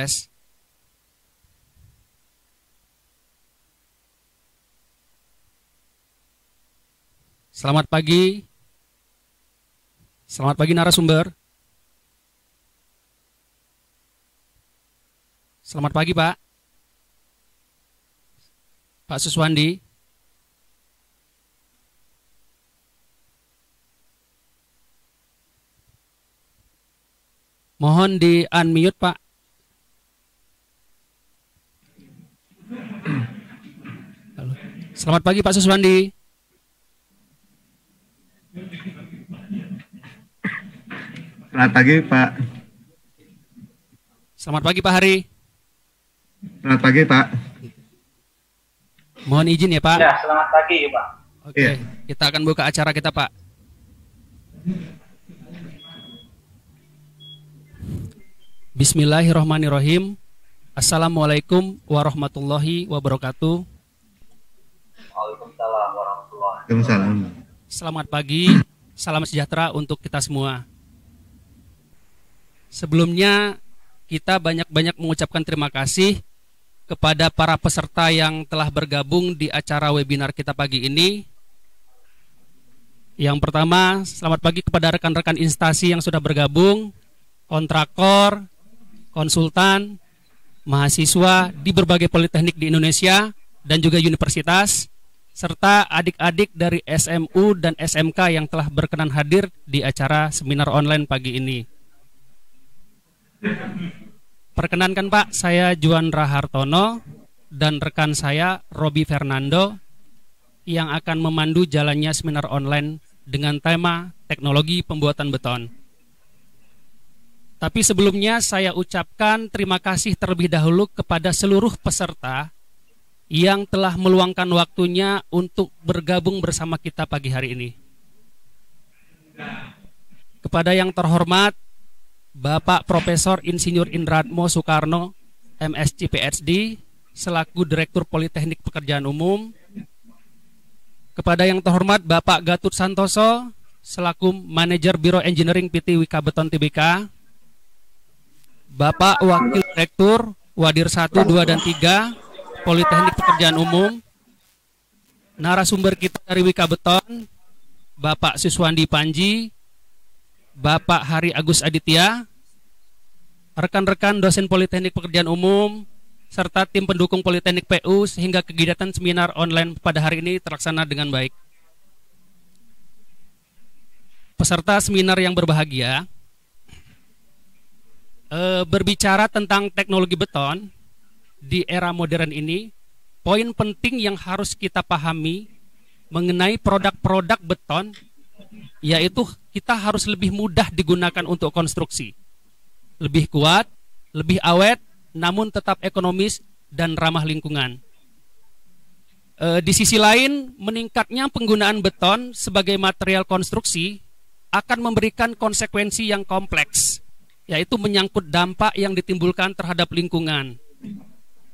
Tes. Selamat pagi. Selamat pagi narasumber. Selamat pagi, Pak. Pak Suswandi. Mohon di unmute, Pak. Halo. Selamat pagi Pak Suswandi. Selamat pagi Pak. Selamat pagi Pak Hari. Selamat pagi Pak. Mohon izin ya Pak. Ya, selamat pagi Pak. Oke, Iya. kita akan buka acara kita Pak. Bismillahirrahmanirrahim. Assalamualaikum warahmatullahi wabarakatuh. Waalaikumsalam warahmatullahi Waalaikumsalam. Selamat pagi, salam sejahtera untuk kita semua. Sebelumnya, kita banyak-banyak mengucapkan terima kasih kepada para peserta yang telah bergabung di acara webinar kita pagi ini. Yang pertama, selamat pagi kepada rekan-rekan instansi yang sudah bergabung, kontraktor, konsultan, mahasiswa di berbagai politeknik di Indonesia dan juga universitas, serta adik-adik dari SMU dan SMK yang telah berkenan hadir di acara seminar online pagi ini. Perkenankan Pak, saya Juan Rahartono dan rekan saya Robi Fernando yang akan memandu jalannya seminar online dengan tema teknologi pembuatan beton. Tapi sebelumnya saya ucapkan terima kasih terlebih dahulu kepada seluruh peserta yang telah meluangkan waktunya untuk bergabung bersama kita pagi hari ini. Kepada yang terhormat Bapak Profesor Insinyur Indratmo Soekarno, MSc PhD, selaku Direktur Politeknik Pekerjaan Umum. Kepada yang terhormat Bapak Gatut Santoso, selaku Manajer Biro Engineering PT Wika Beton Tbk. Bapak Wakil Direktur Wadir 1, 2, dan 3 Politeknik Pekerjaan Umum Narasumber kita dari Wika Beton Bapak Siswandi Panji Bapak Hari Agus Aditya Rekan-rekan dosen Politeknik Pekerjaan Umum serta tim pendukung Politeknik PU sehingga kegiatan seminar online pada hari ini terlaksana dengan baik. Peserta seminar yang berbahagia, e, berbicara tentang teknologi beton di era modern ini, poin penting yang harus kita pahami mengenai produk-produk beton yaitu kita harus lebih mudah digunakan untuk konstruksi. Lebih kuat, lebih awet, namun tetap ekonomis dan ramah lingkungan. E, di sisi lain, meningkatnya penggunaan beton sebagai material konstruksi akan memberikan konsekuensi yang kompleks yaitu menyangkut dampak yang ditimbulkan terhadap lingkungan.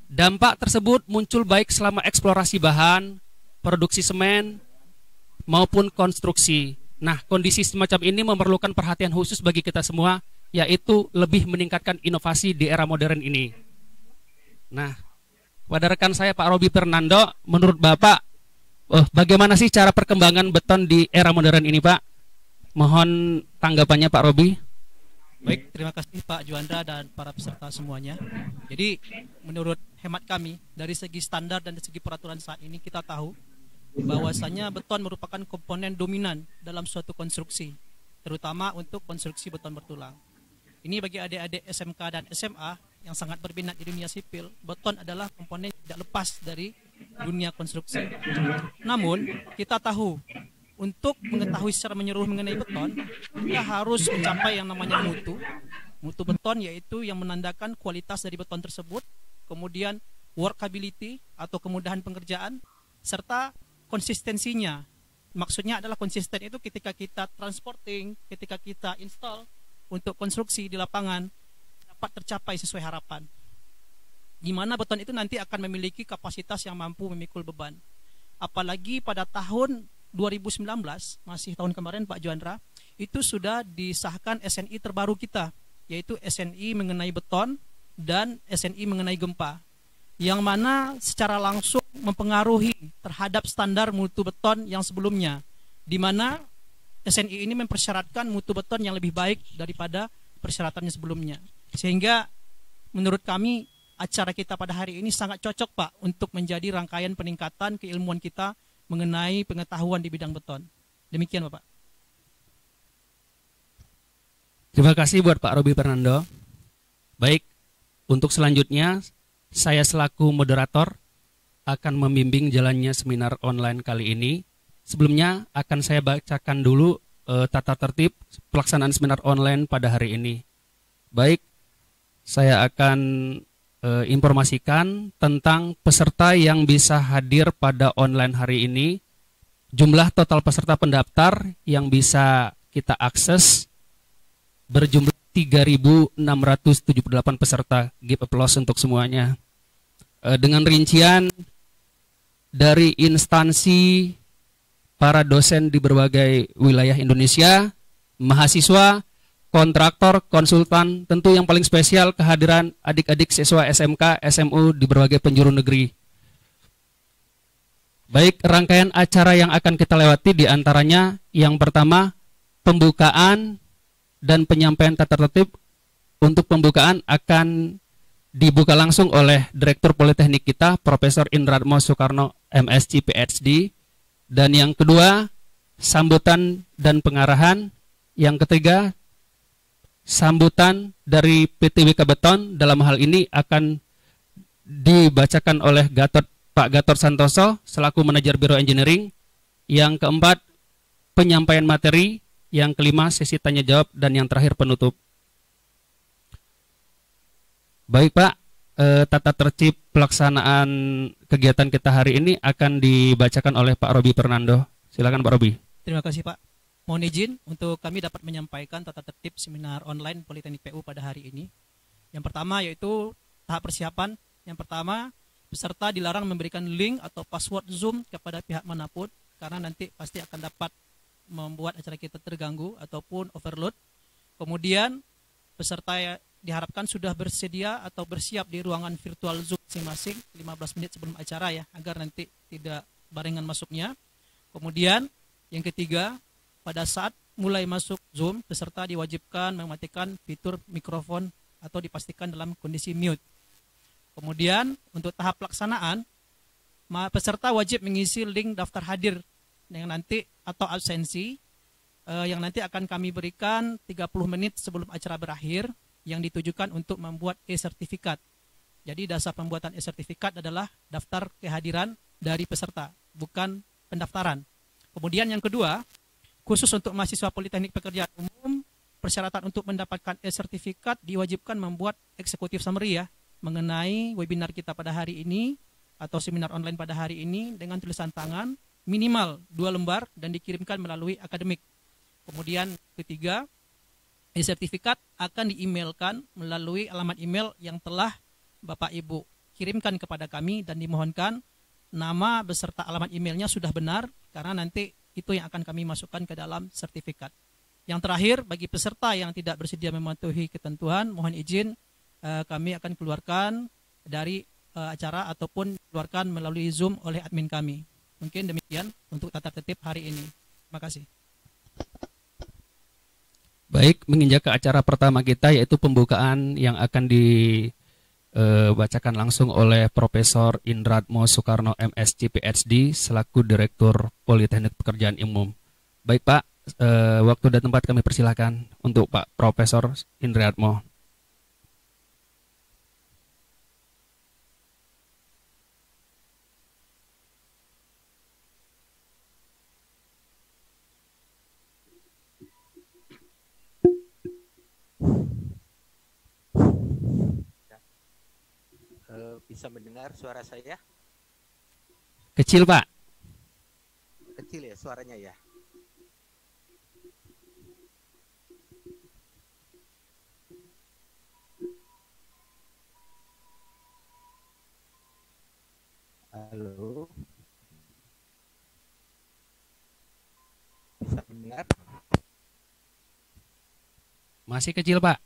Dampak tersebut muncul baik selama eksplorasi bahan, produksi semen, maupun konstruksi. Nah, kondisi semacam ini memerlukan perhatian khusus bagi kita semua, yaitu lebih meningkatkan inovasi di era modern ini. Nah, pada rekan saya Pak Robi Fernando, menurut Bapak, oh, bagaimana sih cara perkembangan beton di era modern ini, Pak? Mohon tanggapannya Pak Robi. Baik, terima kasih Pak Juandra dan para peserta semuanya. Jadi, menurut hemat kami, dari segi standar dan dari segi peraturan saat ini kita tahu bahwasanya beton merupakan komponen dominan dalam suatu konstruksi, terutama untuk konstruksi beton bertulang. Ini bagi adik-adik SMK dan SMA yang sangat berminat di dunia sipil, beton adalah komponen tidak lepas dari dunia konstruksi. Namun, kita tahu untuk mengetahui secara menyeluruh mengenai beton, kita harus mencapai yang namanya mutu. Mutu beton yaitu yang menandakan kualitas dari beton tersebut, kemudian workability atau kemudahan pengerjaan, serta konsistensinya. Maksudnya adalah konsisten itu ketika kita transporting, ketika kita install untuk konstruksi di lapangan dapat tercapai sesuai harapan. Di mana beton itu nanti akan memiliki kapasitas yang mampu memikul beban. Apalagi pada tahun 2019 masih tahun kemarin Pak Juandra itu sudah disahkan SNI terbaru kita yaitu SNI mengenai beton dan SNI mengenai gempa. Yang mana secara langsung mempengaruhi terhadap standar mutu beton yang sebelumnya di mana SNI ini mempersyaratkan mutu beton yang lebih baik daripada persyaratannya sebelumnya. Sehingga menurut kami acara kita pada hari ini sangat cocok Pak untuk menjadi rangkaian peningkatan keilmuan kita mengenai pengetahuan di bidang beton. Demikian Bapak. Terima kasih buat Pak Robi Fernando. Baik, untuk selanjutnya saya selaku moderator akan membimbing jalannya seminar online kali ini. Sebelumnya akan saya bacakan dulu e, tata tertib pelaksanaan seminar online pada hari ini. Baik, saya akan e, informasikan tentang peserta yang bisa hadir pada online hari ini. Jumlah total peserta pendaftar yang bisa kita akses berjumlah 3.678 peserta. Give applause untuk semuanya. E, dengan rincian dari instansi para dosen di berbagai wilayah Indonesia, mahasiswa, kontraktor, konsultan, tentu yang paling spesial kehadiran adik-adik siswa SMK, SMU di berbagai penjuru negeri. Baik, rangkaian acara yang akan kita lewati di antaranya yang pertama pembukaan dan penyampaian tata tertib untuk pembukaan akan dibuka langsung oleh Direktur Politeknik kita, Profesor Indratmo Soekarno, MSc PhD. Dan yang kedua, sambutan dan pengarahan. Yang ketiga, sambutan dari PTWK Beton dalam hal ini akan dibacakan oleh Gatot Pak Gatot Santoso selaku manajer Biro Engineering. Yang keempat, penyampaian materi. Yang kelima, sesi tanya jawab dan yang terakhir penutup. Baik Pak, eh, tata tertib pelaksanaan kegiatan kita hari ini akan dibacakan oleh Pak Robi Fernando. Silakan Pak Robi. Terima kasih Pak. Mohon izin untuk kami dapat menyampaikan tata tertib seminar online Politeknik PU pada hari ini. Yang pertama yaitu tahap persiapan. Yang pertama, peserta dilarang memberikan link atau password Zoom kepada pihak mana pun karena nanti pasti akan dapat membuat acara kita terganggu ataupun overload. Kemudian peserta diharapkan sudah bersedia atau bersiap di ruangan virtual Zoom masing-masing 15 menit sebelum acara ya agar nanti tidak barengan masuknya. Kemudian yang ketiga, pada saat mulai masuk Zoom, peserta diwajibkan mematikan fitur mikrofon atau dipastikan dalam kondisi mute. Kemudian untuk tahap pelaksanaan, peserta wajib mengisi link daftar hadir yang nanti atau absensi eh, yang nanti akan kami berikan 30 menit sebelum acara berakhir yang ditujukan untuk membuat e-sertifikat. Jadi dasar pembuatan e-sertifikat adalah daftar kehadiran dari peserta, bukan pendaftaran. Kemudian yang kedua, Khusus untuk mahasiswa Politeknik Pekerjaan Umum, persyaratan untuk mendapatkan e-sertifikat diwajibkan membuat eksekutif summary ya mengenai webinar kita pada hari ini atau seminar online pada hari ini dengan tulisan tangan minimal dua lembar dan dikirimkan melalui akademik. Kemudian ketiga, e-sertifikat akan diemailkan melalui alamat email yang telah Bapak Ibu kirimkan kepada kami dan dimohonkan nama beserta alamat emailnya sudah benar karena nanti itu yang akan kami masukkan ke dalam sertifikat. Yang terakhir, bagi peserta yang tidak bersedia mematuhi ketentuan, mohon izin uh, kami akan keluarkan dari uh, acara ataupun keluarkan melalui Zoom oleh admin kami. Mungkin demikian untuk tata tertib hari ini. Terima kasih. Baik, menginjak ke acara pertama kita yaitu pembukaan yang akan dibacakan langsung oleh Profesor Indratmo Soekarno MSc PhD selaku Direktur Politeknik Pekerjaan Umum. Baik Pak, eh, waktu dan tempat kami persilahkan untuk Pak Profesor Indratmo. Bisa mendengar suara saya? Kecil Pak. Kecil ya suaranya ya. Halo. Bisa mendengar? Masih kecil Pak.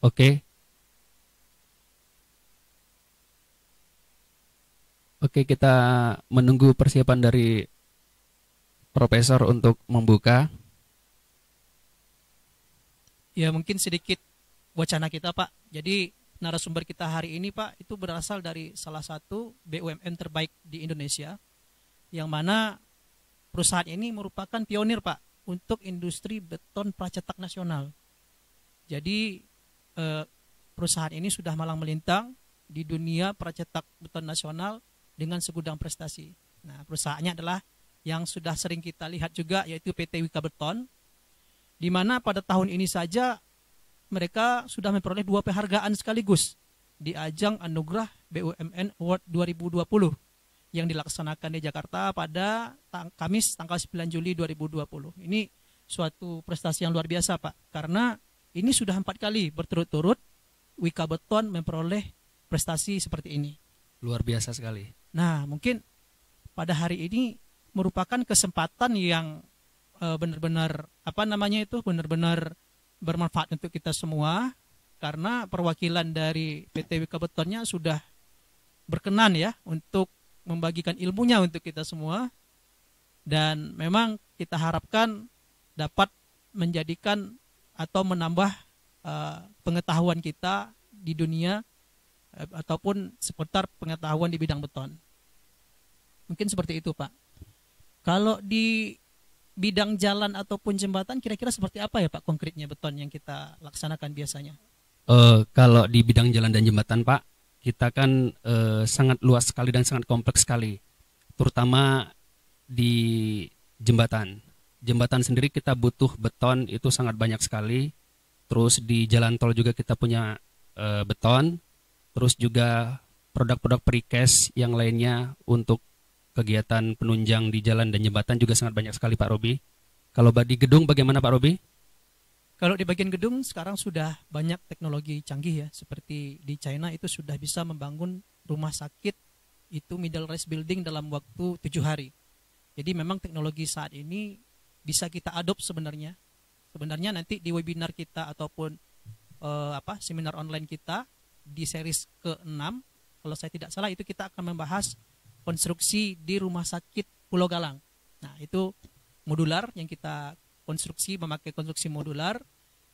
Oke. Oke, kita menunggu persiapan dari Profesor untuk membuka. Ya mungkin sedikit wacana kita Pak. Jadi narasumber kita hari ini Pak itu berasal dari salah satu BUMN terbaik di Indonesia yang mana perusahaan ini merupakan pionir Pak untuk industri beton pracetak nasional. Jadi eh, perusahaan ini sudah malang melintang di dunia pracetak beton nasional dengan segudang prestasi. Nah, perusahaannya adalah yang sudah sering kita lihat juga yaitu PT Wika Beton di mana pada tahun ini saja mereka sudah memperoleh dua penghargaan sekaligus di ajang Anugerah BUMN Award 2020 yang dilaksanakan di Jakarta pada tang Kamis tanggal 9 Juli 2020. Ini suatu prestasi yang luar biasa Pak karena ini sudah empat kali berturut-turut Wika Beton memperoleh prestasi seperti ini. Luar biasa sekali. Nah, mungkin pada hari ini merupakan kesempatan yang uh, benar-benar apa namanya itu benar-benar bermanfaat untuk kita semua karena perwakilan dari PT Wika Betonnya sudah berkenan ya untuk membagikan ilmunya untuk kita semua dan memang kita harapkan dapat menjadikan atau menambah uh, pengetahuan kita di dunia uh, ataupun seputar pengetahuan di bidang beton. Mungkin seperti itu, Pak. Kalau di bidang jalan ataupun jembatan kira-kira seperti apa ya Pak konkretnya beton yang kita laksanakan biasanya? Uh, kalau di bidang jalan dan jembatan Pak, kita kan uh, sangat luas sekali dan sangat kompleks sekali, terutama di jembatan. Jembatan sendiri kita butuh beton itu sangat banyak sekali. Terus di jalan tol juga kita punya uh, beton. Terus juga produk-produk precast yang lainnya untuk kegiatan penunjang di jalan dan jembatan juga sangat banyak sekali Pak Robi. Kalau di gedung bagaimana Pak Robi? Kalau di bagian gedung sekarang sudah banyak teknologi canggih ya, seperti di China itu sudah bisa membangun rumah sakit itu middle rise building dalam waktu tujuh hari. Jadi memang teknologi saat ini bisa kita adopt sebenarnya. Sebenarnya nanti di webinar kita ataupun uh, apa seminar online kita di series ke-6 kalau saya tidak salah itu kita akan membahas konstruksi di rumah sakit Pulau Galang. Nah, itu modular yang kita konstruksi memakai konstruksi modular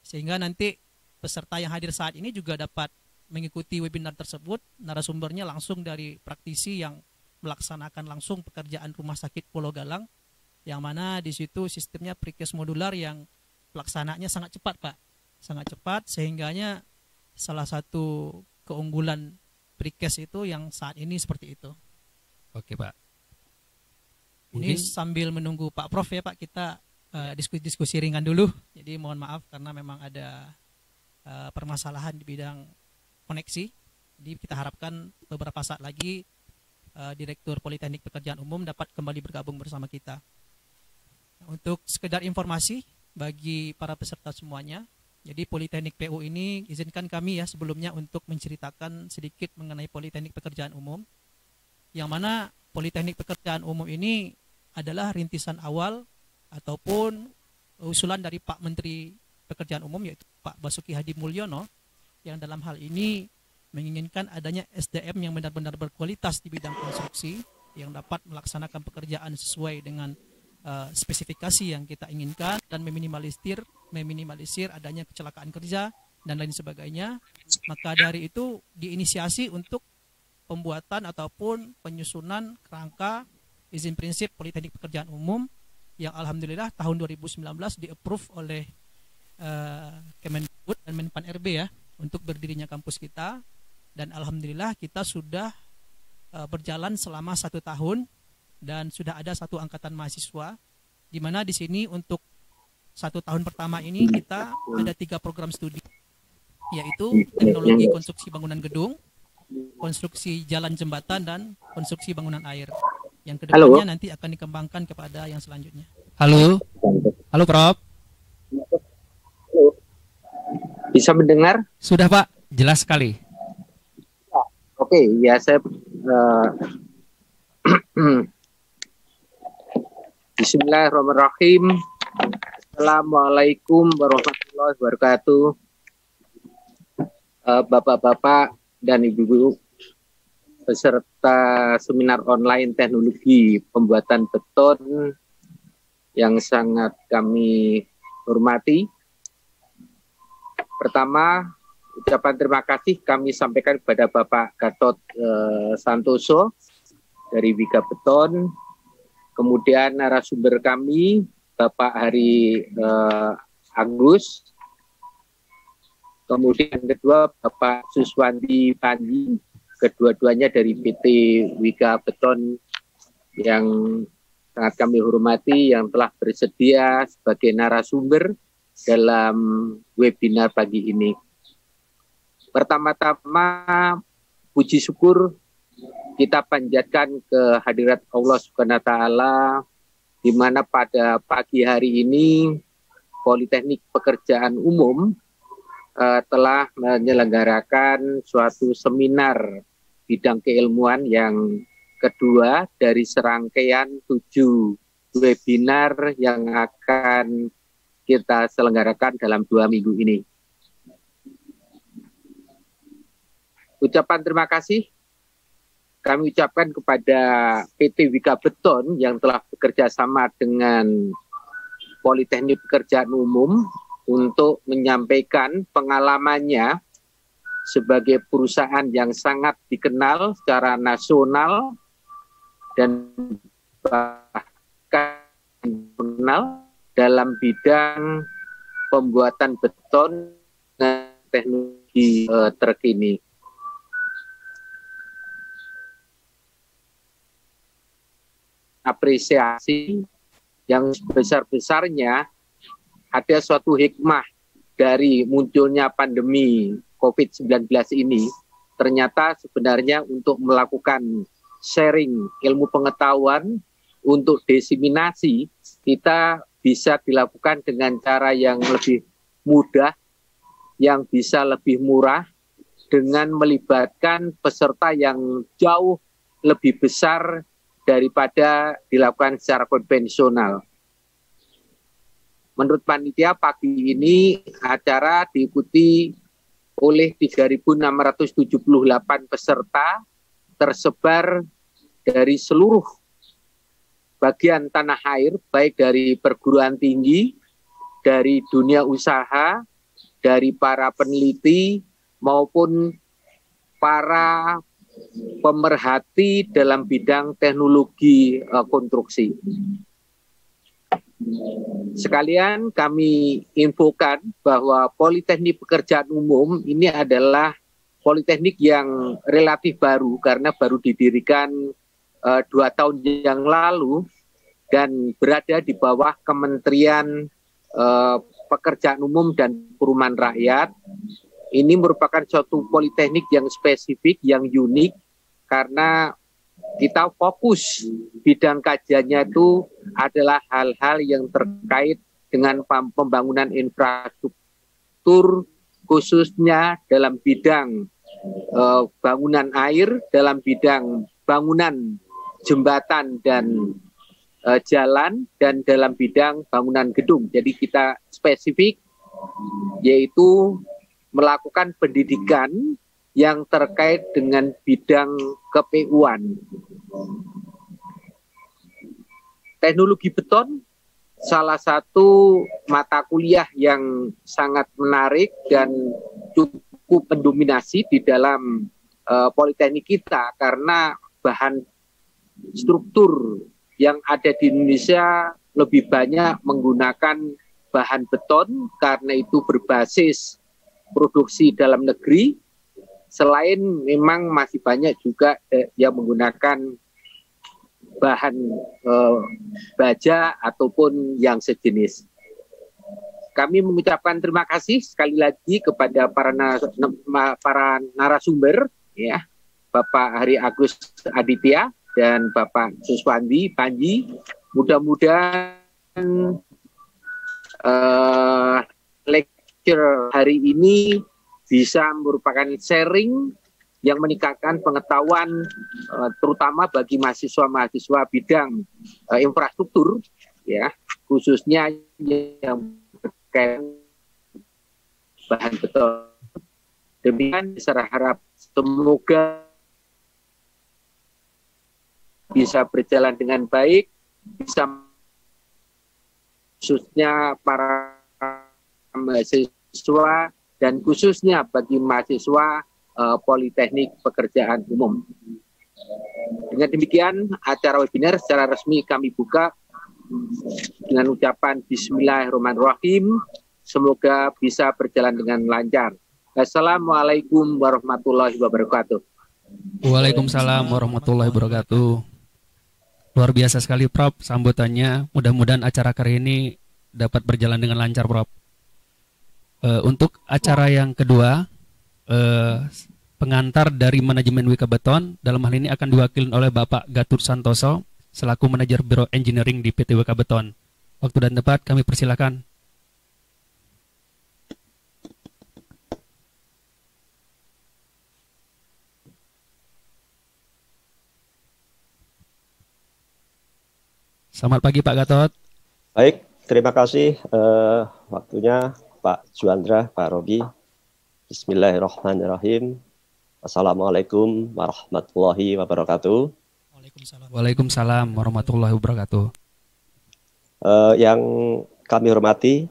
sehingga nanti peserta yang hadir saat ini juga dapat mengikuti webinar tersebut narasumbernya langsung dari praktisi yang melaksanakan langsung pekerjaan rumah sakit Pulau Galang yang mana di situ sistemnya precast modular yang pelaksananya sangat cepat Pak sangat cepat sehingganya salah satu keunggulan precast itu yang saat ini seperti itu Oke Pak. Mungkin... Ini sambil menunggu Pak Prof ya Pak kita uh, diskusi-diskusi ringan dulu. Jadi mohon maaf karena memang ada uh, permasalahan di bidang koneksi. Jadi kita harapkan beberapa saat lagi uh, Direktur Politeknik Pekerjaan Umum dapat kembali bergabung bersama kita. Untuk sekedar informasi bagi para peserta semuanya Jadi Politeknik PU ini izinkan kami ya sebelumnya untuk menceritakan sedikit mengenai Politeknik Pekerjaan Umum. Yang mana Politeknik Pekerjaan Umum ini adalah rintisan awal ataupun usulan dari Pak Menteri Pekerjaan Umum yaitu Pak Basuki Hadi Mulyono yang dalam hal ini menginginkan adanya SDM yang benar-benar berkualitas di bidang konstruksi yang dapat melaksanakan pekerjaan sesuai dengan uh, spesifikasi yang kita inginkan dan meminimalisir meminimalisir adanya kecelakaan kerja dan lain sebagainya. Maka dari itu diinisiasi untuk pembuatan ataupun penyusunan kerangka izin prinsip Politeknik Pekerjaan Umum yang alhamdulillah tahun 2019 di-approve oleh uh, Kemendikbud dan Menpan RB ya untuk berdirinya kampus kita dan alhamdulillah kita sudah uh, berjalan selama satu tahun dan sudah ada satu angkatan mahasiswa di mana di sini untuk satu tahun pertama ini kita ada tiga program studi yaitu teknologi konstruksi bangunan gedung, konstruksi jalan jembatan dan konstruksi bangunan air. Yang ke depannya nanti akan dikembangkan kepada yang selanjutnya. Halo, halo Prof. Bisa mendengar? Sudah Pak, jelas sekali. Oke, ya saya uh, Bismillahirrahmanirrahim. Assalamualaikum warahmatullahi wabarakatuh. Uh, Bapak-bapak dan ibu-ibu peserta seminar online teknologi pembuatan beton yang sangat kami hormati. Pertama, ucapan terima kasih kami sampaikan kepada Bapak Gatot uh, Santoso dari Wika Beton Kemudian narasumber kami Bapak Hari uh, Agus. Kemudian kedua Bapak Suswandi Panji, kedua-duanya dari PT Wika Beton yang sangat kami hormati yang telah bersedia sebagai narasumber dalam webinar pagi ini. Pertama-tama puji syukur kita panjatkan ke hadirat Allah Subhanahu wa taala di mana pada pagi hari ini Politeknik Pekerjaan Umum uh, telah menyelenggarakan suatu seminar bidang keilmuan yang kedua dari serangkaian tujuh webinar yang akan kita selenggarakan dalam dua minggu ini. Ucapan terima kasih kami ucapkan kepada PT Wika Beton yang telah bekerja sama dengan Politeknik Pekerjaan Umum untuk menyampaikan pengalamannya sebagai perusahaan yang sangat dikenal secara nasional dan bahkan dikenal dalam bidang pembuatan beton dengan teknologi uh, terkini. Apresiasi yang sebesar-besarnya ada suatu hikmah dari munculnya pandemi COVID-19 ini. Ternyata sebenarnya untuk melakukan sharing ilmu pengetahuan untuk diseminasi kita bisa dilakukan dengan cara yang lebih mudah, yang bisa lebih murah dengan melibatkan peserta yang jauh lebih besar daripada dilakukan secara konvensional. Menurut panitia pagi ini acara diikuti oleh 3.678 peserta tersebar dari seluruh bagian tanah air, baik dari perguruan tinggi, dari dunia usaha, dari para peneliti, maupun para pemerhati dalam bidang teknologi uh, konstruksi. Sekalian kami infokan bahwa Politeknik Pekerjaan Umum ini adalah politeknik yang relatif baru karena baru didirikan uh, dua tahun yang lalu dan berada di bawah Kementerian uh, Pekerjaan Umum dan Perumahan Rakyat ini merupakan suatu politeknik yang spesifik, yang unik, karena kita fokus bidang kajiannya itu adalah hal-hal yang terkait dengan pembangunan infrastruktur khususnya dalam bidang eh, bangunan air, dalam bidang bangunan jembatan dan eh, jalan dan dalam bidang bangunan gedung. Jadi kita spesifik yaitu melakukan pendidikan yang terkait dengan bidang kepu-an. Teknologi beton salah satu mata kuliah yang sangat menarik dan cukup mendominasi di dalam uh, politeknik kita karena bahan struktur yang ada di Indonesia lebih banyak menggunakan bahan beton karena itu berbasis produksi dalam negeri selain memang masih banyak juga eh, yang menggunakan bahan eh, baja ataupun yang sejenis. Kami mengucapkan terima kasih sekali lagi kepada para para narasumber ya Bapak Hari Agus Aditya dan Bapak Suswandi Panji. Mudah-mudahan uh, lecture hari ini bisa merupakan sharing yang meningkatkan pengetahuan uh, terutama bagi mahasiswa-mahasiswa bidang uh, infrastruktur ya khususnya yang berkaitan bahan beton. Demikian saya harap semoga bisa berjalan dengan baik bisa khususnya para mahasiswa dan khususnya bagi mahasiswa uh, Politeknik Pekerjaan Umum. Dengan demikian, acara webinar secara resmi kami buka dengan ucapan Bismillahirrahmanirrahim. Semoga bisa berjalan dengan lancar. Assalamualaikum warahmatullahi wabarakatuh. Waalaikumsalam warahmatullahi wabarakatuh. Luar biasa sekali Prof sambutannya. Mudah-mudahan acara kali ini dapat berjalan dengan lancar Prof. Uh, untuk acara yang kedua, uh, pengantar dari manajemen Wika Beton dalam hal ini akan diwakili oleh Bapak Gatur Santoso selaku manajer Biro Engineering di PT Wika Beton. Waktu dan tempat kami persilakan. Selamat pagi Pak Gatot. Baik, terima kasih uh, waktunya Pak Juandra, Pak Robi. Bismillahirrahmanirrahim. Assalamualaikum warahmatullahi wabarakatuh. Waalaikumsalam. Waalaikumsalam warahmatullahi wabarakatuh. Uh, yang kami hormati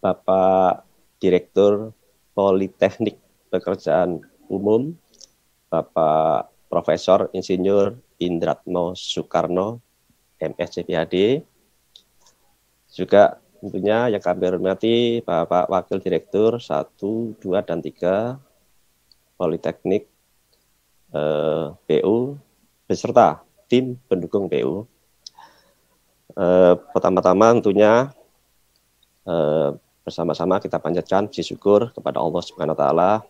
Bapak Direktur Politeknik Pekerjaan Umum, Bapak Profesor Insinyur Indratmo Soekarno, MSCPHD, juga tentunya yang kami hormati Bapak Wakil Direktur 1, 2, dan 3 Politeknik eh, PU beserta tim pendukung PU. Eh, pertama-tama tentunya eh, bersama-sama kita panjatkan puji syukur kepada Allah Subhanahu taala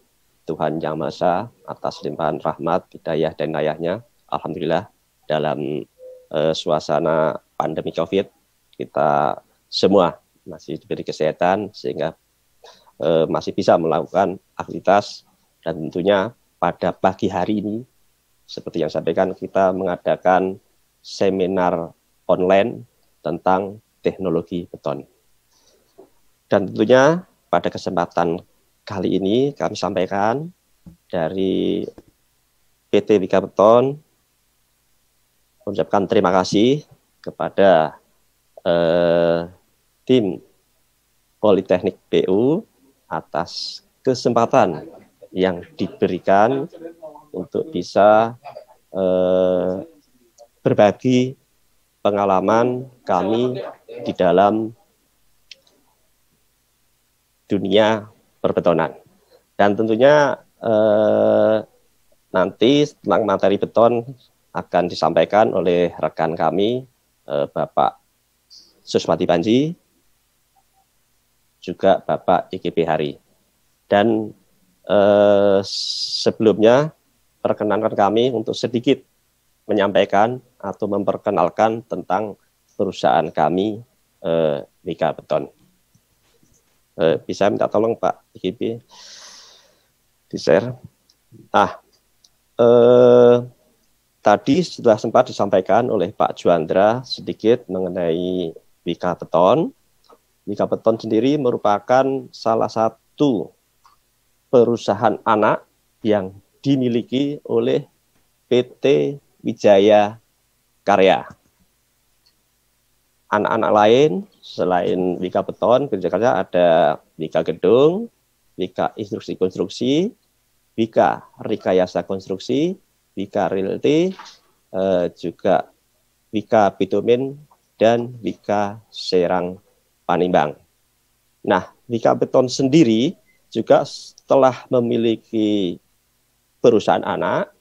Tuhan Yang Maha atas limpahan rahmat, hidayah dan inayahnya. Alhamdulillah dalam eh, suasana pandemi Covid kita semua masih diberi kesehatan sehingga e, masih bisa melakukan aktivitas dan tentunya pada pagi hari ini seperti yang sampaikan kita mengadakan seminar online tentang teknologi beton. Dan tentunya pada kesempatan kali ini kami sampaikan dari PT Wika Beton mengucapkan terima kasih kepada eh, tim Politeknik PU atas kesempatan yang diberikan untuk bisa eh, berbagi pengalaman kami di dalam dunia perbetonan. Dan tentunya eh, nanti tentang materi beton akan disampaikan oleh rekan kami eh, Bapak Suswati Panji juga Bapak IGP Hari. Dan eh, sebelumnya perkenankan kami untuk sedikit menyampaikan atau memperkenalkan tentang perusahaan kami eh, Wika Beton. Eh, bisa minta tolong Pak IGP di share. Ah, eh, tadi sudah sempat disampaikan oleh Pak Juandra sedikit mengenai Wika Beton. Wika Beton sendiri merupakan salah satu perusahaan anak yang dimiliki oleh PT Wijaya Karya. Anak-anak lain selain Wika Beton, kerja kerja ada Wika Gedung, Wika Instruksi Konstruksi, Wika Rekayasa Konstruksi, Wika Realty, eh, juga Wika Bitumen, dan Wika Serang Panimbang. Nah, Wika Beton sendiri juga setelah memiliki perusahaan anak,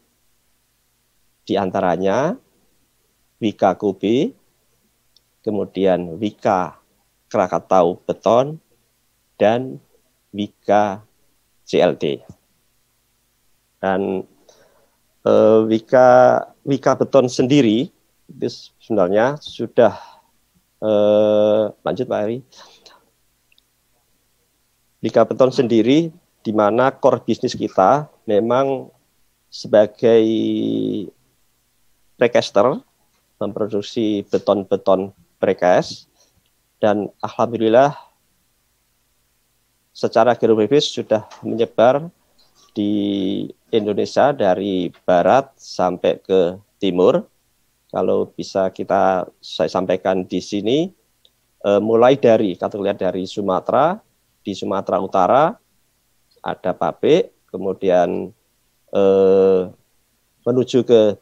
di antaranya Wika Kubi, kemudian Wika Krakatau Beton, dan Wika CLD. Dan uh, Wika Wika Beton sendiri itu sebenarnya sudah uh, lanjut Pak Ari. Wika Beton sendiri di mana core bisnis kita memang sebagai precaster memproduksi beton-beton precast dan alhamdulillah secara geografis sudah menyebar di Indonesia dari barat sampai ke timur. Kalau bisa kita saya sampaikan di sini, eh, mulai dari kita lihat dari Sumatera, di Sumatera Utara ada pabrik, kemudian eh, menuju ke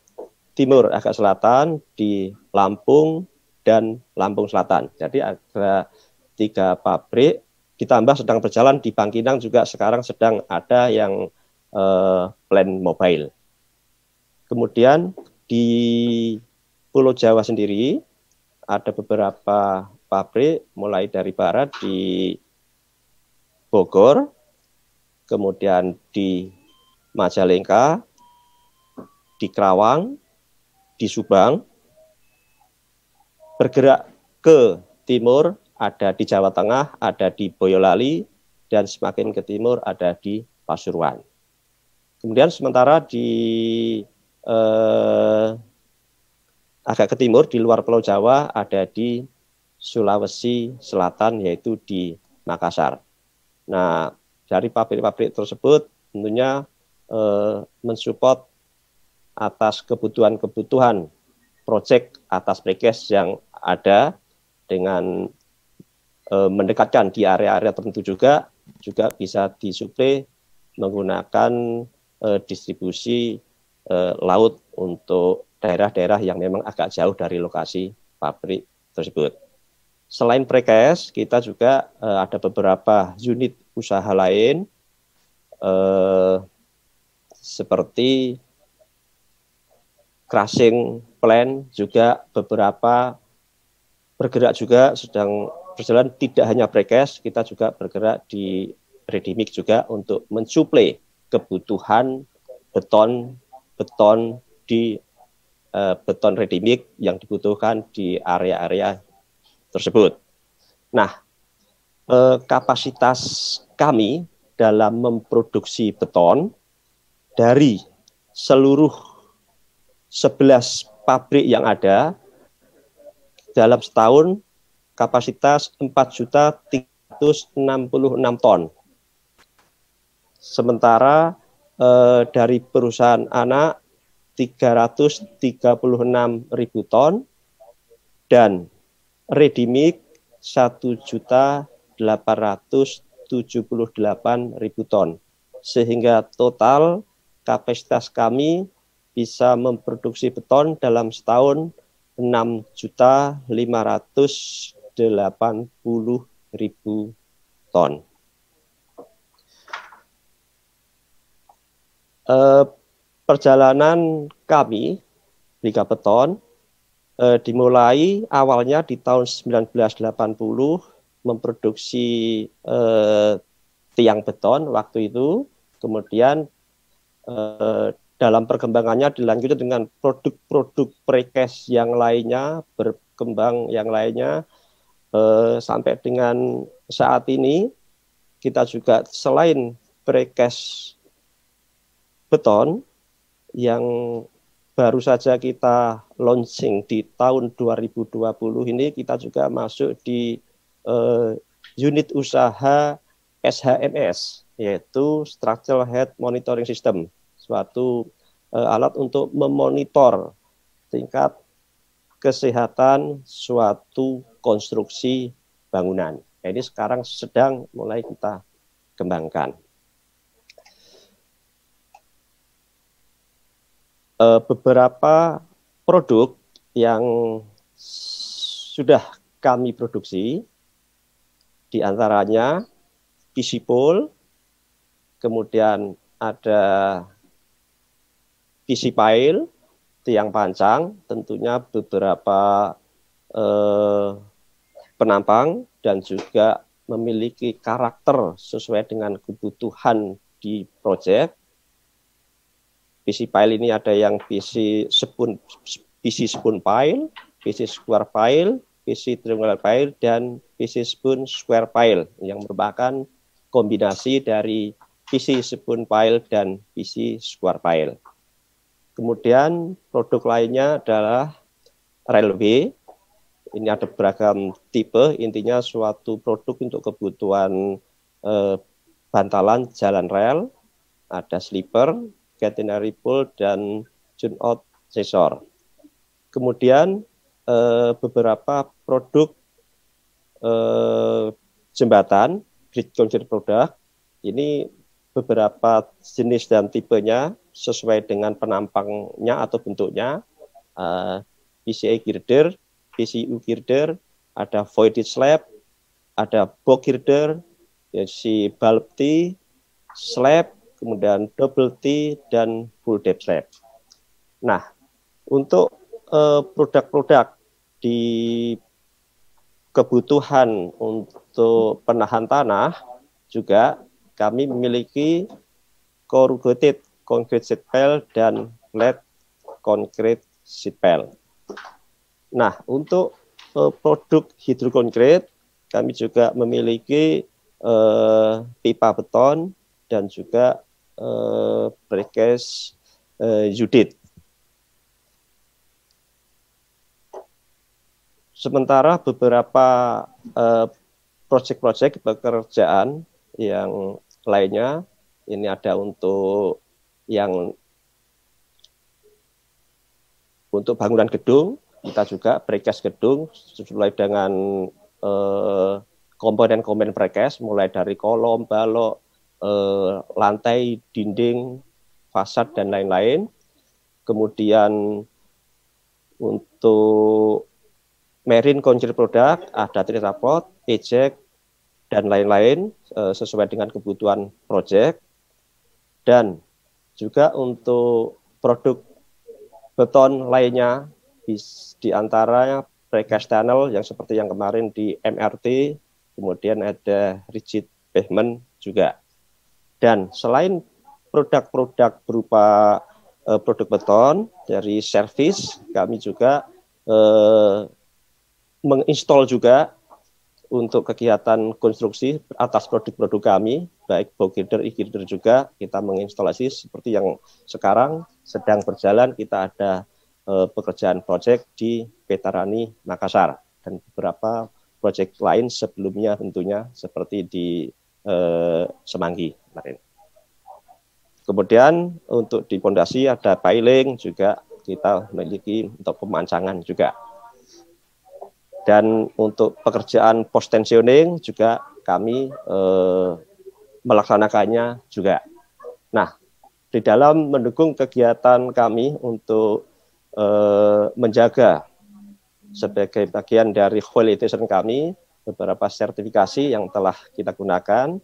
timur agak selatan di Lampung dan Lampung Selatan. Jadi ada tiga pabrik ditambah sedang berjalan di Bangkinang juga sekarang sedang ada yang eh, plan mobile. Kemudian di Pulau Jawa sendiri ada beberapa pabrik mulai dari barat di Bogor, kemudian di Majalengka, di Kerawang, di Subang, bergerak ke timur ada di Jawa Tengah, ada di Boyolali, dan semakin ke timur ada di Pasuruan. Kemudian sementara di eh, agak ke timur di luar Pulau Jawa ada di Sulawesi Selatan yaitu di Makassar. Nah dari pabrik-pabrik tersebut tentunya eh, mensupport atas kebutuhan-kebutuhan proyek atas prekes yang ada dengan e, mendekatkan di area-area tertentu juga juga bisa disuplai menggunakan e, distribusi e, laut untuk daerah-daerah yang memang agak jauh dari lokasi pabrik tersebut. Selain prekes, kita juga e, ada beberapa unit usaha lain e, seperti crushing plan juga beberapa bergerak juga sedang berjalan tidak hanya precast kita juga bergerak di ready mix juga untuk mensuplai kebutuhan beton beton di uh, beton ready mix yang dibutuhkan di area-area tersebut. Nah, uh, kapasitas kami dalam memproduksi beton dari seluruh 11 pabrik yang ada dalam setahun kapasitas 4 juta 366 ton. Sementara eh, dari perusahaan anak 336 ribu ton dan ready mix 1 juta 878 ribu ton. Sehingga total kapasitas kami bisa memproduksi beton dalam setahun 6 juta 580 ribu ton. Eh, perjalanan kami Liga Beton eh, dimulai awalnya di tahun 1980 memproduksi eh, tiang beton waktu itu, kemudian eh, dalam perkembangannya dilanjutkan dengan produk-produk precast yang lainnya berkembang yang lainnya. Eh, sampai dengan saat ini kita juga selain precast beton yang baru saja kita launching di tahun 2020 ini kita juga masuk di uh, unit usaha SHMS yaitu Structural Head Monitoring System suatu uh, alat untuk memonitor tingkat kesehatan suatu konstruksi bangunan. Nah, ini sekarang sedang mulai kita kembangkan. Uh, beberapa produk yang sudah kami produksi, di antaranya Pool, kemudian ada PC Pile, tiang pancang, tentunya beberapa eh, penampang dan juga memiliki karakter sesuai dengan kebutuhan di proyek PC file ini ada yang PC spoon PC spoon file, PC square file, PC triangular file dan PC spoon square file yang merupakan kombinasi dari PC spoon file dan PC square file. Kemudian produk lainnya adalah railway. Ini ada beragam tipe, intinya suatu produk untuk kebutuhan eh, bantalan jalan rel, ada sleeper, catenary pool dan tune out sensor. Kemudian eh, beberapa produk eh, jembatan grid control product ini beberapa jenis dan tipenya sesuai dengan penampangnya atau bentuknya. Eh, PCA girder, PCU girder, ada voided slab, ada box girder, ya, si bulb T, slab, kemudian double T dan full depth slab. Nah, untuk eh, produk-produk uh, di kebutuhan untuk penahan tanah juga kami memiliki corrugated concrete sheet pile dan flat concrete sheet pile. Nah, untuk uh, produk hidrokonkret kami juga memiliki uh, pipa beton dan juga eh, precast eh, Judit. Sementara beberapa eh, proyek-proyek pekerjaan yang lainnya ini ada untuk yang untuk bangunan gedung kita juga precast gedung sesuai dengan eh, komponen-komponen precast mulai dari kolom, balok, eh, lantai, dinding, fasad dan lain-lain. Kemudian untuk marine concrete product ada tripod, eject dan lain-lain eh, sesuai dengan kebutuhan project. Dan juga untuk produk beton lainnya di, di antaranya precast tunnel yang seperti yang kemarin di MRT, kemudian ada rigid pavement juga. Dan selain produk-produk berupa uh, produk beton dari servis, kami juga uh, menginstall juga untuk kegiatan konstruksi atas produk-produk kami, baik bogirder, e juga kita menginstalasi seperti yang sekarang sedang berjalan. Kita ada uh, pekerjaan proyek di Petarani Makassar dan beberapa proyek lain sebelumnya tentunya seperti di eh, Semanggi kemarin. Kemudian untuk di pondasi ada piling juga kita memiliki untuk pemancangan juga. Dan untuk pekerjaan post tensioning juga kami eh, melaksanakannya juga. Nah, di dalam mendukung kegiatan kami untuk eh, menjaga sebagai bagian dari qualification kami beberapa sertifikasi yang telah kita gunakan,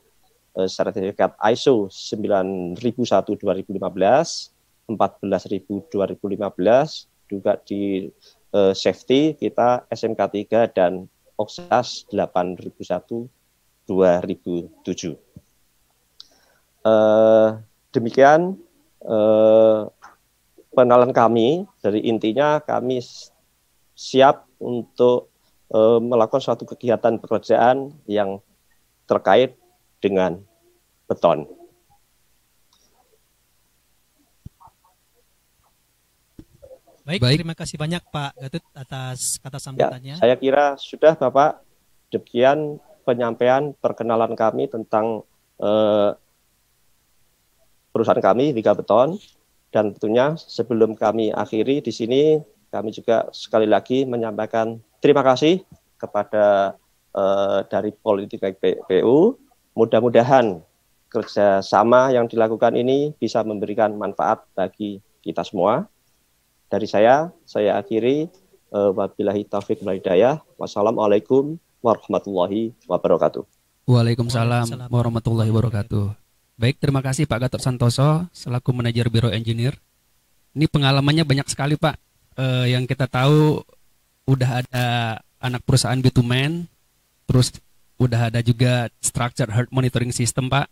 eh, sertifikat ISO 9001 2015, 14000 2015, juga di eh, safety kita SMK 3 dan OXAS 8001 2007. Eh, demikian eh, pengenalan kami dari intinya kami siap untuk Eh, melakukan suatu kegiatan pekerjaan yang terkait dengan beton. Baik, Baik. terima kasih banyak Pak Gatut atas kata Ya, sambutannya. saya kira sudah Bapak. Demikian penyampaian perkenalan kami tentang eh, perusahaan kami Wika Beton dan tentunya sebelum kami akhiri di sini kami juga sekali lagi menyampaikan terima kasih kepada eh, dari Politik PU. Mudah-mudahan kerjasama yang dilakukan ini bisa memberikan manfaat bagi kita semua. Dari saya, saya akhiri. eh, Wabillahi taufik wal hidayah. Wassalamualaikum warahmatullahi wabarakatuh. Waalaikumsalam Waalaikumsalam warahmatullahi wabarakatuh. Baik, terima kasih Pak Gatot Santoso selaku manajer Biro Engineer. Ini pengalamannya banyak sekali Pak. Eh, yang kita tahu udah ada anak perusahaan bitumen, terus udah ada juga structured heart monitoring system Pak.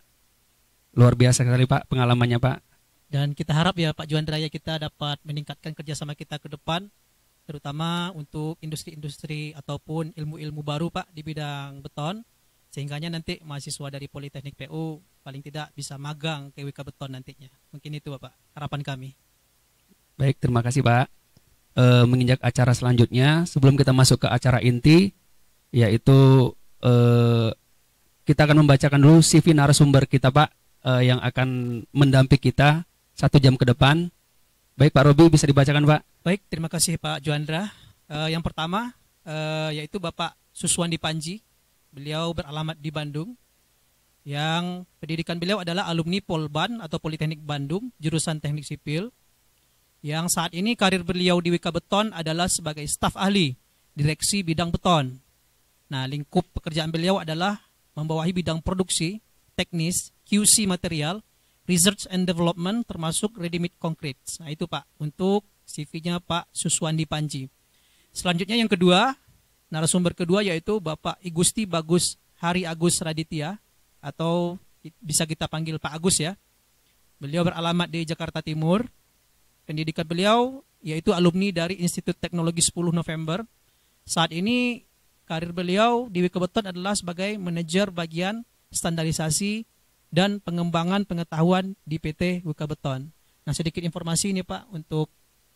Luar biasa sekali Pak pengalamannya Pak. Dan kita harap ya Pak Juandra ya kita dapat meningkatkan kerjasama kita ke depan, terutama untuk industri-industri ataupun ilmu-ilmu baru Pak di bidang beton, sehingganya nanti mahasiswa dari Politeknik PU paling tidak bisa magang ke WK Beton nantinya. Mungkin itu Bapak harapan kami. Baik, terima kasih Pak. Eh, menginjak acara selanjutnya, sebelum kita masuk ke acara inti, yaitu eh, kita akan membacakan dulu CV narasumber kita Pak, eh, yang akan mendamping kita satu jam ke depan. Baik Pak Robi, bisa dibacakan Pak? Baik, terima kasih Pak Juandra. Eh, yang pertama eh, yaitu Bapak Suswandi Panji. Beliau beralamat di Bandung. Yang pendidikan beliau adalah alumni Polban atau Politeknik Bandung, jurusan Teknik Sipil. Yang saat ini karir beliau di Wika Beton adalah sebagai staf ahli direksi bidang beton. Nah, lingkup pekerjaan beliau adalah membawahi bidang produksi, teknis, QC material, research and development termasuk ready made concrete. Nah, itu Pak untuk CV-nya Pak Suswandi Panji. Selanjutnya yang kedua, narasumber kedua yaitu Bapak Igusti Bagus Hari Agus Raditya atau bisa kita panggil Pak Agus ya. Beliau beralamat di Jakarta Timur. Pendidikan beliau yaitu alumni dari Institut Teknologi 10 November. Saat ini karir beliau di Wika Beton adalah sebagai manajer bagian standarisasi dan pengembangan pengetahuan di PT Wika Beton. Nah, sedikit informasi ini Pak untuk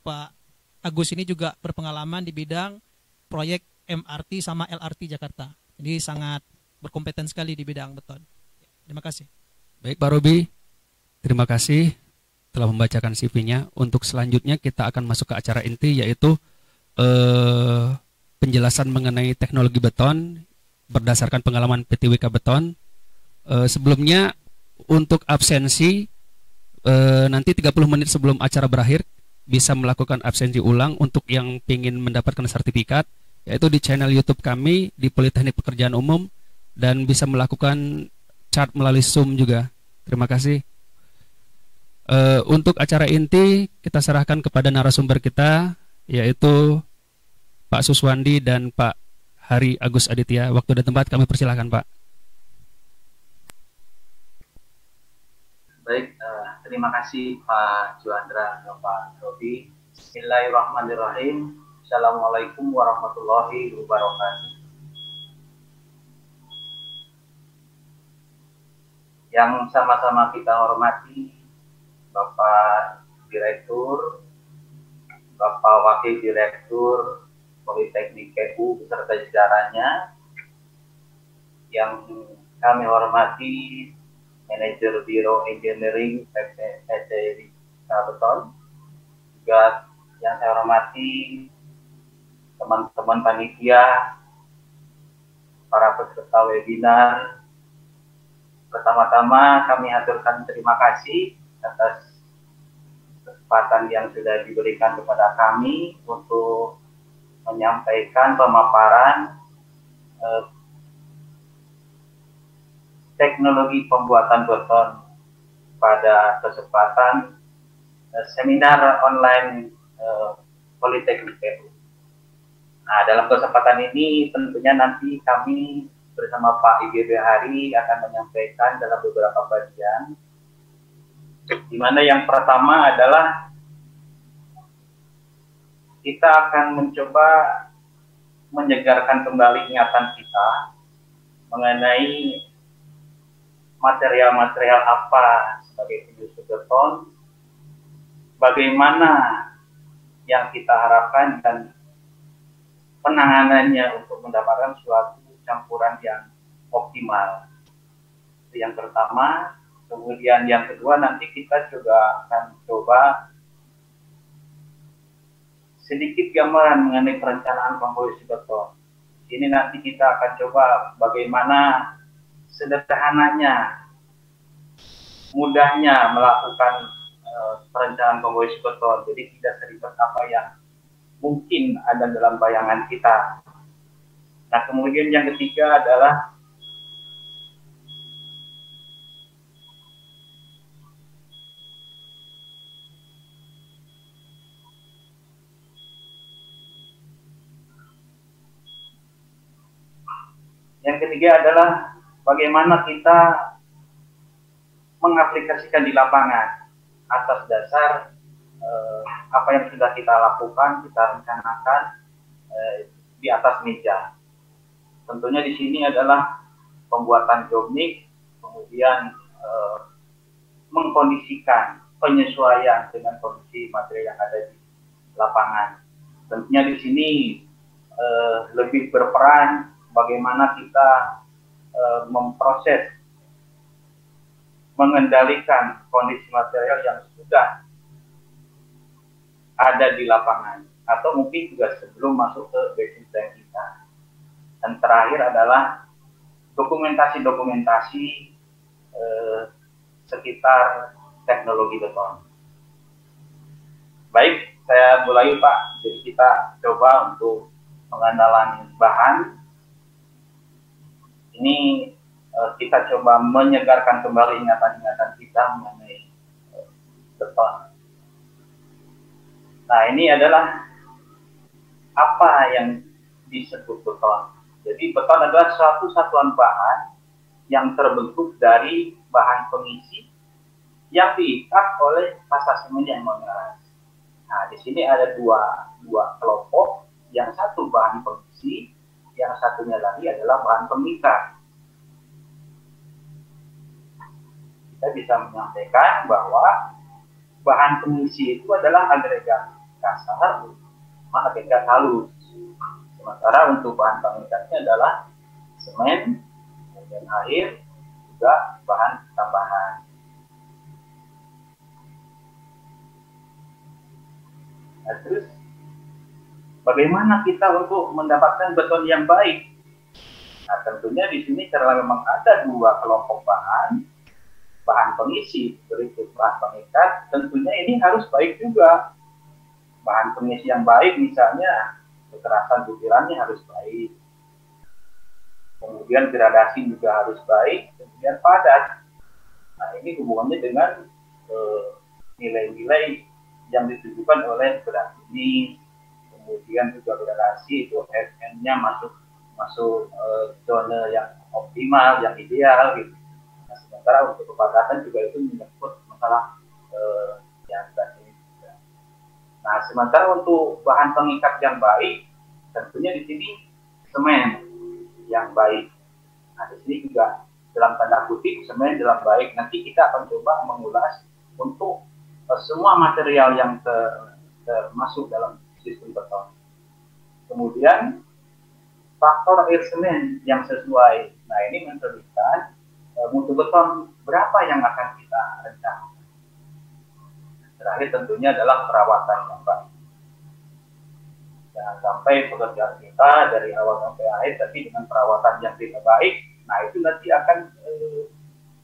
Pak Agus ini juga berpengalaman di bidang proyek MRT sama LRT Jakarta. Jadi sangat berkompeten sekali di bidang beton. Terima kasih. Baik Pak Robi, terima kasih telah membacakan CV-nya. Untuk selanjutnya kita akan masuk ke acara inti yaitu eh, penjelasan mengenai teknologi beton berdasarkan pengalaman PTWK Beton. Eh, sebelumnya untuk absensi eh, nanti 30 menit sebelum acara berakhir bisa melakukan absensi ulang untuk yang ingin mendapatkan sertifikat yaitu di channel YouTube kami di Politeknik Pekerjaan Umum dan bisa melakukan chat melalui Zoom juga. Terima kasih. Eh, untuk acara inti kita serahkan kepada narasumber kita yaitu Pak Suswandi dan Pak Hari Agus Aditya. Waktu dan tempat kami persilahkan Pak. Baik, eh, terima kasih Pak Juandra dan Pak Robi. Bismillahirrahmanirrahim. Assalamualaikum warahmatullahi wabarakatuh. Yang sama-sama kita hormati Bapak Direktur, Bapak Wakil Direktur Politeknik PU beserta jajarannya, yang kami hormati Manajer Biro Engineering PT PT Beton, juga yang saya hormati teman-teman panitia, para peserta webinar. Pertama-tama kami aturkan terima kasih atas kesempatan yang sudah diberikan kepada kami untuk menyampaikan pemaparan eh, teknologi pembuatan beton pada kesempatan eh, seminar online eh, Politeknik PU. Nah, dalam kesempatan ini tentunya nanti kami bersama Pak IGB Hari akan menyampaikan dalam beberapa bagian. Di mana yang pertama adalah kita akan mencoba menyegarkan kembali ingatan kita mengenai material-material apa sebagai industri beton, bagaimana yang kita harapkan dan penanganannya untuk mendapatkan suatu campuran yang optimal. Yang pertama. Kemudian yang kedua nanti kita juga akan coba sedikit gambaran mengenai perencanaan komposisi beton. Ini nanti kita akan coba bagaimana sederhananya, mudahnya melakukan uh, perencanaan komposisi beton. Jadi tidak seribet apa yang mungkin ada dalam bayangan kita. Nah, kemudian yang ketiga adalah Yang ketiga adalah bagaimana kita mengaplikasikan di lapangan atas dasar eh, apa yang sudah kita lakukan, kita rencanakan eh, di atas meja. Tentunya di sini adalah pembuatan jobnik, kemudian eh, mengkondisikan penyesuaian dengan kondisi materi yang ada di lapangan. Tentunya di sini eh, lebih berperan bagaimana kita e, memproses, mengendalikan kondisi material yang sudah ada di lapangan atau mungkin juga sebelum masuk ke basis tank kita. Dan terakhir adalah dokumentasi-dokumentasi e, sekitar teknologi beton. Baik, saya mulai Pak. Jadi kita coba untuk pengenalan bahan ini uh, kita coba menyegarkan kembali ingatan-ingatan kita mengenai uh. Nah ini adalah apa yang disebut beton. Jadi beton adalah suatu satuan bahan yang terbentuk dari bahan pengisi yang diikat oleh fasa semen yang mengeras. Nah, di sini ada dua, dua kelompok, yang satu bahan pengisi, yang satunya lagi adalah bahan pemikat. Kita bisa menyampaikan bahwa bahan pengisi itu adalah agregat kasar sama agregat halus. Sementara untuk bahan pemikatnya adalah semen, kemudian air, juga bahan tambahan. Nah, terus Bagaimana kita untuk mendapatkan beton yang baik? Nah, tentunya di sini karena memang ada dua kelompok bahan, bahan pengisi berikut bahan pengikat, tentunya ini harus baik juga. Bahan pengisi yang baik misalnya kekerasan butirannya harus baik. Kemudian gradasi juga harus baik, kemudian padat. Nah, ini hubungannya dengan eh, nilai-nilai uh, yang ditujukan oleh berat ini kemudian juga relasi itu FN-nya masuk masuk uh, zona yang optimal, yang ideal gitu. Nah, sementara untuk kepadatan juga itu menyebut masalah uh, yang tadi. Nah, sementara untuk bahan pengikat yang baik, tentunya di sini semen yang baik. Nah, di sini juga dalam tanda kutip semen dalam baik. Nanti kita akan coba mengulas untuk uh, semua material yang termasuk dalam sistem beton. Kemudian faktor air semen yang sesuai. Nah ini menentukan e, mutu beton berapa yang akan kita rencanakan. Terakhir tentunya adalah perawatan yang. Jangan sampai pekerjaan kita dari awal sampai akhir tapi dengan perawatan yang tidak baik, nah itu nanti akan e,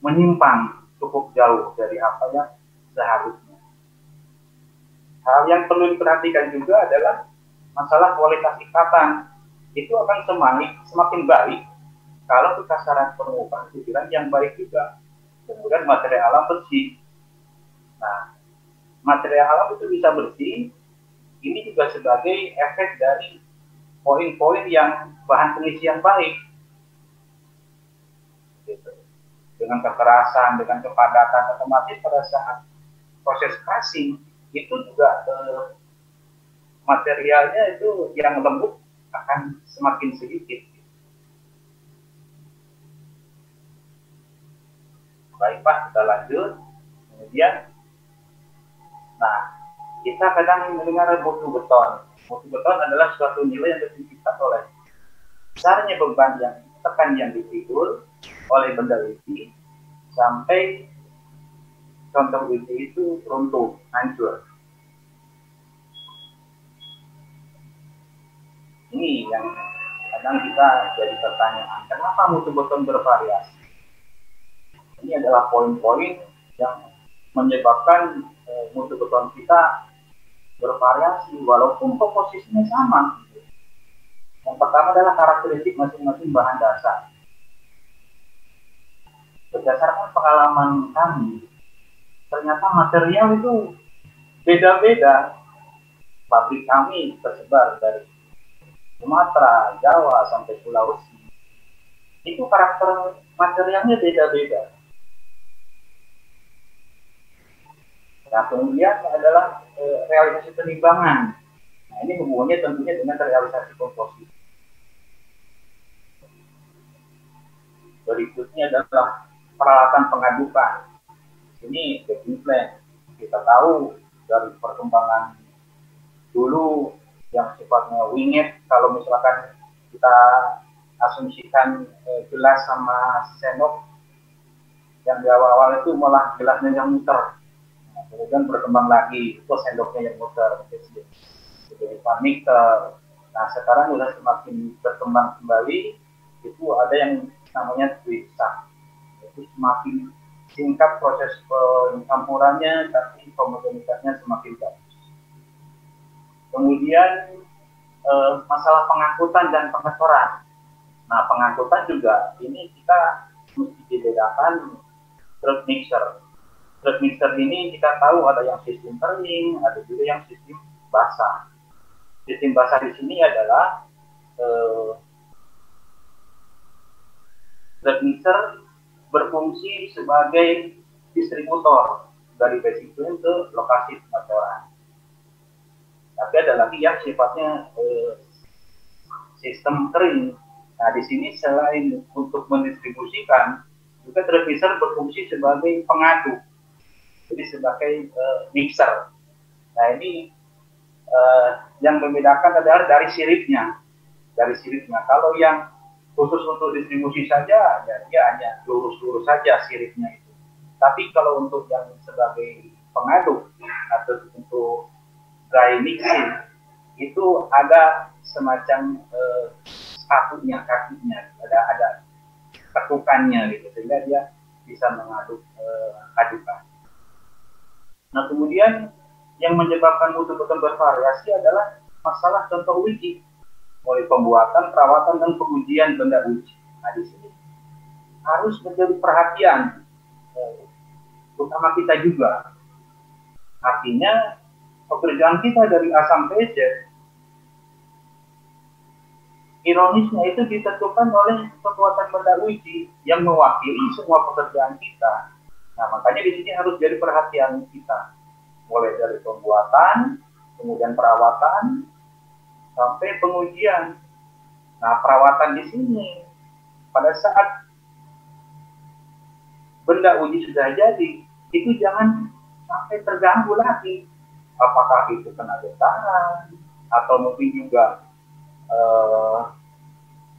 menyimpang cukup jauh dari apa yang seharusnya. Hal yang perlu diperhatikan juga adalah masalah kualitas ikatan. Itu akan semakin, semakin baik kalau kekasaran permukaan pikiran yang baik juga. Kemudian material alam bersih. Nah, material alam itu bisa bersih, ini juga sebagai efek dari poin-poin yang bahan pengisi yang baik. Gitu. Dengan kekerasan, dengan kepadatan otomatis pada saat proses casing itu juga eh, materialnya itu yang lembut akan semakin sedikit. Baik Pak, kita lanjut. Kemudian, nah kita kadang mendengar mutu beton. Mutu beton adalah suatu nilai yang ditentukan oleh besarnya beban yang tekan yang dipikul oleh benda wiji sampai contoh wiji itu runtuh, hancur. Ini yang kadang kita jadi pertanyaan, kenapa mutu beton bervariasi? Ini adalah poin-poin yang menyebabkan e, mutu beton kita bervariasi walaupun komposisinya sama. Yang pertama adalah karakteristik masing-masing bahan dasar. Berdasarkan pengalaman kami, ternyata material itu beda-beda. Pabrik kami tersebar dari Sumatera, Jawa, sampai Sulawesi. Itu karakter materialnya beda-beda. Nah, kemudian adalah e, realisasi penimbangan. Nah, ini hubungannya tentunya dengan realisasi komposisi. Berikutnya adalah peralatan pengadukan. Ini backing plan. Kita tahu dari perkembangan dulu yang sifatnya winged, kalau misalkan kita asumsikan eh, gelas sama sendok yang di awal-awal itu malah gelasnya yang muter. Kemudian berkembang lagi itu sendoknya yang muter. Jadi panik nah sekarang sudah semakin berkembang kembali itu ada yang namanya twista itu semakin singkat proses pencampurannya tapi homogenitasnya semakin bagus. Kemudian eh, masalah pengangkutan dan pengeboran nah pengangkutan juga ini kita mesti dibedakan truk mixer. Truk mixer ini kita tahu ada yang sistem kering, ada juga yang sistem basah. Sistem basah di sini adalah eh, mixer berfungsi sebagai distributor dari basic point ke lokasi pemacoran. Tapi ada lagi yang sifatnya eh, sistem kering. Nah, di sini selain untuk mendistribusikan, juga mixer berfungsi sebagai pengaduk jadi sebagai uh, mixer. Nah ini uh, yang membedakan adalah dari siripnya, dari siripnya. Kalau yang khusus untuk distribusi saja, ya dia hanya lurus-lurus saja siripnya itu. Tapi kalau untuk yang sebagai pengaduk atau untuk dry mixing itu ada semacam uh, kakinya, kakinya, ada ada tekukannya gitu sehingga dia bisa mengaduk uh, adukan. Nah kemudian yang menyebabkan mutu beton bervariasi adalah masalah contoh uji, mulai pembuatan, perawatan, dan pengujian benda uji. Nah di sini harus menjadi perhatian, eh, utama kita juga. Artinya pekerjaan kita dari A sampai ironisnya itu ditentukan oleh kekuatan benda uji yang mewakili semua pekerjaan kita. Nah, makanya di sini harus jadi perhatian kita. Mulai dari pembuatan, kemudian perawatan, sampai pengujian. Nah, perawatan di sini pada saat benda uji sudah jadi, itu jangan sampai terganggu lagi. Apakah itu kena getaran, atau mungkin juga uh,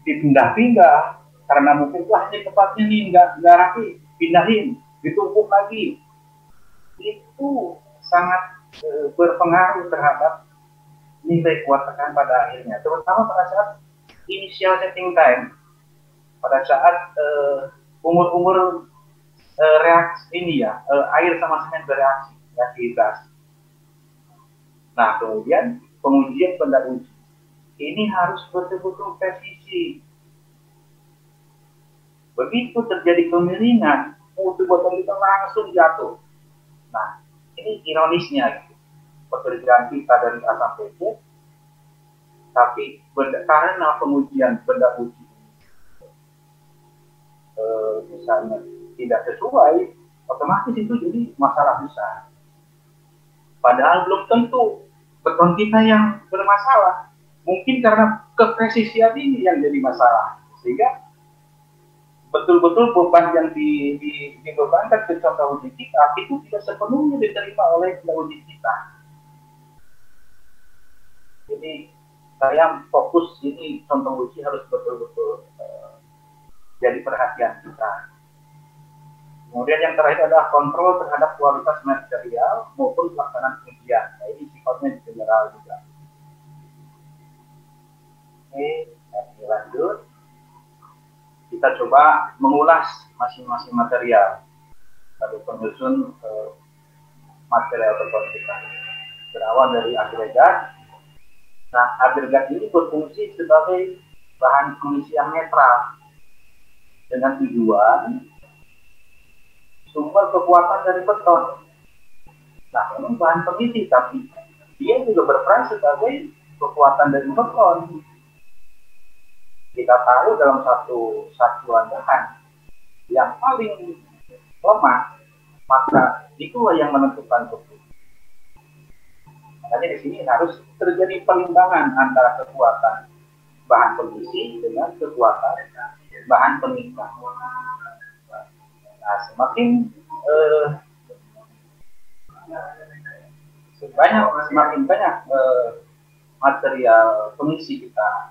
dipindah-pindah, karena mungkin wah ini tempatnya nih nggak nggak rapi, pindahin ditumpuk lagi itu sangat e, berpengaruh terhadap nilai kuat tekan pada akhirnya terutama pada saat initial setting time pada saat e, umur-umur e, reaksi ini ya e, air sama semen bereaksi reaksi gas nah kemudian pengujian benda uji ini harus betul-betul presisi begitu terjadi kemiringan mutu botol kita langsung jatuh. Nah, ini ironisnya gitu. Pekerjaan kita dari A sampai Z, tapi benda, karena pengujian benda uji e, misalnya tidak sesuai, otomatis itu jadi masalah besar. Padahal belum tentu beton kita yang bermasalah. Mungkin karena kepresisian ini yang jadi masalah. Sehingga betul-betul beban yang di, di, dibebankan ke contoh uji kita itu tidak sepenuhnya diterima oleh uji kita. Jadi saya fokus ini contoh uji harus betul-betul uh, jadi perhatian kita. Kemudian yang terakhir adalah kontrol terhadap kualitas material maupun pelaksanaan pengujian. Nah, ini sifatnya general juga. Oke, lanjut kita coba mengulas masing-masing material dari penyusun eh, material kita berawal dari agregat nah agregat ini berfungsi sebagai bahan pengisi yang netral. Dengan tujuan sumber kekuatan dari beton. Nah memang bahan pengisi tapi dia juga berperan sebagai kekuatan dari beton. Kita tahu dalam satu satuan bahan yang paling lemah, maka itulah yang menentukan betul. Makanya di sini harus terjadi perimbangan antara kekuatan bahan pengisi dengan kekuatan bahan pengikat. Nah, semakin eh, banyak semakin banyak eh, material pengisi kita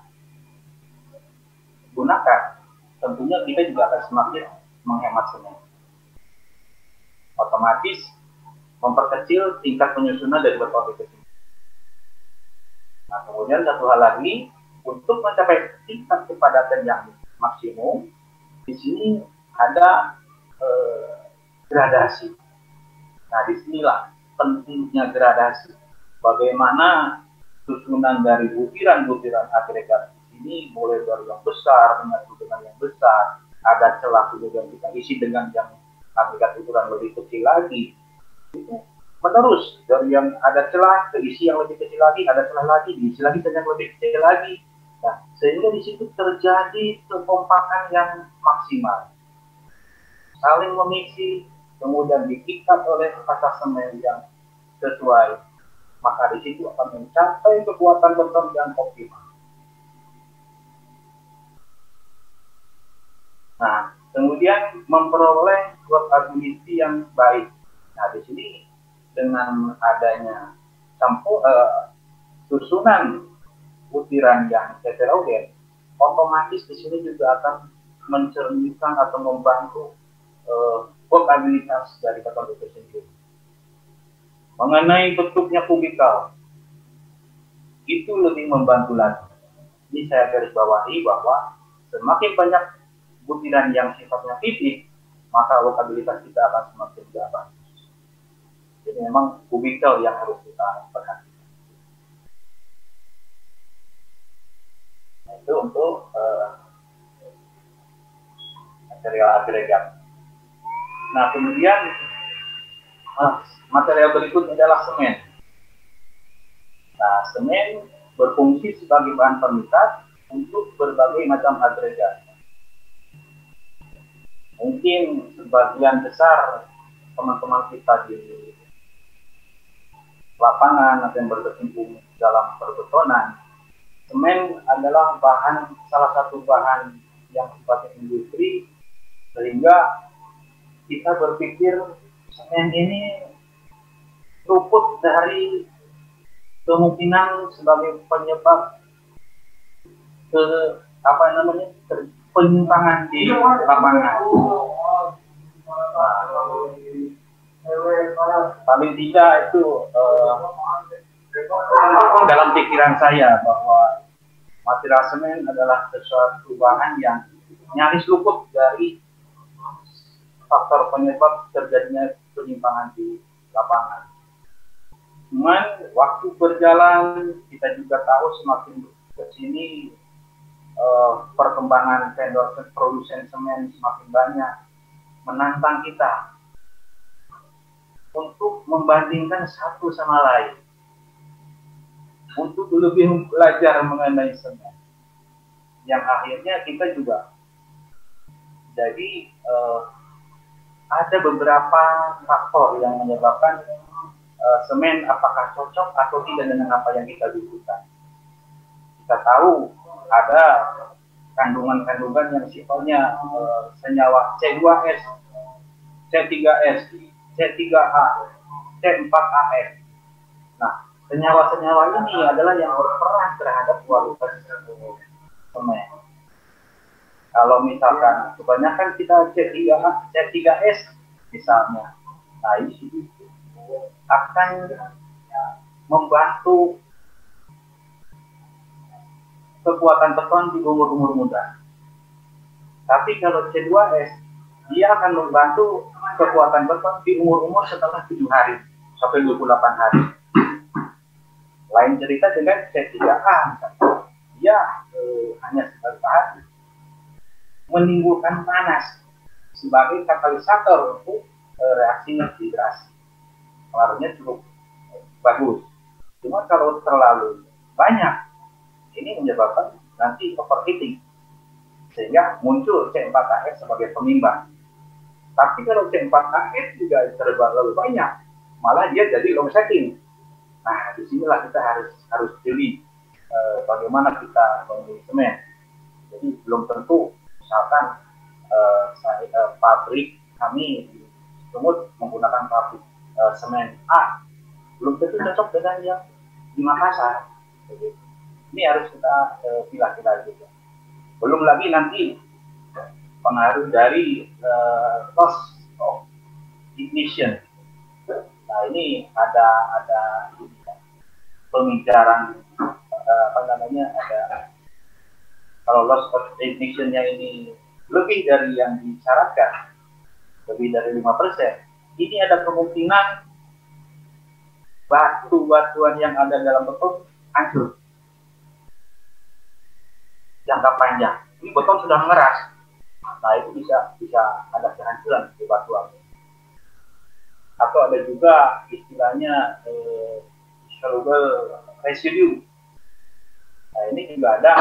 gunakan, tentunya kita juga akan semakin menghemat semen. Otomatis memperkecil tingkat penyusunan dari beton itu. Nah, kemudian satu hal lagi, untuk mencapai tingkat kepadatan yang maksimum, di sini ada eh, gradasi. Nah, di sinilah pentingnya gradasi. Bagaimana susunan dari butiran-butiran agregat ini mulai dari yang besar dengan dengan yang besar ada celah yang kita isi dengan yang agregat ukuran lebih kecil lagi itu menerus. Dari yang ada celah ke isi yang lebih kecil lagi ada celah lagi diisi lagi dan yang lebih kecil lagi. Nah sehingga di situ terjadi kekompakan yang maksimal. Saling mengisi kemudian diikat oleh kata semen yang sesuai. Maka di situ akan mencapai kekuatan beton yang optimal. Nah, kemudian memperoleh workability yang baik. Nah, di sini dengan adanya campu uh, susunan butiran yang heterogen, otomatis di sini juga akan mencerminkan atau membantu uh, dari beton itu sendiri. Mengenai bentuknya kubikal, itu lebih membantu lagi. Ini saya garis bawahi bahwa semakin banyak butiran yang sifatnya titik, maka lokabilitas kita akan semakin jauh. Jadi memang kubikel yang harus kita perhatikan. Nah, itu untuk uh, material agregat. Nah kemudian uh, material berikutnya adalah semen. Nah semen berfungsi sebagai bahan pemikat untuk berbagai macam agregat mungkin sebagian besar teman-teman kita di lapangan atau yang berkecimpung dalam perbetonan, semen adalah bahan salah satu bahan yang sifatnya industri sehingga kita berpikir semen ini luput dari kemungkinan sebagai penyebab ke apa namanya penyimpangan di lapangan. Paling tidak itu uh, dalam pikiran saya bahwa material semen adalah sesuatu bahan yang nyaris luput dari faktor penyebab terjadinya penyimpangan di lapangan. Cuman waktu berjalan kita juga tahu semakin ke sini uh, perkembangan vendor produsen semen semakin banyak menantang kita untuk membandingkan satu sama lain. Untuk lebih belajar mengenai semen yang akhirnya kita juga. Jadi uh, ada beberapa faktor yang menyebabkan uh, semen apakah cocok atau tidak dengan apa yang kita butuhkan. Kita tahu ada kandungan-kandungan yang sifatnya uh, senyawa C2S, C3S, C3A, C4AF. Nah, senyawa-senyawa ini adalah yang berperan terhadap kualitas semen. Kalau misalkan kebanyakan kita C3A, C3S misalnya, nah ini akan membantu kekuatan beton di umur-umur muda. Tapi kalau C2S, dia akan membantu kekuatan beton di umur-umur setelah 7 hari sampai 28 hari. Lain cerita dengan C3A, dia eh, hanya hari menimbulkan panas sebagai katalisator untuk eh, reaksi hidrasi. Pengaruhnya cukup eh, bagus. Cuma kalau terlalu banyak ini menyebabkan nanti overheating sehingga muncul C4AF sebagai pemimbang. Tapi kalau C4AF juga terlalu banyak, malah dia jadi long setting. Nah, di sinilah kita harus harus pilih eh, bagaimana kita semen. Jadi belum tentu, misalkan eh, saya, eh, pabrik kami di Sumut menggunakan pabrik eh, semen A, belum tentu cocok dengan yang di Makassar. Ini harus kita uh, pilah-pilah juga. Belum lagi nanti pengaruh dari uh, loss of ignition. Nah ini ada ada pembicaraan uh, apa namanya ada kalau loss of ignitionnya ini lebih dari yang disyaratkan lebih dari lima persen ini ada kemungkinan batu-batuan yang ada dalam beton hancur jangka panjang. Ini beton sudah mengeras. Nah itu bisa bisa ada kehancuran di batuan. Atau ada juga istilahnya eh, soluble residue. Nah ini juga ada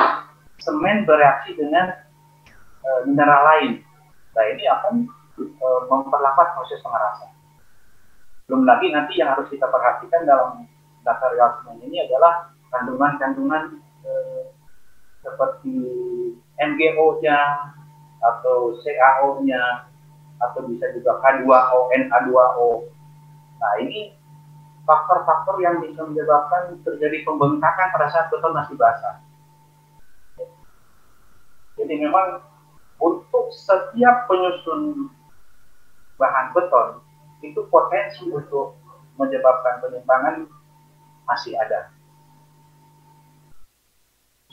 semen bereaksi dengan eh, mineral lain. Nah ini akan eh, memperlambat proses pengerasan. Belum lagi nanti yang harus kita perhatikan dalam dasar semen ini adalah kandungan-kandungan eh, seperti MGO-nya atau CaO-nya atau bisa juga K2O, Na2O. Nah ini faktor-faktor yang bisa menyebabkan terjadi pembengkakan pada saat beton masih basah. Jadi memang untuk setiap penyusun bahan beton itu potensi untuk menyebabkan penyimpangan masih ada.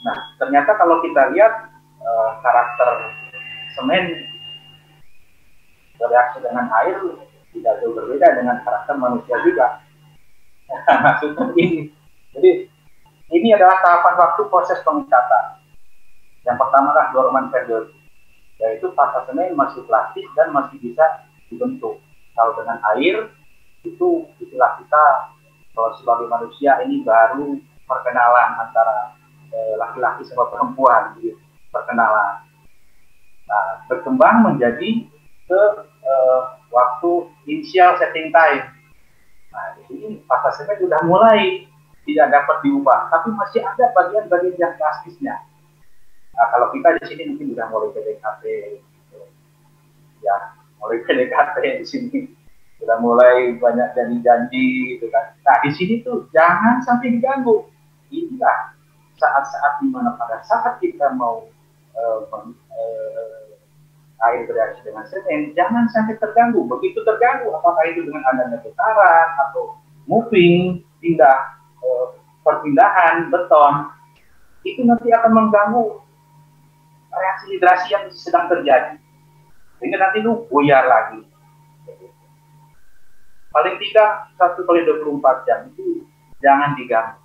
Nah, ternyata kalau kita lihat uh, karakter semen bereaksi dengan air tidak jauh berbeda dengan karakter manusia juga. Maksudnya ini. Jadi ini adalah tahapan waktu proses pengecatan. Yang pertama adalah dorman period, yaitu fase semen masih plastis dan masih bisa dibentuk. Kalau dengan air itu istilah kita kalau sebagai manusia ini baru perkenalan antara Eh, laki-laki sama perempuan gitu, perkenalan. Nah, berkembang menjadi ke uh, waktu initial setting time. Nah, di sini sudah mulai tidak dapat diubah, tapi masih ada bagian-bagian yang plastisnya. Nah, kalau kita di sini mungkin sudah mulai PDKT, gitu. ya, mulai PDKT di sini sudah mulai banyak janji-janji gitu kan. Nah, di sini tuh jangan sampai diganggu. Inilah saat-saat di mana pada saat kita mau uh, air bereaksi dengan semen, jangan sampai terganggu. Begitu terganggu, apakah itu dengan adanya getaran atau moving, pindah uh, perpindahan beton, itu nanti akan mengganggu reaksi hidrasi yang sedang terjadi. Sehingga nanti lu buyar lagi. Paling tidak satu kali 24 jam itu jangan diganggu.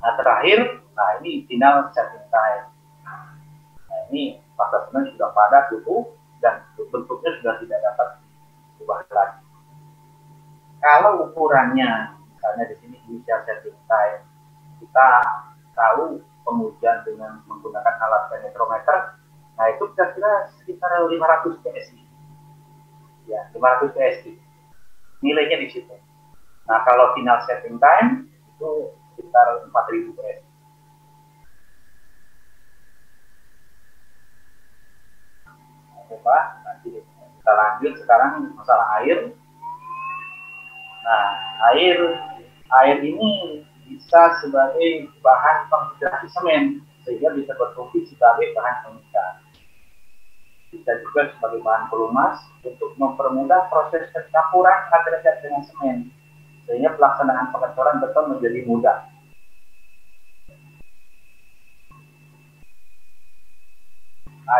Nah terakhir, nah ini final setting time. Ini fase semen sudah padat tubuh dan bentuknya sudah tidak dapat diubah lagi. Kalau ukurannya, misalnya di sini initial setting time, kita tahu pengujian dengan menggunakan alat penetrometer, nah itu kira-kira sekitar 500 PSI. Ya, 500 PSI. Nilainya di situ. Nah, kalau final setting time itu sekitar 4000 PS. Pak, nanti kita lanjut sekarang masalah air. Nah, air air ini bisa sebagai bahan penghidrasi semen sehingga bisa berfungsi sebagai bahan pengikat. Bisa juga sebagai bahan pelumas untuk mempermudah proses pencampuran agregat dengan semen sehingga pelaksanaan pengecoran beton menjadi mudah.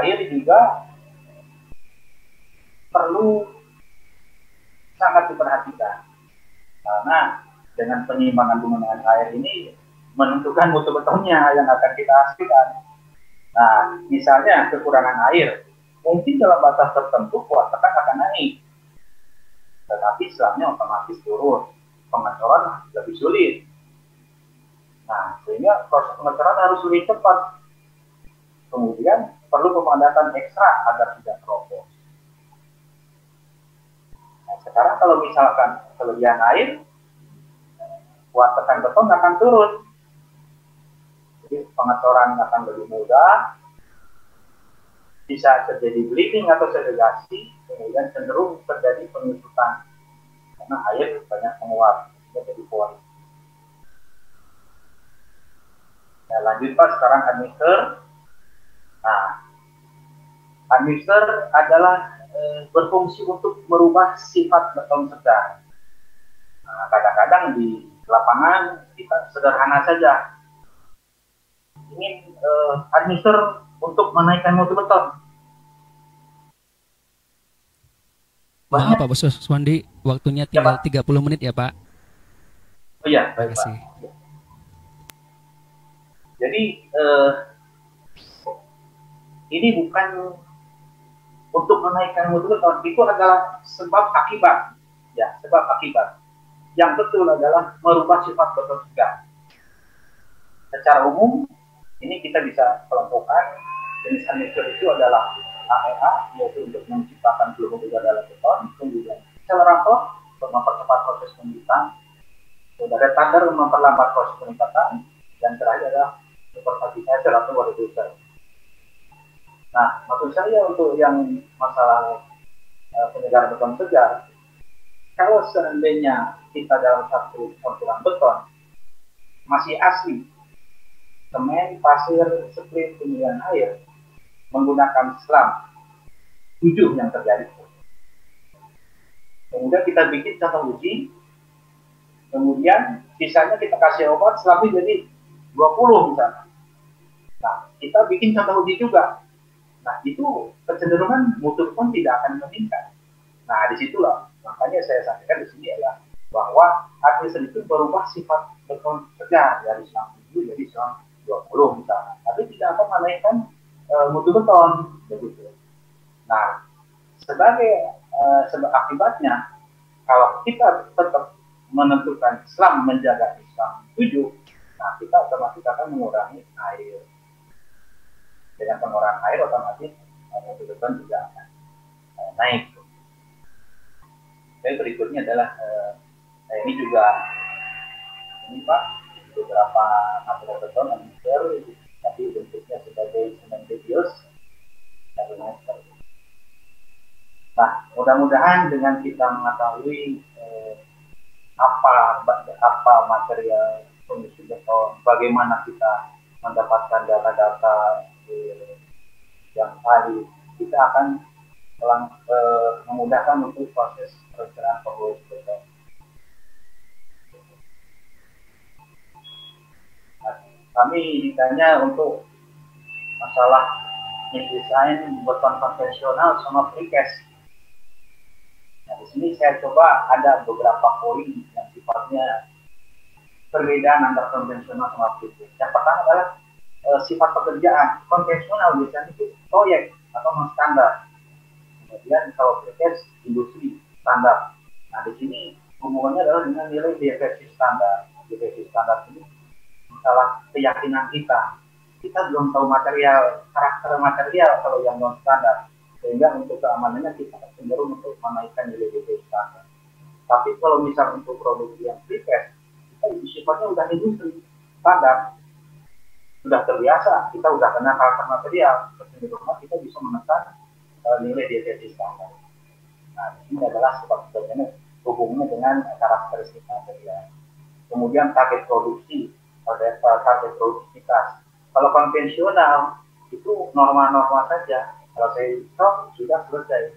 Air juga perlu sangat diperhatikan karena dengan penyimbangan penggunaan air ini menentukan mutu betonnya yang akan kita hasilkan. Nah, misalnya kekurangan air, mungkin dalam batas tertentu kuat tekan akan naik, tetapi setelahnya otomatis turun pengecoran lebih sulit. Nah, sehingga proses pengecoran harus lebih cepat. Kemudian perlu pemadatan ekstra agar tidak terobos. Sekarang kalau misalkan kelebihan air, kuat tekan beton akan turun. Jadi pengecoran akan lebih mudah, bisa terjadi bleeding atau segregasi, kemudian cenderung terjadi penyusutan karena air banyak menguap jadi pori. Nah, lanjut Pak, sekarang administer. Nah, administer adalah e, berfungsi untuk merubah sifat beton sedang. Nah, kadang-kadang di lapangan kita sederhana saja. Ingin e, administer untuk menaikkan mutu beton. Banyak. Pak Bos Suwandi, waktunya tinggal ya, 30 menit ya Pak. Oh iya, baik Pak. Jadi eh, ini bukan untuk menaikkan mutu itu adalah sebab akibat. Ya, sebab akibat. Yang betul adalah merubah sifat juga. Secara umum, ini kita bisa kelompokkan jenis emissor itu adalah AEA yaitu untuk menciptakan peluru udara dalam beton kemudian accelerator untuk mempercepat proses pembuatan kemudian retarder memperlambat proses peningkatan dan terakhir adalah superstabilizer atau water nah maksud saya untuk yang masalah uh, penyegaran beton segar kalau seandainya kita dalam satu konturan beton masih asli semen, pasir, sprit, kemudian air menggunakan selam tujuh yang terjadi. Kemudian kita bikin contoh uji, kemudian sisanya kita kasih obat selamnya jadi 20 misalnya. Nah, kita bikin contoh uji juga. Nah, itu kecenderungan mutu pun tidak akan meningkat. Nah, di situlah makanya saya sampaikan di sini adalah bahwa administrasi itu berubah sifat segar dari selang 7 jadi selang 20 misalnya. Tapi tidak akan menaikkan e, mutu beton begitu. Nah, sebagai e, sebab akibatnya kalau kita tetap menentukan Islam menjaga Islam tujuh, nah kita otomatis akan mengurangi air. Dengan pengurangan air otomatis e, mutu beton juga akan e, naik. Dan berikutnya adalah nah ini juga ini Pak beberapa material beton yang tapi bentuknya sebagai semen bios Nah, mudah-mudahan dengan kita mengetahui eh, apa apa material kondisi beton, bagaimana kita mendapatkan data-data eh, yang tadi, kita akan melang, eh, memudahkan untuk proses perencanaan pembuatan beton. Nah, kami ditanya untuk masalah desain beton konvensional sama precast Nah, di sini saya coba ada beberapa poin yang sifatnya perbedaan antara konvensional sama aplikasi. Yang pertama adalah e, sifat pekerjaan. Konvensional biasanya itu proyek atau non standar. Kemudian kalau aplikasi industri standar. Nah, di sini hubungannya adalah dengan nilai DFSI standar. DFSI standar ini masalah keyakinan kita. Kita belum tahu material, karakter material kalau yang non standar sehingga untuk keamanannya kita cenderung untuk menaikkan nilai DP standar. Tapi kalau misal untuk produk yang prepare, kita sifatnya udah industri standar, sudah terbiasa, kita udah kenal karakter material, kecenderungan kita bisa menekan uh, nilai deviasi standar. Nah, ini adalah sebab sebabnya hubungannya dengan karakteristik material. Kemudian target produksi, target, target produktivitas. Kalau konvensional itu norma-norma saja. Kalau saya stop sudah selesai.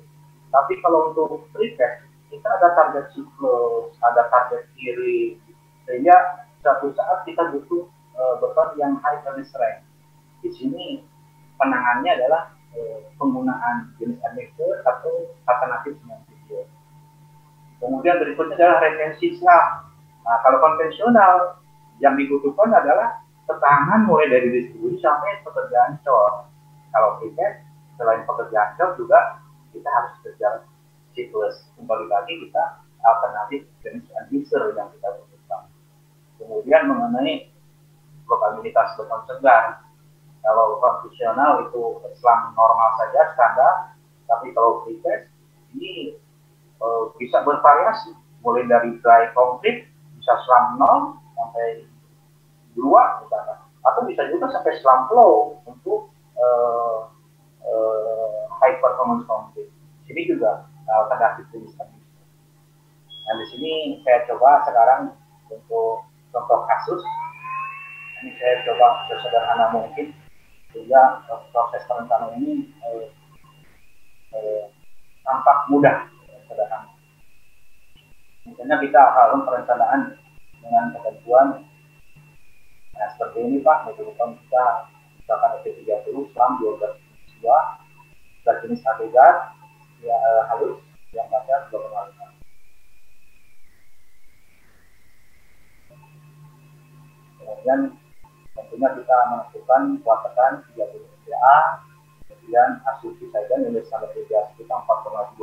Tapi kalau untuk precast kita ada target siklus, ada target kiri, sehingga suatu saat kita butuh uh, beton yang high furnace strength. Di sini penangannya adalah uh, penggunaan jenis admixture atau alternatif semen video. Kemudian berikutnya adalah retensi slab. Nah, kalau konvensional yang dibutuhkan adalah ketahanan mulai dari distribusi sampai pekerjaan cor. Kalau kita selain pekerjaan cor juga kita harus kejar siklus. Kembali lagi kita alternatif jenis admixture yang kita butuhkan. Kemudian mengenai lokalitas beton segar. Kalau konvensional itu selang normal saja standar, tapi kalau precast ini uh, bisa bervariasi. Mulai dari dry concrete bisa selam nol sampai dua misalnya atau bisa juga sampai selam flow untuk uh, uh, high performance concrete sini juga uh, terdapat jenis Nah di sini saya coba sekarang untuk contoh kasus ini saya coba sesederhana mungkin sehingga proses perencanaan ini eh, eh, tampak mudah sederhana. Misalnya kita akan perencanaan dengan ketentuan nah seperti ini Pak, betul-betul kita misalkan SP30 selam 12 dua dan jenis agregat ya, halus yang pada 25 kemudian tentunya kita menentukan kuatkan 30 MPa kemudian asumsi saja nilai standar deviasi kita 4,2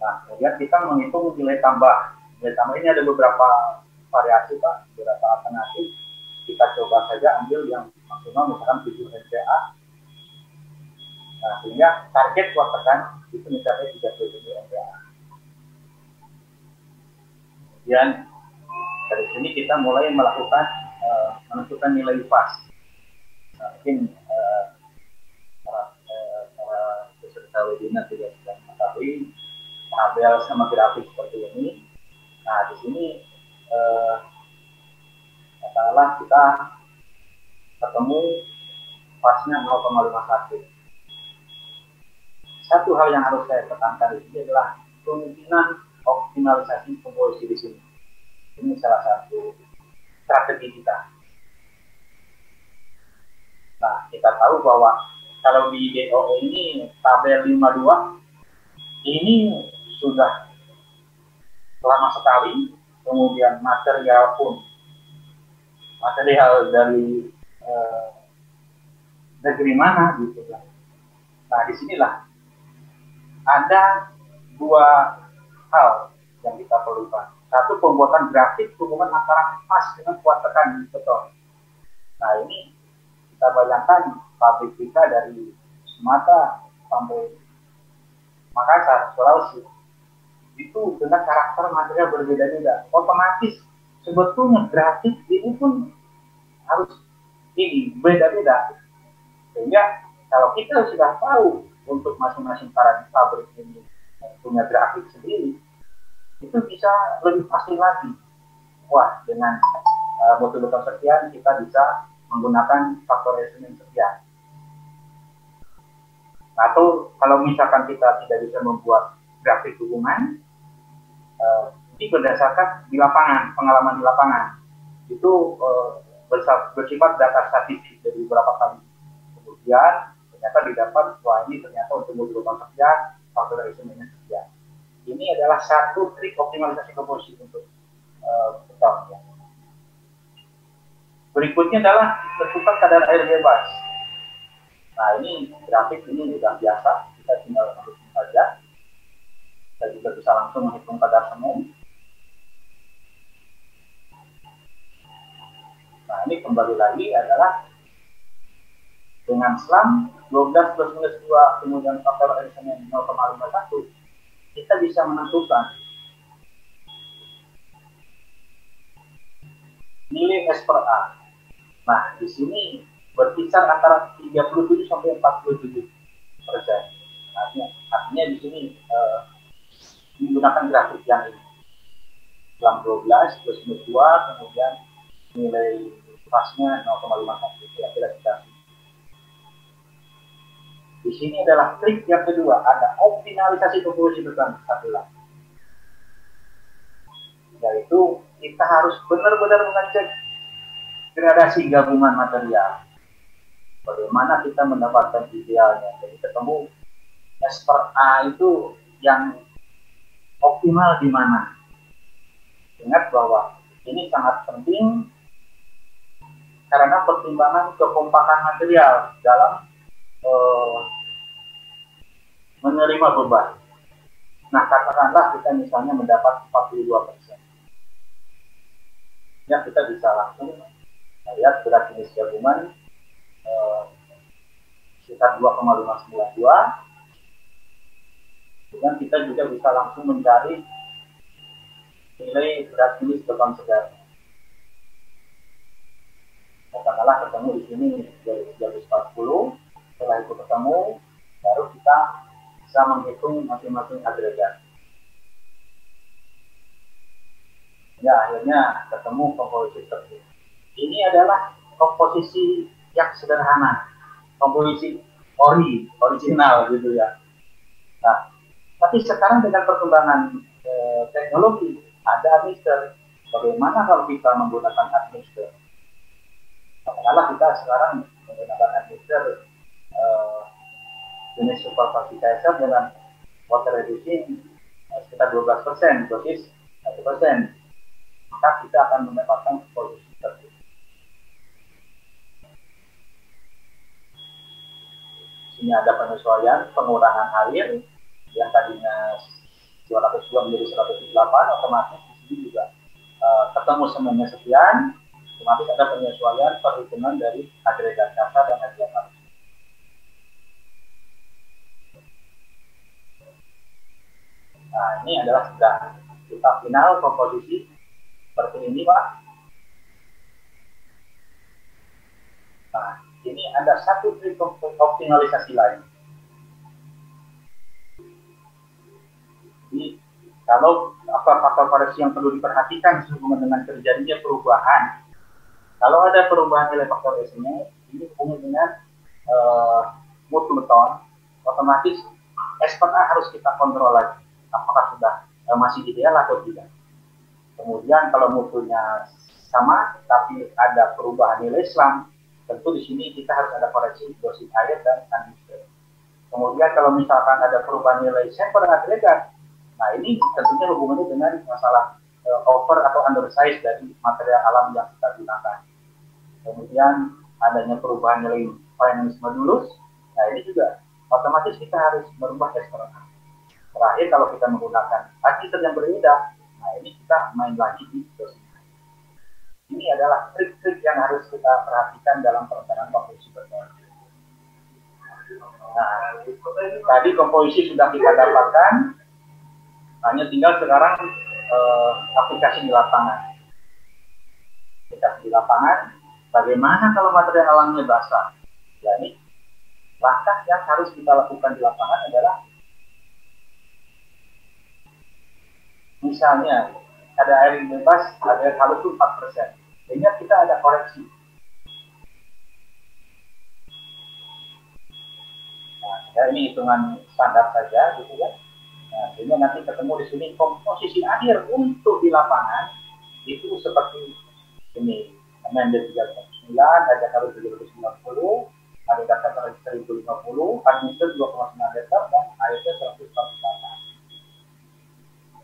Nah, kemudian kita menghitung nilai tambah. Nilai tambah ini ada beberapa variasi, Pak, beberapa alternatif. Kita coba saja ambil yang maksimal misalkan 7 MPa. Nah, sehingga target kuat tekan itu mencapai 37 MPa. Kemudian dari sini kita mulai melakukan uh, menentukan nilai pas. Nah, mungkin uh, para, uh, para peserta webinar tidak sudah mengetahui tabel sama grafik seperti ini. Nah, di sini eh, katakanlah kita ketemu pasnya 0,51. Satu hal yang harus saya tekankan di sini adalah kemungkinan optimalisasi komposisi di sini. Ini salah satu strategi kita. Nah, kita tahu bahwa kalau di DOE ini tabel 52 ini sudah lama sekali, kemudian material pun material dari eh, negeri mana gitu kan. Nah di sinilah ada dua hal yang kita perlukan. Satu pembuatan grafik hubungan antara pas dengan kuat tekan beton. Nah ini kita bayangkan pabrik kita dari Sumatera sampai Makassar, Sulawesi itu dengan karakter material berbeda-beda. Otomatis sebetulnya grafik ini pun harus ini beda-beda. Sehingga kalau kita sudah tahu untuk masing-masing para pabrik ini punya grafik sendiri, itu bisa lebih pasti lagi. Wah, dengan uh, betul-betul sekian kita bisa menggunakan faktor estimasi sekian. Atau kalau misalkan kita tidak bisa membuat grafik hubungan, uh, ini berdasarkan di lapangan, pengalaman di lapangan. Itu uh, bersifat data statistik dari beberapa kali. Kemudian ternyata didapat, wah ini ternyata untuk mobil sekian, faktor sekian. Ini adalah satu trik optimalisasi komposisi untuk uh, beton. Ya. Berikutnya adalah tentukan kadar air bebas. Nah ini grafik ini sudah biasa, kita tinggal menghitung saja kita juga bisa langsung menghitung kadar semu. Nah, ini kembali lagi adalah dengan selam 12 plus minus 2 kemudian faktor R semen 0,51 kita bisa menentukan nilai S per A. Nah, di sini berkisar antara 37 sampai 47 persen. Artinya di sini uh, menggunakan grafik yang ini. Dalam 12 plus minus 2, kemudian nilai pasnya 0,51 kira-kira kita di sini adalah trik yang kedua ada optimalisasi komposisi bersama adalah yaitu kita harus benar-benar mengecek gradasi gabungan material. Bagaimana kita mendapatkan idealnya? Jadi ketemu S per A itu yang optimal di mana? Ingat bahwa ini sangat penting karena pertimbangan kekompakan material dalam uh, menerima beban. Nah, katakanlah kita misalnya mendapat 42 persen. Ya, kita bisa langsung lihat berat jenis gabungan uh, sekitar 2,592. Kemudian kita juga bisa langsung mencari nilai berat jenis beton segar katakanlah ketemu di sini 340 setelah itu ketemu baru kita bisa menghitung masing-masing agregat. Ya akhirnya ketemu komposisi tersebut. Ini adalah komposisi yang sederhana. Komposisi ori original gitu ya. Nah tapi sekarang dengan perkembangan eh, teknologi ada mister. Bagaimana kalau kita menggunakan admixture katakanlah kita sekarang menggunakan admixture uh, jenis supervasi KSR dengan water reducing uh, sekitar 12 persen dosis 1 persen maka kita akan mendapatkan solusi tersebut. Sini ada penyesuaian pengurangan air yang tadinya 202 menjadi 108 otomatis di sini juga uh, ketemu semuanya sekian otomatis ada penyesuaian perhitungan dari agregat kasar dan agregat Nah, ini adalah sudah kita final komposisi seperti ini, Pak. Nah, ini ada satu trik optimalisasi lain. Jadi, kalau apa faktor koreksi yang perlu diperhatikan sehubungan dengan terjadinya perubahan kalau ada perubahan nilai faktor S-nya, ini hubungan dengan uh, mutu beton, otomatis S per A harus kita kontrol lagi. Apakah sudah uh, masih ideal atau tidak. Kemudian kalau mutunya sama, tapi ada perubahan nilai selam, tentu di sini kita harus ada koreksi dosis air dan kanister. Kemudian kalau misalkan ada perubahan nilai sampel agregat, nah ini tentunya hubungannya dengan masalah uh, over atau undersize dari material alam yang kita gunakan kemudian adanya perubahan nilai finance modulus, nah ini juga otomatis kita harus merubah eksternal. Terakhir kalau kita menggunakan aktivitas yang berbeda, nah ini kita main lagi di dosis. Ini adalah trik-trik yang harus kita perhatikan dalam perencanaan komposisi beton. Nah, tadi komposisi sudah kita dapatkan, hanya tinggal sekarang eh, aplikasi di lapangan. Aplikasi di lapangan, Bagaimana kalau material alamnya basah? Ya ini langkah yang harus kita lakukan di lapangan adalah misalnya ada air yang bebas, ada air halus itu 4 persen. Sehingga kita ada koreksi. Nah, ya ini hitungan standar saja, gitu ya. Nah, sehingga nanti ketemu di sini komposisi akhir untuk di lapangan itu seperti ini Amendment 309, ada kalau 790, ada data 1050, Administer 2,9 liter, dan AIT 148.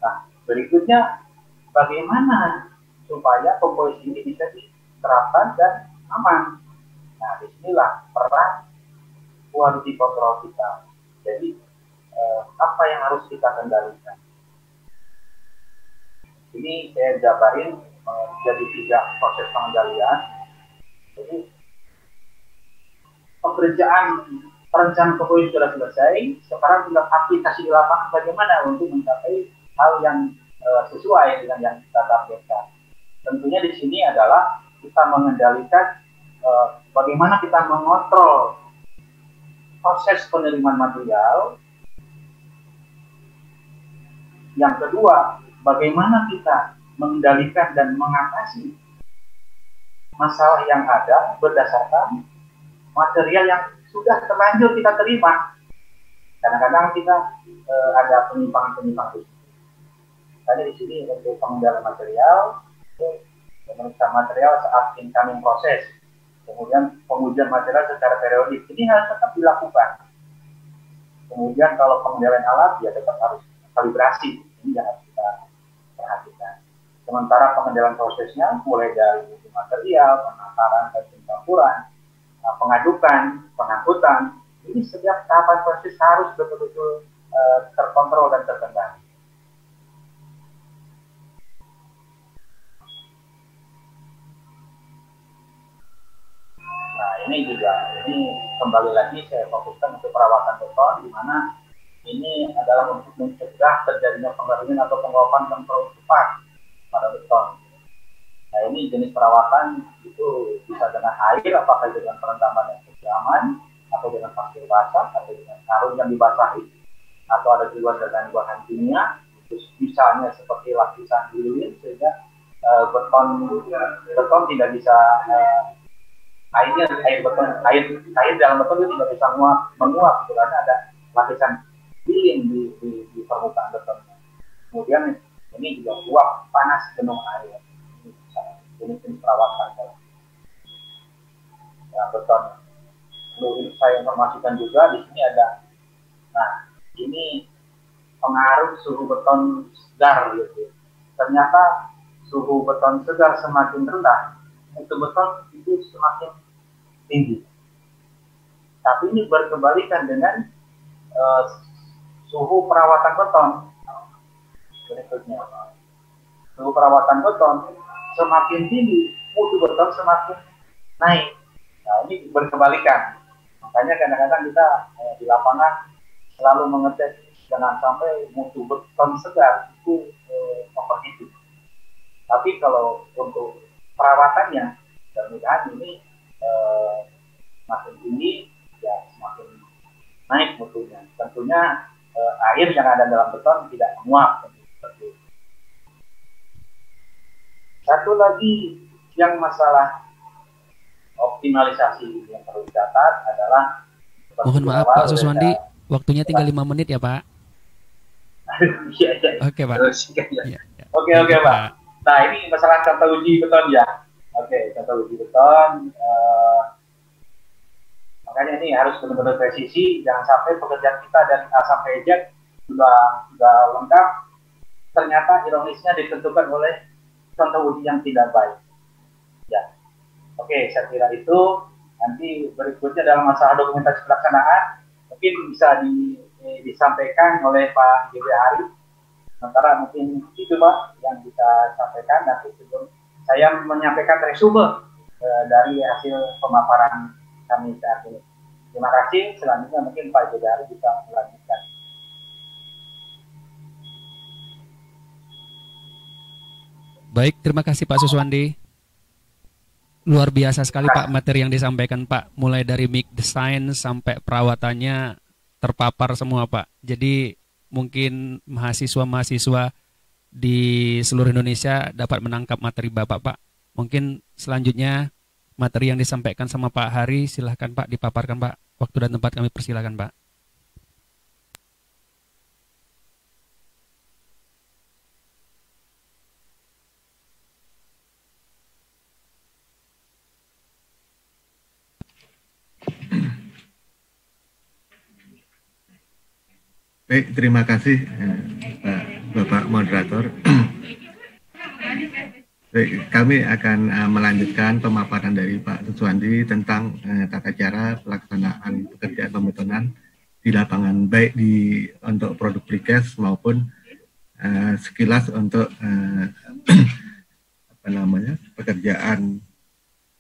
Nah, berikutnya bagaimana supaya komposisi ini bisa diterapkan dan aman. Nah, di sinilah peran quality control kita. Jadi, eh, apa yang harus kita kendalikan? Ini saya jabarin jadi tiga proses pengendalian. Jadi pekerjaan perencanaan komposisi sudah selesai, sekarang tinggal aplikasi di lapangan bagaimana untuk mencapai hal yang uh, sesuai dengan yang kita targetkan. Tentunya di sini adalah kita mengendalikan uh, bagaimana kita mengontrol proses penerimaan material Yang kedua, bagaimana kita mengendalikan dan mengatasi masalah yang ada berdasarkan material yang sudah terlanjur kita terima. Kadang-kadang kita eh, ada penyimpangan-penyimpangan. Tadi di sini untuk pengendalian material, itu pemeriksaan material saat incoming proses, kemudian pengujian material secara periodik. Ini harus tetap dilakukan. Kemudian kalau pengendalian alat, ya tetap harus kalibrasi. Ini yang harus kita perhatikan. Sementara pengendalian prosesnya mulai dari material, penataran dan pencampuran, uh, pengadukan, pengangkutan, ini setiap tahapan proses harus betul-betul uh, terkontrol dan terkendali. Nah ini juga, ini kembali lagi saya fokuskan untuk perawatan beton, di mana ini adalah untuk mencegah terjadinya pengeringan atau penguapan yang terlalu cepat pada beton Nah ini jenis perawatan itu bisa dengan air, apakah dengan perendaman yang aman, atau dengan pasir basah, atau dengan karung yang dibasahi, atau ada juga dengan bahan kimia, terus misalnya seperti lapisan lilin sehingga uh, beton beton tidak bisa uh, airnya air beton air air dalam beton itu tidak bisa menguap menguap gitu, karena ada lapisan lilin di, di, di permukaan beton. Kemudian ini juga uap panas penuh air. Jenis-jenis perawatan ya beton. Perlu saya informasikan juga di sini ada nah ini pengaruh suhu beton segar gitu. Ternyata suhu beton segar semakin rendah itu beton itu semakin tinggi tapi ini berkebalikan dengan uh, suhu perawatan beton berikutnya suhu perawatan beton semakin tinggi, mutu beton semakin naik. Nah, ini berkebalikan. Makanya kadang-kadang kita eh, di lapangan selalu mengecek jangan sampai mutu beton segar itu eh, itu. Tapi kalau untuk perawatannya, mudah-mudahan ini eh, semakin tinggi, ya semakin naik mutunya. Tentunya eh, air yang ada dalam beton tidak menguap Satu lagi yang masalah optimalisasi yang perlu dicatat adalah Mohon maaf Pak Suswandi, waktunya tinggal lima menit ya Pak. Iya, iya. Oke Pak. Iya. Oke oke Pak. Nah ini masalah kata uji beton ya. Oke kata uji beton. Uh, makanya ini harus benar-benar presisi, jangan sampai pekerjaan kita dan A sampai Z sudah sudah lengkap. Ternyata ironisnya ditentukan oleh contoh uji yang tidak baik. Ya, oke, saya kira itu nanti berikutnya dalam masalah dokumentasi pelaksanaan mungkin bisa di, eh, disampaikan oleh Pak Gede Hari. Sementara mungkin itu Pak yang bisa sampaikan nanti sebelum saya menyampaikan resume eh, dari hasil pemaparan kami saat ini. Terima kasih. Selanjutnya mungkin Pak Gede Hari bisa melanjutkan. Baik, terima kasih Pak Suswandi. Luar biasa sekali Pak materi yang disampaikan Pak, mulai dari mic design sampai perawatannya terpapar semua Pak. Jadi mungkin mahasiswa-mahasiswa di seluruh Indonesia dapat menangkap materi Bapak Pak. Mungkin selanjutnya materi yang disampaikan sama Pak Hari silahkan Pak dipaparkan Pak. Waktu dan tempat kami persilahkan Pak. Baik, terima kasih eh, Pak, Bapak Moderator. Baik, kami akan uh, melanjutkan pemaparan dari Pak Suswandi tentang uh, tata cara pelaksanaan pekerjaan pembetonan di lapangan baik di untuk produk precast maupun uh, sekilas untuk uh, apa namanya pekerjaan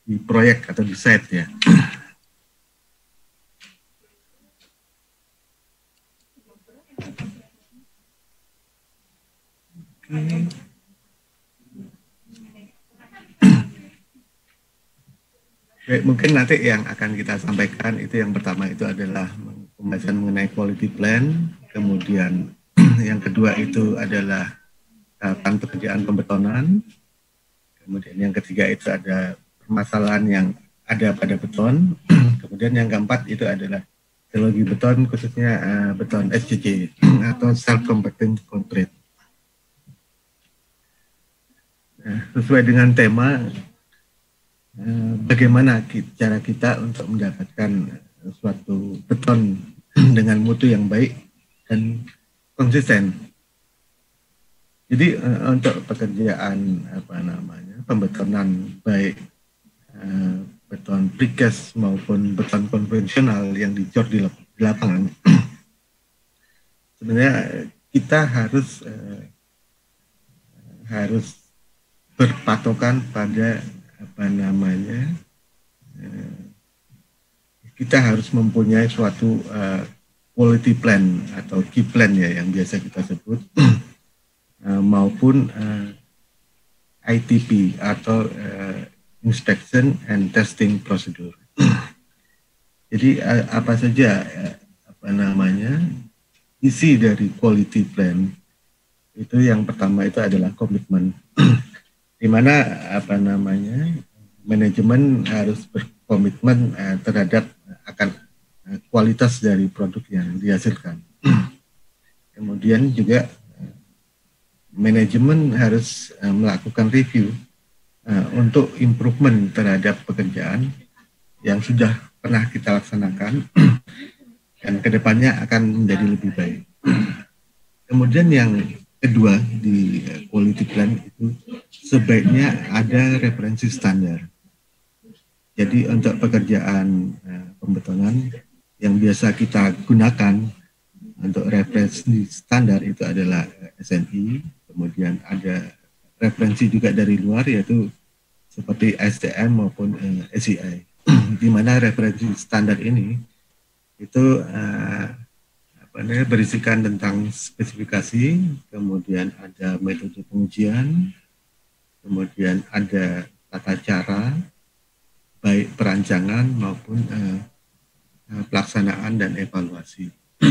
di proyek atau di site ya. Baik, mungkin nanti yang akan kita sampaikan itu yang pertama itu adalah pembahasan mengenai quality plan, kemudian yang kedua itu adalah tahapan pekerjaan pembetonan. Kemudian yang ketiga itu ada permasalahan yang ada pada beton. Kemudian yang keempat itu adalah teknologi beton khususnya uh, beton SCC atau self compacting concrete. Nah, sesuai dengan tema uh, bagaimana cara kita untuk mendapatkan suatu beton dengan mutu yang baik dan konsisten. Jadi uh, untuk pekerjaan apa namanya pembetonan baik uh, beton precast maupun beton konvensional yang dicor di, lapangan, sebenarnya kita harus harus berpatokan pada apa namanya uh, kita harus mempunyai suatu uh, quality plan atau key plan ya yang biasa kita sebut uh, maupun eh, ITP atau inspection and testing procedure. Jadi apa saja apa namanya isi dari quality plan itu yang pertama itu adalah komitmen di mana apa namanya manajemen harus berkomitmen uh, terhadap akan Eh, kualitas dari produk yang dihasilkan. Kemudian juga eh, manajemen harus melakukan review untuk improvement terhadap pekerjaan yang sudah pernah kita laksanakan dan ke depannya akan menjadi lebih baik. Kemudian yang kedua di quality plan itu sebaiknya ada referensi standar. Jadi untuk pekerjaan pembetonan yang biasa kita gunakan untuk referensi standar itu adalah SNI, kemudian ada referensi juga dari luar yaitu seperti STM maupun eh, SCI, di mana referensi standar ini itu namanya berisikan tentang spesifikasi, kemudian ada metode pengujian, kemudian ada tata cara, baik perancangan maupun uh, Eh, pelaksanaan dan evaluasi.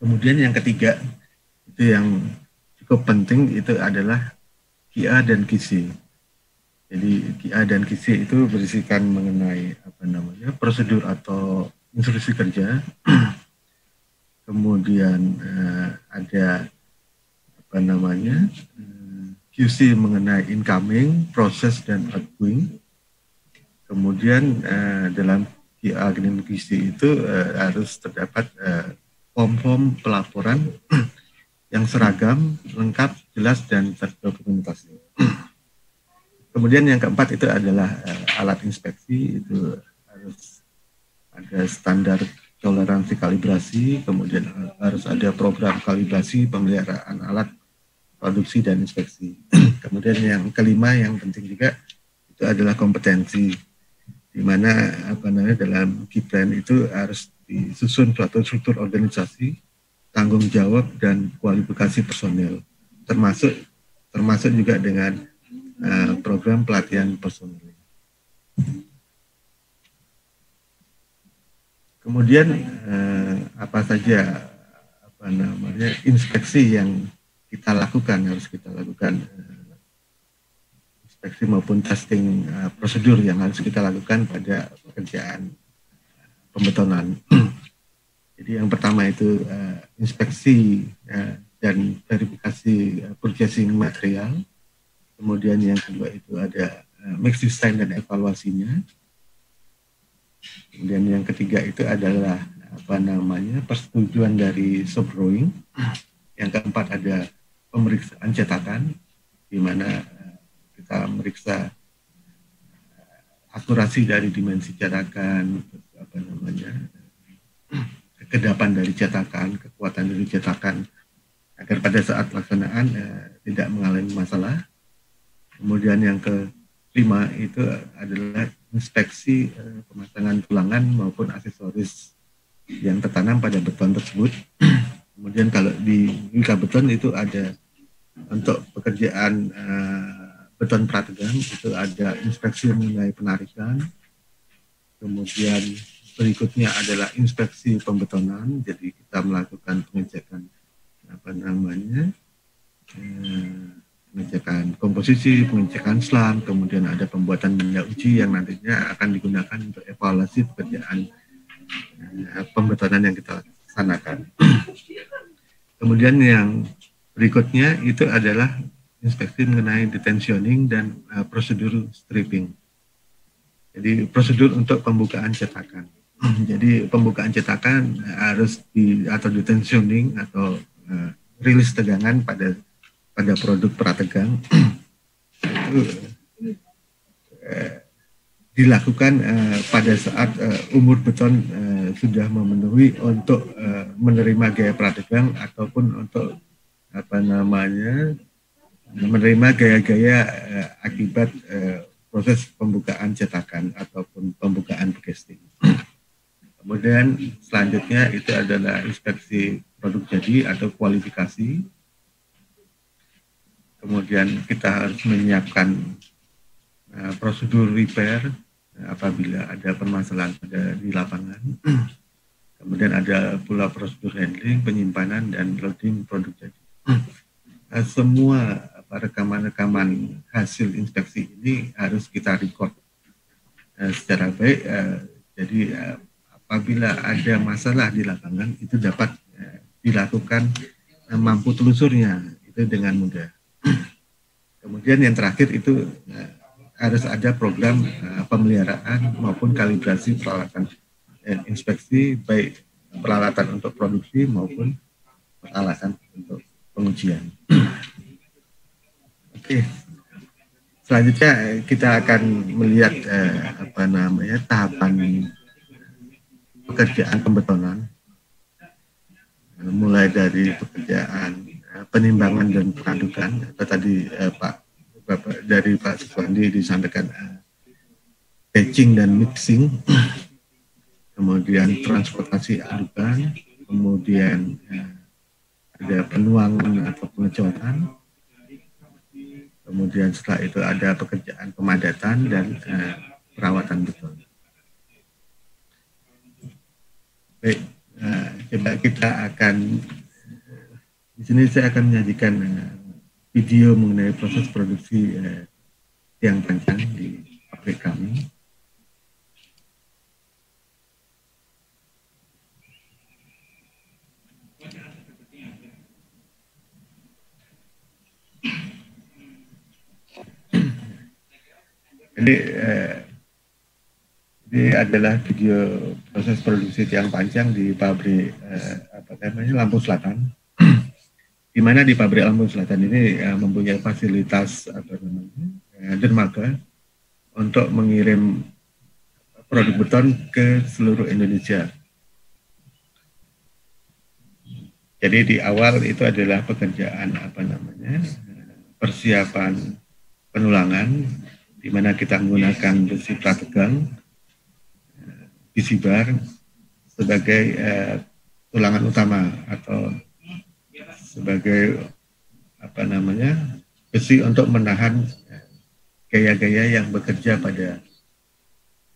Kemudian yang ketiga itu yang cukup penting itu adalah KIA dan KISI. Jadi KIA dan KISI itu berisikan mengenai apa namanya prosedur atau instruksi kerja. Kemudian eh, ada apa namanya eh, QC mengenai incoming, proses dan outgoing. Kemudian eh, dalam di Gizi itu uh, harus terdapat uh, form-form pelaporan yang seragam, lengkap, jelas, dan terdokumentasi. Kemudian yang keempat itu adalah uh, alat inspeksi, itu harus ada standar toleransi kalibrasi, kemudian harus ada program kalibrasi pemeliharaan alat produksi dan inspeksi. kemudian yang kelima yang penting juga itu adalah kompetensi di mana apa namanya dalam Kipren itu harus disusun suatu struktur organisasi, tanggung jawab dan kualifikasi personel, termasuk termasuk juga dengan uh, program pelatihan personel. Kemudian uh, apa saja apa namanya inspeksi yang kita lakukan harus kita lakukan uh, inspeksi maupun testing uh, prosedur yang harus kita lakukan pada pekerjaan pembetonan. Jadi yang pertama itu uh, inspeksi uh, dan verifikasi uh, purchasing material. Kemudian yang kedua itu ada uh, mix design dan evaluasinya. Kemudian yang ketiga itu adalah apa namanya persetujuan dari sub drawing. Yang keempat ada pemeriksaan cetakan di mana kita meriksa akurasi dari dimensi cetakan, apa namanya, kekedapan dari cetakan, kekuatan dari cetakan, agar pada saat pelaksanaan eh, tidak mengalami masalah. Kemudian yang kelima itu adalah inspeksi eh, pemasangan tulangan maupun aksesoris yang tertanam pada beton tersebut. Kemudian kalau di Wika Beton itu ada untuk pekerjaan eh, beton prategang itu ada inspeksi mengenai penarikan, kemudian berikutnya adalah inspeksi pembetonan, jadi kita melakukan pengecekan apa namanya eh, pengecekan komposisi, pengecekan selam, kemudian ada pembuatan benda uji yang nantinya akan digunakan untuk evaluasi pekerjaan eh, pembetonan yang kita laksanakan. kemudian yang berikutnya itu adalah inspeksi mengenai detensioning dan uh, prosedur stripping. Jadi prosedur untuk pembukaan cetakan. Jadi pembukaan cetakan harus di atau detensioning atau uh, rilis tegangan pada pada produk prategang uh, dilakukan uh, pada saat uh, umur beton uh, sudah memenuhi untuk uh, menerima gaya prategang ataupun untuk apa namanya menerima gaya-gaya uh, akibat uh, proses pembukaan cetakan ataupun pembukaan casting. Kemudian selanjutnya itu adalah inspeksi produk jadi atau kualifikasi. Kemudian kita harus menyiapkan uh, prosedur repair uh, apabila ada permasalahan pada di lapangan. Kemudian ada pula prosedur handling, penyimpanan, dan loading produk jadi. Uh, semua rekaman-rekaman hasil inspeksi ini harus kita record uh, secara baik. Uh, jadi uh, apabila ada masalah di lapangan itu dapat uh, dilakukan uh, mampu telusurnya itu dengan mudah. Kemudian yang terakhir itu uh, harus ada program uh, pemeliharaan maupun kalibrasi peralatan uh, inspeksi baik peralatan untuk produksi maupun peralatan untuk pengujian. Oke. Selanjutnya kita akan melihat eh, apa namanya tahapan pekerjaan pembetonan mulai dari pekerjaan eh, penimbangan dan pengadukan atau tadi eh, Pak Bapak dari Pak Suwandi disampaikan eh, patching dan mixing. Kemudian transportasi adukan. Kemudian eh, ada penuangan atau pengecoran Kemudian setelah itu ada pekerjaan pemadatan dan uh, perawatan beton. Baik, uh, coba kita akan di sini saya akan menyajikan uh, video mengenai proses produksi uh, tiang panjang di pabrik kami. Jadi eh, ini adalah video proses produksi tiang panjang di pabrik eh, apa namanya Lampung Selatan. Di mana di pabrik Lampung Selatan ini eh, mempunyai fasilitas apa namanya eh, dermaga untuk mengirim produk beton ke seluruh Indonesia. Jadi di awal itu adalah pekerjaan apa namanya persiapan penulangan di mana kita menggunakan besi prategang, besi bar sebagai uh, tulangan utama atau sebagai apa namanya besi untuk menahan gaya-gaya yang bekerja pada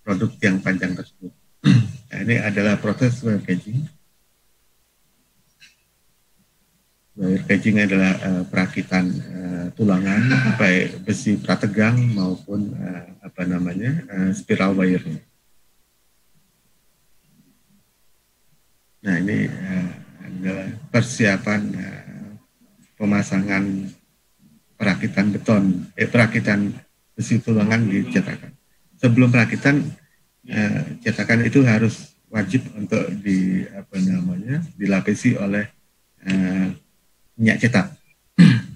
produk yang panjang tersebut. Nah, ini adalah proses packaging. Wire catching adalah uh, perakitan uh, tulangan baik besi prategang maupun uh, apa namanya uh, spiral wire. Nah ini uh, adalah persiapan uh, pemasangan perakitan beton, eh, perakitan besi tulangan di cetakan. Sebelum perakitan uh, cetakan itu harus wajib untuk di apa namanya dilapisi oleh uh, minyak cetak.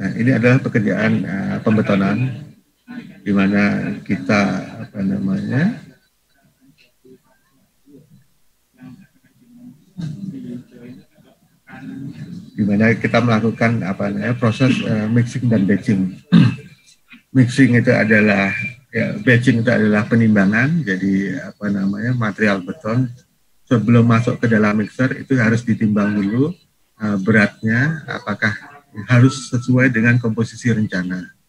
Nah, ini adalah pekerjaan uh, pembetonan di mana kita apa namanya di mana kita melakukan apa namanya proses uh, mixing dan batching. mixing itu adalah ya, batching itu adalah penimbangan, jadi apa namanya material beton sebelum masuk ke dalam mixer itu harus ditimbang dulu uh, beratnya, apakah harus sesuai dengan komposisi rencana.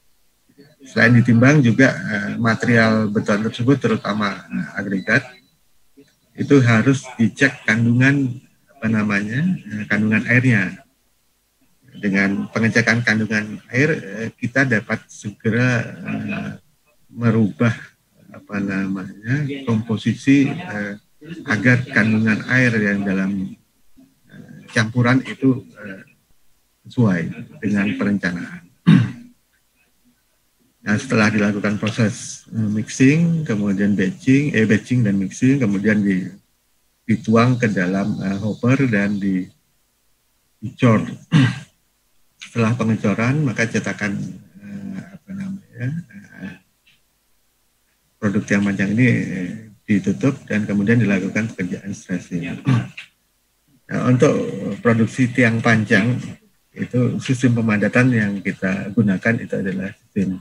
Selain ditimbang juga uh, material beton tersebut terutama uh, agregat itu harus dicek kandungan apa namanya uh, kandungan airnya dengan pengecekan kandungan air kita dapat segera merubah apa namanya komposisi agar kandungan air yang dalam campuran itu sesuai dengan perencanaan. Nah, setelah dilakukan proses eh, mixing, kemudian batching, eh batching dan mixing, kemudian di, dituang ke dalam uh, hopper dan di dicor. Setelah pengecoran, maka cetakan uh, apa namanya uh, produk yang panjang ini uh, ditutup dan kemudian dilakukan pekerjaan stressing. Nah, untuk produksi tiang panjang itu sistem pemadatan yang kita gunakan itu adalah sistem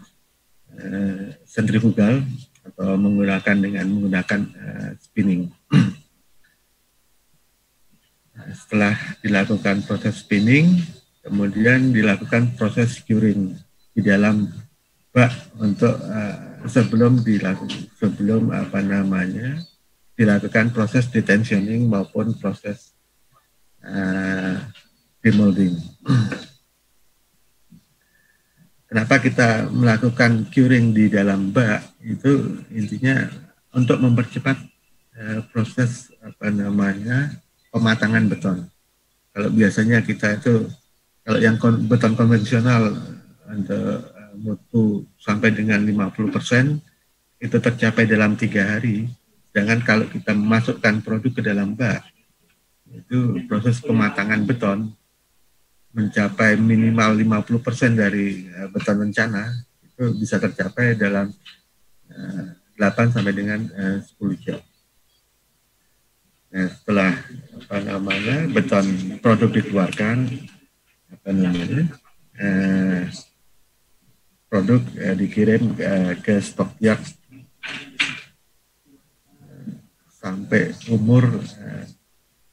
uh, sentrifugal atau menggunakan dengan menggunakan uh, spinning. nah, setelah dilakukan proses spinning, kemudian dilakukan proses curing di dalam bak untuk uh, sebelum dilakukan sebelum apa namanya dilakukan proses detensioning maupun proses uh, demolding. Kenapa kita melakukan curing di dalam bak? Itu intinya untuk mempercepat uh, proses apa namanya pematangan beton. Kalau biasanya kita itu kalau yang kon, beton konvensional untuk uh, mutu sampai dengan 50 persen itu tercapai dalam tiga hari. Sedangkan kalau kita memasukkan produk ke dalam bak, itu proses pematangan beton mencapai minimal 50% dari uh, beton rencana itu bisa tercapai dalam eh, 8 sampai dengan eh, uh, 10 jam. Nah, setelah apa namanya beton produk dikeluarkan apa namanya produk dikirim ke stockyard sampai umur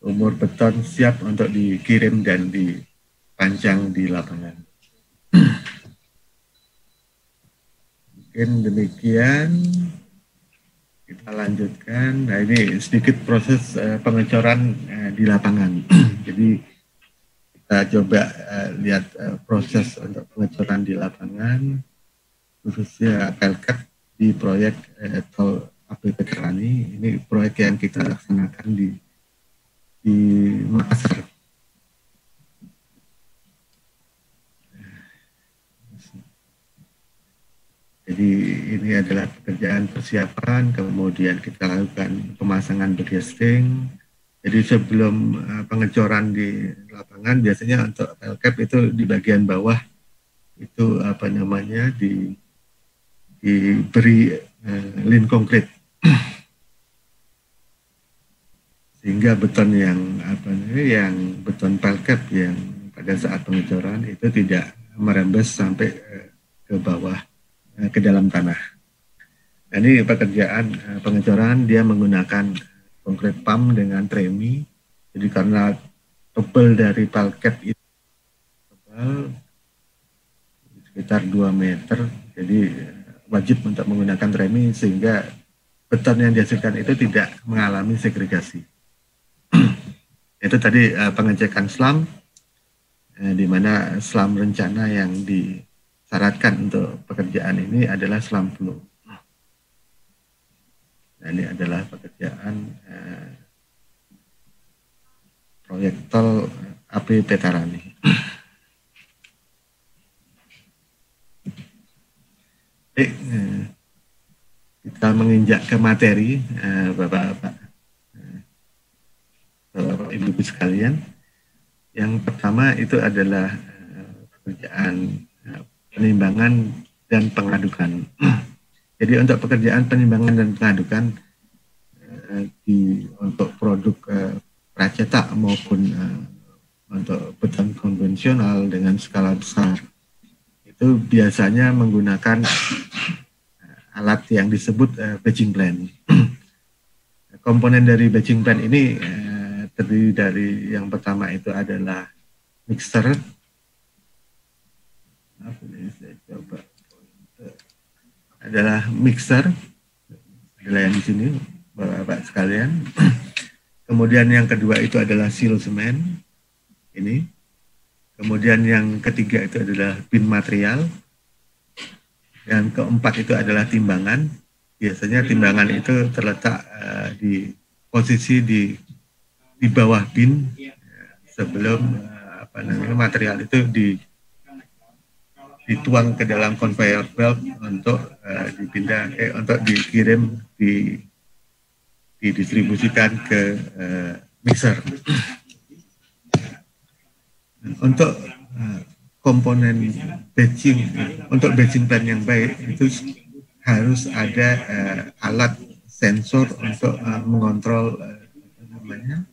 umur beton siap untuk dikirim dan di panjang di lapangan. Mungkin demikian kita lanjutkan. Nah ini sedikit proses uh, pengecoran uh, di lapangan. Jadi kita coba uh, lihat uh, proses untuk pengecoran di lapangan, khususnya Pelkat di proyek uh, tol APP Kerani. Ini proyek yang kita laksanakan di di Makassar. Jadi ini adalah pekerjaan persiapan, kemudian kita lakukan pemasangan bariesting. Jadi sebelum uh, pengecoran di lapangan, biasanya untuk pelcap itu di bagian bawah itu apa namanya di diberi uh, lin konkret sehingga beton yang apa namanya yang beton pelcap yang pada saat pengecoran itu tidak merembes sampai uh, ke bawah Eh, ke dalam tanah. Nah, ini pekerjaan uh, pengecoran dia menggunakan konkret pump dengan tremi. Jadi karena tebal dari palket itu tebal sekitar 2 meter, jadi wajib untuk menggunakan tremi sehingga beton yang dihasilkan itu tidak mengalami segregasi. itu tadi pengecekan selam, di mana selam rencana yang di syaratkan untuk pekerjaan ini adalah selam flow. Nah, ini adalah pekerjaan eh, proyek tol AP Petarani. Baik, eh, kita menginjak ke materi, eh, Bapak-Bapak, eh, Bapak Ibu sekalian. Yang pertama itu adalah eh, pekerjaan penimbangan dan pengadukan. Jadi untuk pekerjaan penimbangan dan pengadukan eh, di untuk produk eh, pracetak maupun eh, untuk beton konvensional dengan skala besar itu biasanya menggunakan alat yang disebut batching plan. Komponen dari batching plan ini terdiri dari yang pertama itu adalah mixer Adalah mixer, adalah yang di sini, bapak-bapak sekalian. Kemudian yang kedua itu adalah seal semen, ini. Kemudian yang ketiga itu adalah bin material. Yang keempat itu adalah timbangan. Biasanya timbangan itu terletak uh, di posisi di di bawah bin sebelum uh, apa namanya material itu di dituang ke dalam conveyor belt untuk uh, dipindah eh, untuk dikirim di didistribusikan ke uh, mixer. untuk uh, komponen batching untuk batching plan yang baik itu harus ada uh, alat sensor untuk uh, mengontrol uh, namanya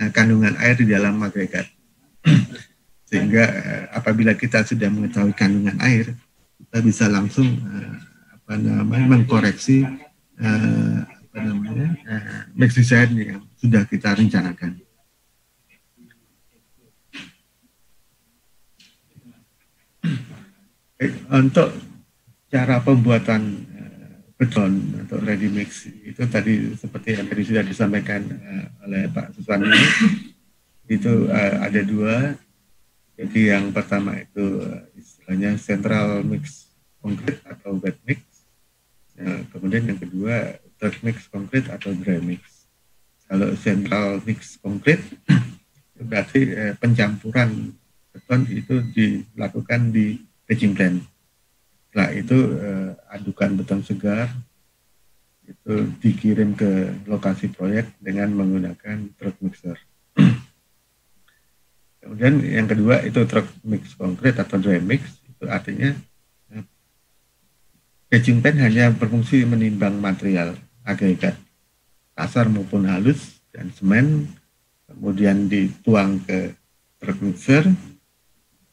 uh, kandungan air di dalam agregat sehingga uh, apabila kita sudah mengetahui kandungan air kita bisa langsung uh, apa namanya mengkoreksi uh, apa namanya uh, design yang sudah kita rencanakan. Untuk cara pembuatan beton atau ready mix itu tadi seperti yang tadi sudah disampaikan oleh Pak Suswani itu ada dua jadi yang pertama itu eh, istilahnya central mix konkret atau wet mix. Nah, kemudian yang kedua third mix konkret atau dry mix. Kalau central mix konkret berarti eh, pencampuran beton itu dilakukan di batching plant. Setelah itu eh, adukan beton segar itu dikirim ke lokasi proyek dengan menggunakan truck mixer. Kemudian yang kedua itu truck mix konkret atau dry mix itu artinya batching pen hanya berfungsi menimbang material agregat kasar maupun halus dan semen kemudian dituang ke truck mixer.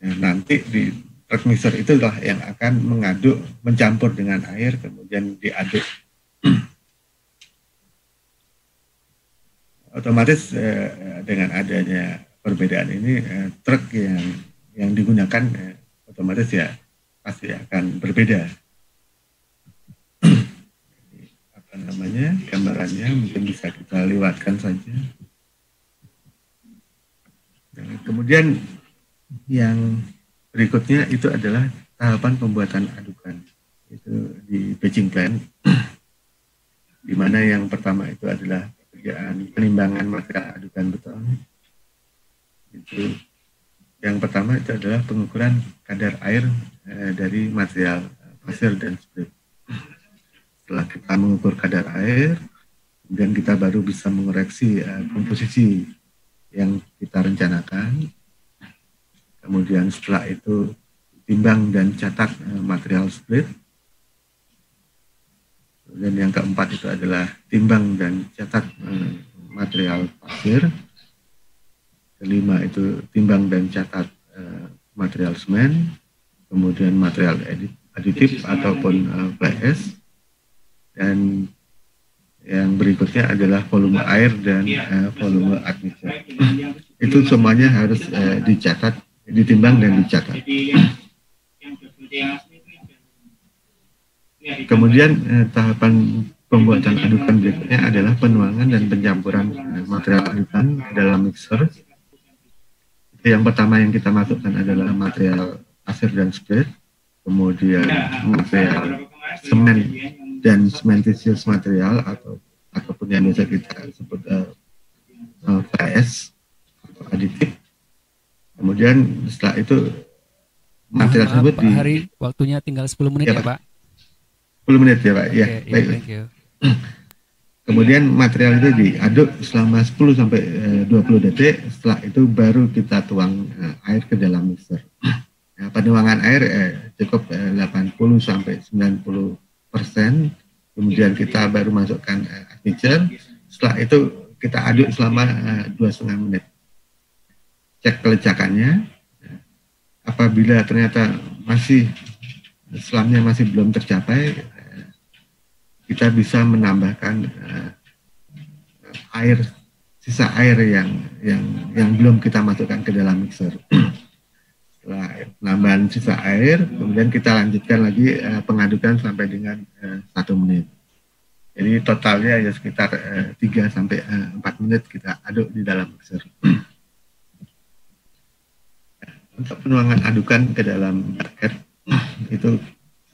Nah, nanti di truck mixer itulah yang akan mengaduk mencampur dengan air kemudian diaduk. Otomatis eh, dengan adanya perbedaan ini eh, truk yang yang digunakan eh, otomatis ya pasti akan berbeda. apa namanya gambarannya mungkin bisa kita lewatkan saja. Nah, kemudian yang berikutnya itu adalah tahapan pembuatan adukan itu di batching plant di mana yang pertama itu adalah pekerjaan penimbangan material adukan beton itu yang pertama itu adalah pengukuran kadar air eh, dari material pasir dan sprit. Setelah kita mengukur kadar air, kemudian kita baru bisa mengoreksi eh, komposisi yang kita rencanakan. Kemudian setelah itu timbang dan catat eh, material split. Kemudian yang keempat itu adalah timbang dan catat eh, material pasir kelima itu timbang dan catat uh, material semen, kemudian material edit, aditif ataupun uh, fly dan yang berikutnya adalah volume air dan uh, volume admixture. itu semuanya harus uh, dicatat, ditimbang dan dicatat. Kemudian uh, tahapan pembuatan adukan berikutnya adalah penuangan dan pencampuran material adukan dalam mixer yang pertama yang kita masukkan adalah material pasir dan sprit, kemudian material semen dan cementitious material atau ataupun yang biasa kita sebut uh, uh, PS atau aditif. Kemudian setelah itu material tersebut di hari waktunya tinggal 10 menit ya, ya Pak. 10 menit ya Pak. Okay, ya, yeah, baik. Thank you. Kemudian material itu diaduk selama 10 sampai 20 eh, detik. Setelah itu baru kita tuang eh, air ke dalam mixer. Nah, penuangan air eh, cukup eh, 80 sampai 90 persen. Kemudian kita baru masukkan eh. Setelah itu kita aduk selama eh, dua setengah menit. Cek kelecakannya. Apabila ternyata masih selamnya masih belum tercapai, kita bisa menambahkan uh, air sisa air yang yang yang belum kita masukkan ke dalam mixer. Setelah penambahan sisa air, kemudian kita lanjutkan lagi uh, pengadukan sampai dengan satu menit. Jadi totalnya ya sekitar uh, 3 sampai uh, 4 menit kita aduk di dalam mixer. Untuk penuangan adukan ke dalam bucket itu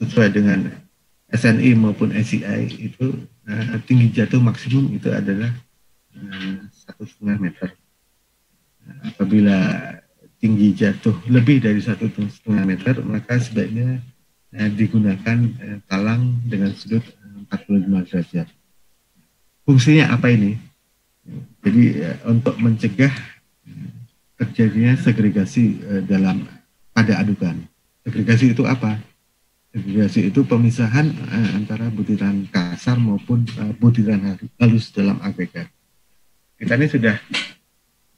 sesuai dengan SNI maupun SCI itu uh, tinggi jatuh maksimum itu adalah satu setengah meter. apabila tinggi jatuh lebih dari satu setengah meter, maka sebaiknya eh, digunakan eh, talang dengan sudut 45 eh, derajat. Fungsinya apa ini? Jadi eh, untuk mencegah eh, terjadinya segregasi eh, dalam pada adukan. Segregasi itu apa? Segregasi itu pemisahan eh, antara butiran kasar maupun eh, butiran halus dalam agregat. Kita ini sudah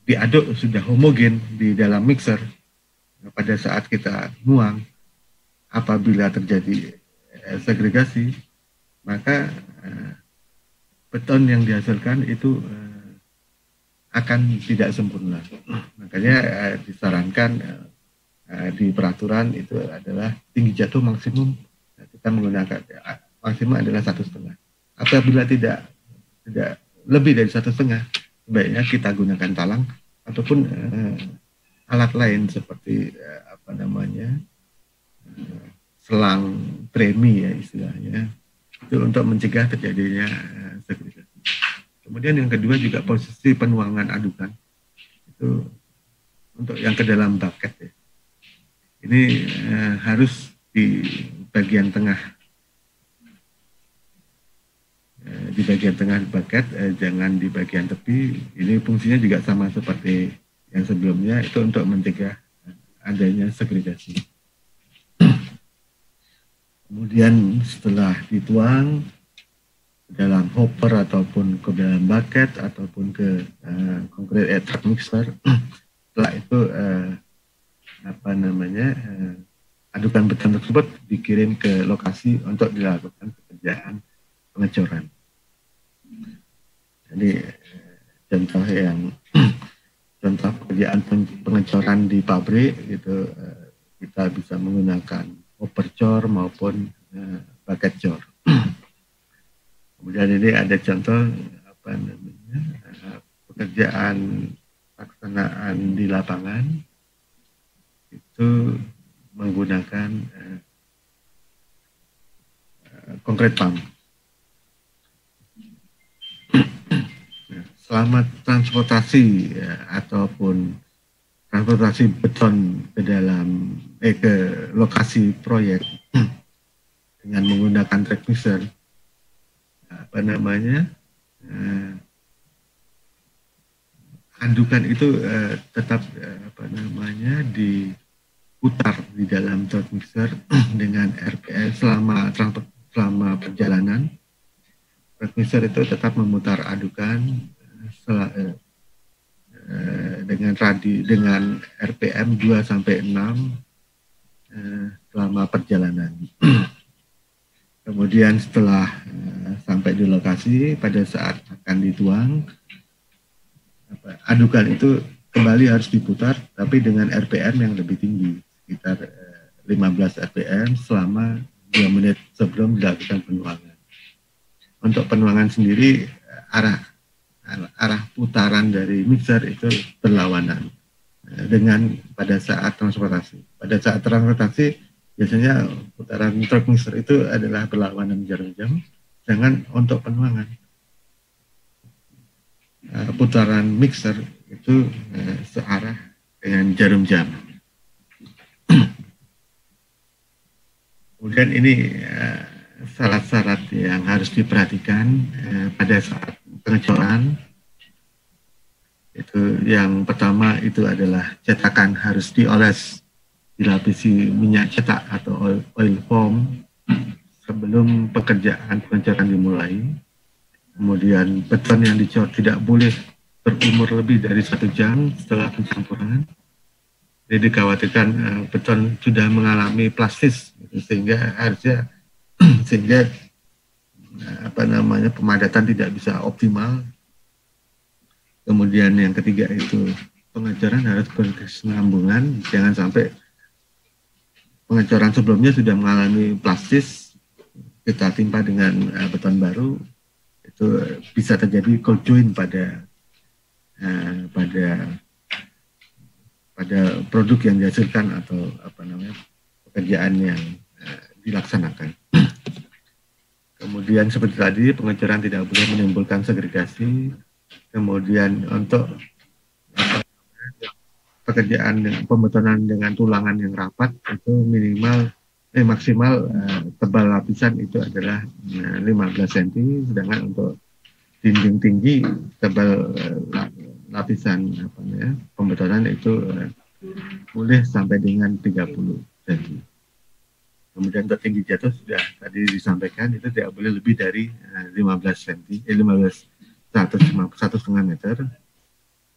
diaduk sudah homogen di dalam mixer pada saat kita nuang apabila terjadi eh, segregasi maka eh, beton yang dihasilkan itu eh, akan tidak sempurna makanya disarankan di peraturan itu adalah tinggi jatuh maksimum kita menggunakan maksimum adalah satu setengah apabila tidak tidak lebih dari satu setengah sebaiknya kita gunakan talang ataupun uh, alat lain seperti uh, apa namanya uh, selang premi ya istilahnya itu untuk mencegah terjadinya uh. Kemudian yang kedua juga posisi penuangan adukan itu untuk yang ke dalam bucket ya. Ini uh, harus di bagian tengah Eh, di bagian tengah bucket, eh, jangan di bagian tepi. Ini fungsinya juga sama seperti yang sebelumnya, itu untuk mencegah adanya segregasi. Kemudian setelah dituang dalam hopper ataupun ke dalam bucket ataupun ke uh, concrete extract mixer, setelah itu uh, apa namanya uh, adukan beton tersebut dikirim ke lokasi untuk dilakukan pekerjaan pengecoran. Jadi contoh yang contoh pekerjaan pengecoran di pabrik itu eh, kita bisa menggunakan opercor maupun eh, bucket cor. Kemudian ini ada contoh apa namanya eh, pekerjaan pelaksanaan di lapangan itu menggunakan konkret pump. selama transportasi ya, ataupun transportasi beton ke dalam eh ke lokasi proyek dengan menggunakan track mixer apa namanya eh, andukan itu eh, tetap eh, apa namanya diputar di dalam track mixer dengan RPS selama selama perjalanan track mixer itu tetap memutar adukan setelah, eh, eh, dengan radi dengan RPM 2 sampai 6 eh, selama perjalanan. Kemudian setelah eh, sampai di lokasi pada saat akan dituang adukan itu kembali harus diputar tapi dengan RPM yang lebih tinggi sekitar eh, 15 RPM selama 2 menit sebelum dilakukan penuangan. Untuk penuangan sendiri arah arah putaran dari mixer itu berlawanan eh, dengan pada saat transportasi. Pada saat transportasi biasanya putaran truk mixer itu adalah berlawanan jarum jam, jangan untuk penuangan. Eh, putaran mixer itu eh, searah dengan jarum jam. Kemudian ini syarat-syarat yang harus diperhatikan pada saat pengecoran itu yang pertama itu adalah cetakan harus dioles dilapisi minyak cetak atau oil, oil foam sebelum pekerjaan pengecoran dimulai. Kemudian beton yang dicor tidak boleh berumur lebih dari satu jam setelah pencampuran jadi dikhawatirkan uh, beton sudah mengalami plastis sehingga harusnya sehingga apa namanya pemadatan tidak bisa optimal. Kemudian yang ketiga itu pengajaran harus berkesinambungan, jangan sampai pengecoran sebelumnya sudah mengalami plastis, kita timpa dengan uh, beton baru, itu bisa terjadi cold joint pada uh, pada pada produk yang dihasilkan atau apa namanya pekerjaan yang uh, dilaksanakan. Kemudian seperti tadi pengecoran tidak boleh menimbulkan segregasi. Kemudian untuk pekerjaan pembetonan dengan tulangan yang rapat itu minimal eh maksimal eh, tebal lapisan itu adalah eh, 15 cm sedangkan untuk dinding tinggi tebal eh, lapisan apa ya pembetonan itu eh, boleh sampai dengan 30 cm. Kemudian untuk tinggi jatuh sudah tadi disampaikan itu tidak boleh lebih dari eh, 15 cm, eh, 15 satu setengah meter.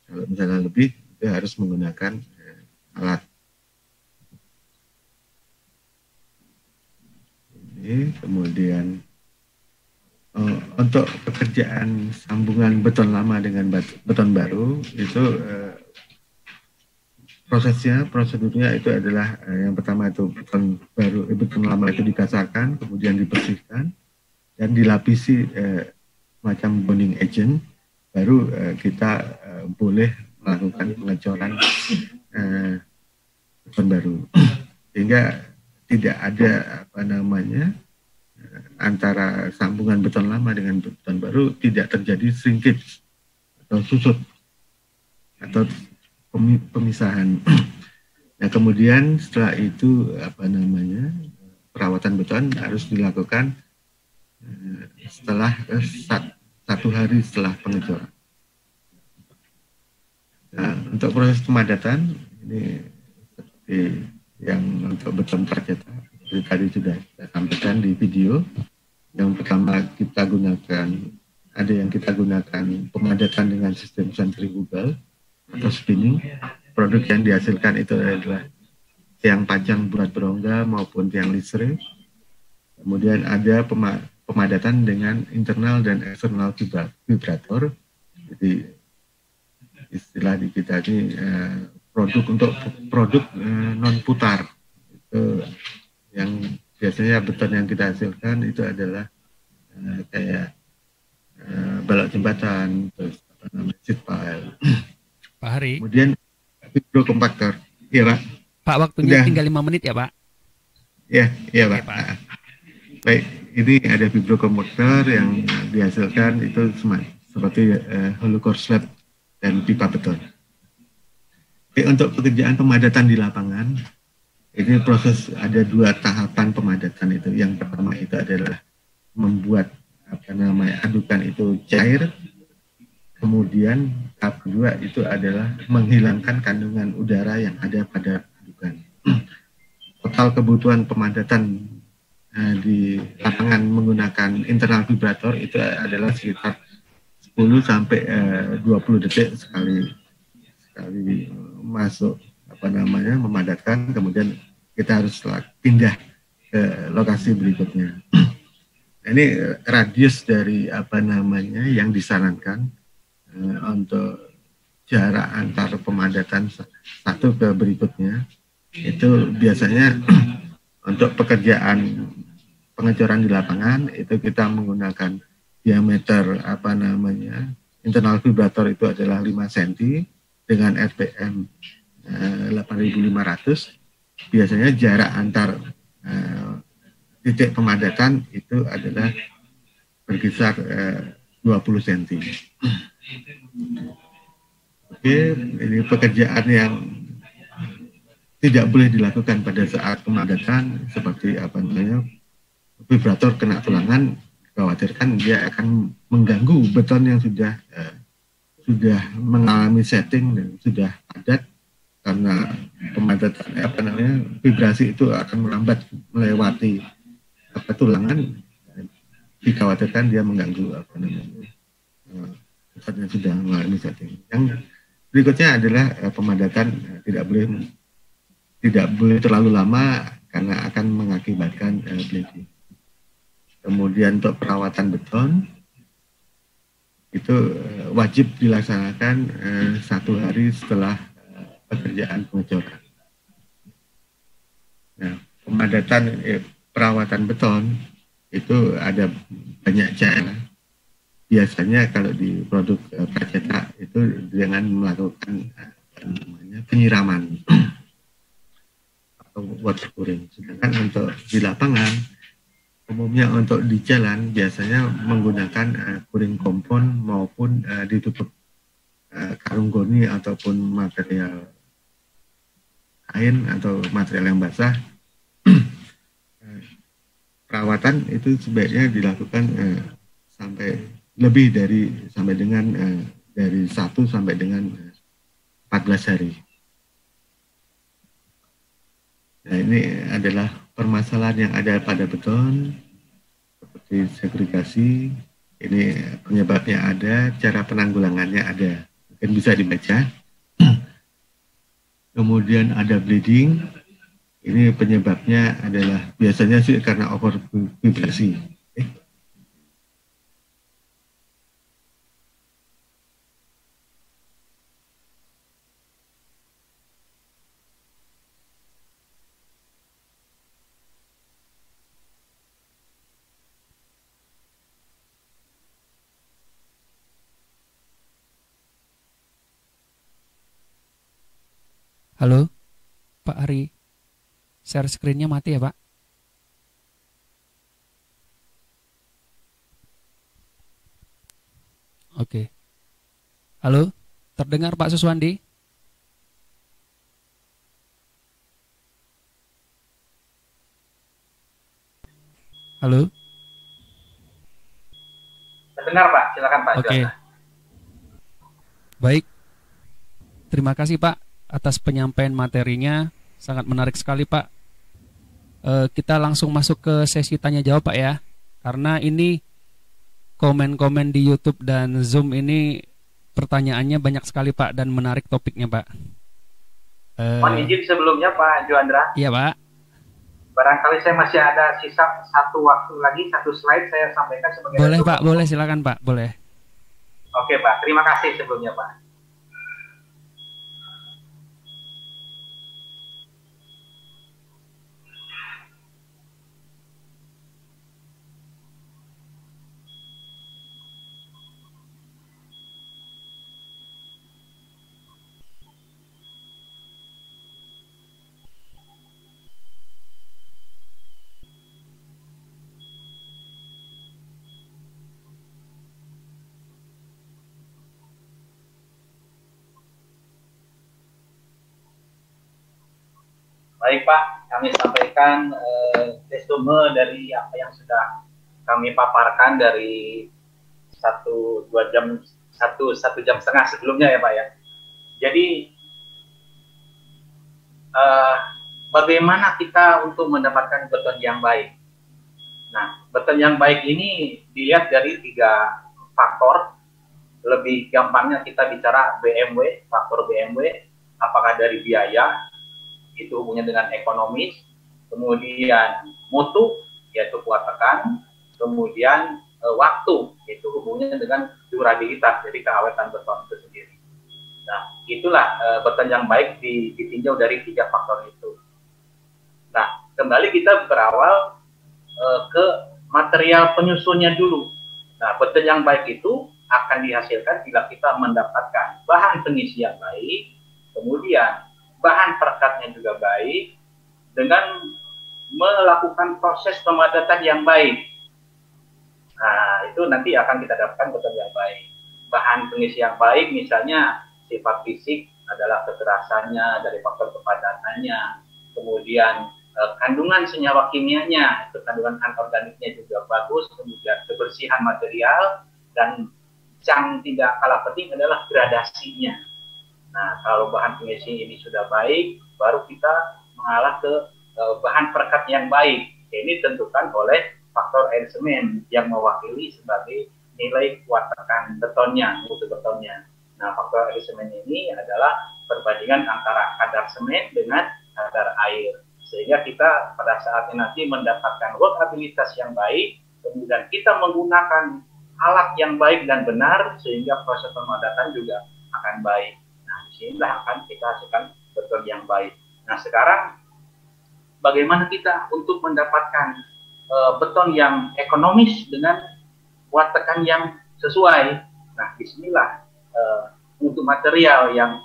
Kalau misalnya lebih itu harus menggunakan uh, alat. Ini kemudian uh, untuk pekerjaan sambungan beton lama dengan beton baru itu uh, prosesnya prosedurnya itu adalah uh, yang pertama itu beton baru eh, beton lama itu dikasarkan kemudian dibersihkan dan dilapisi uh, macam bonding agent. Baru uh, kita uh, boleh melakukan pengecoran uh, beton baru. Sehingga tidak ada apa namanya antara sambungan beton lama dengan beton baru tidak terjadi shrinkage atau susut atau pemisahan. Nah kemudian setelah itu apa namanya perawatan beton harus dilakukan uh, setelah uh, satu hari setelah pengecoran. Nah, untuk proses pemadatan ini seperti yang untuk beton tercetak seperti tadi sudah saya sampaikan di video. Yang pertama kita gunakan ada yang kita gunakan pemadatan dengan sistem centrifugal atau spinning. Produk yang dihasilkan itu adalah tiang panjang bulat berongga maupun tiang listrik. Kemudian ada pemadatan dengan internal dan eksternal vibrator. Jadi istilah di kita ini uh, produk untuk produk uh, non putar itu yang biasanya beton yang kita hasilkan itu adalah uh, kayak uh, balok jembatan terus apa namanya seat pile Pak Hari. Kemudian kompaktor. Iya pak. Pak waktunya Udah. tinggal lima menit ya pak? Ya iya pak. pak. Baik. Ini ada kompaktor yang dihasilkan itu seperti uh, hollow core slab dan pipa beton. Oke, untuk pekerjaan pemadatan di lapangan, ini proses ada dua tahapan pemadatan itu. Yang pertama itu adalah membuat apa namanya adukan itu cair. Kemudian tahap kedua itu adalah menghilangkan kandungan udara yang ada pada adukan. Total kebutuhan pemadatan uh, di lapangan menggunakan internal vibrator itu adalah sekitar 10 sampai eh, 20 detik sekali sekali masuk apa namanya memadatkan kemudian kita harus pindah ke lokasi berikutnya. ini radius dari apa namanya yang disarankan eh, untuk jarak antar pemadatan satu ke berikutnya itu biasanya untuk pekerjaan pengecoran di lapangan itu kita menggunakan diameter apa namanya internal vibrator itu adalah 5 cm dengan RPM eh, 8500 biasanya jarak antar eh, titik pemadatan itu adalah berkisar eh, 20 cm. Oke, ini pekerjaan yang tidak boleh dilakukan pada saat pemadatan seperti apa namanya vibrator kena tulangan khawatirkan dia akan mengganggu beton yang sudah uh, sudah mengalami setting dan sudah padat karena pemadatan eh, apa namanya vibrasi itu akan melambat melewati apa tulangan dikhawatirkan dia mengganggu apa namanya uh, beton yang sudah mengalami setting. Yang berikutnya adalah uh, pemadatan tidak boleh tidak boleh terlalu lama karena akan mengakibatkan uh, bleeding. Kemudian untuk perawatan beton itu eh, wajib dilaksanakan eh, satu hari setelah eh, pekerjaan pengecoran. Nah, pemadatan eh, perawatan beton itu ada banyak cara. Biasanya kalau di produk eh, itu dengan melakukan namanya penyiraman atau water curing. Sedangkan untuk di lapangan umumnya untuk di jalan biasanya menggunakan uh, kuring kompon maupun uh, ditutup uh, karung goni ataupun material kain atau material yang basah perawatan itu sebaiknya dilakukan uh, sampai lebih dari sampai dengan uh, dari satu sampai dengan uh, 14 hari. Nah ini adalah permasalahan yang ada pada beton seperti segregasi. Ini penyebabnya ada cara penanggulangannya ada. Mungkin bisa dibaca kemudian ada bleeding. Ini penyebabnya adalah biasanya sih karena over Halo, Pak Ari. Share screen-nya mati ya, Pak? Oke. Halo, terdengar Pak Suswandi? Halo? Terdengar Pak, silakan Pak. Oke. Baik. Terima kasih Pak atas penyampaian materinya. Sangat menarik sekali Pak. E, kita langsung masuk ke sesi tanya jawab Pak ya. Karena ini komen-komen di YouTube dan Zoom ini pertanyaannya banyak sekali Pak dan menarik topiknya Pak. E, Mohon izin sebelumnya Pak Juandra. Iya Pak. Barangkali saya masih ada sisa satu waktu lagi, satu slide saya sampaikan sebagai Boleh Pak, boleh silakan Pak, boleh. Oke Pak, terima kasih sebelumnya Pak. Baik Pak, kami sampaikan eh, resume dari apa yang sudah kami paparkan dari satu dua jam satu satu jam setengah sebelumnya ya Pak ya. Jadi eh, bagaimana kita untuk mendapatkan beton yang baik? Nah, beton yang baik ini dilihat dari tiga faktor. Lebih gampangnya kita bicara BMW, faktor BMW, apakah dari biaya, itu hubungannya dengan ekonomis, kemudian mutu yaitu kuat tekan, kemudian e, waktu itu hubungannya dengan durabilitas jadi keawetan beton itu sendiri. Nah itulah e, beton yang baik ditinjau dari tiga faktor itu. Nah kembali kita berawal e, ke material penyusunnya dulu. Nah beton yang baik itu akan dihasilkan bila kita mendapatkan bahan pengisi yang baik, kemudian bahan perekatnya juga baik, dengan melakukan proses pemadatan yang baik. Nah, itu nanti akan kita dapatkan beton yang baik. Bahan pengisi yang baik misalnya sifat fisik adalah kekerasannya dari faktor kepadatannya, kemudian eh, kandungan senyawa kimianya, itu kandungan anorganiknya juga bagus, kemudian kebersihan material dan yang tidak kalah penting adalah gradasinya Nah, kalau bahan pengisi ini sudah baik, baru kita mengalah ke uh, bahan perekat yang baik. Ini tentukan oleh faktor air semen yang mewakili sebagai nilai kuat tekan betonnya, mutu betonnya. Nah, faktor air semen ini adalah perbandingan antara kadar semen dengan kadar air. Sehingga kita pada saatnya nanti mendapatkan workabilitas yang baik, kemudian kita menggunakan alat yang baik dan benar, sehingga proses pemadatan juga akan baik sehingga akan kita hasilkan beton yang baik. Nah sekarang bagaimana kita untuk mendapatkan uh, beton yang ekonomis dengan kuat tekan yang sesuai. Nah, di sinilah uh, untuk material yang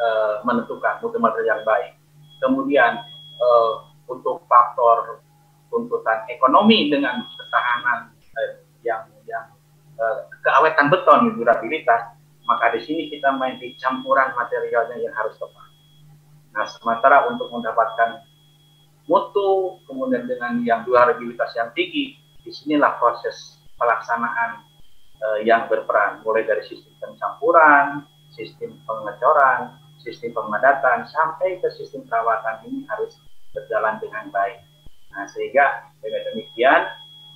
uh, menentukan, untuk material yang baik. Kemudian uh, untuk faktor tuntutan ekonomi dengan ketahanan uh, yang yang uh, keawetan beton, durabilitas, maka di sini kita main di campuran materialnya yang harus tepat. Nah, sementara untuk mendapatkan mutu, kemudian dengan yang durabilitas yang tinggi, di sinilah proses pelaksanaan uh, yang berperan, mulai dari sistem pencampuran, sistem pengecoran, sistem pemadatan, sampai ke sistem perawatan ini harus berjalan dengan baik. Nah, sehingga dengan demikian,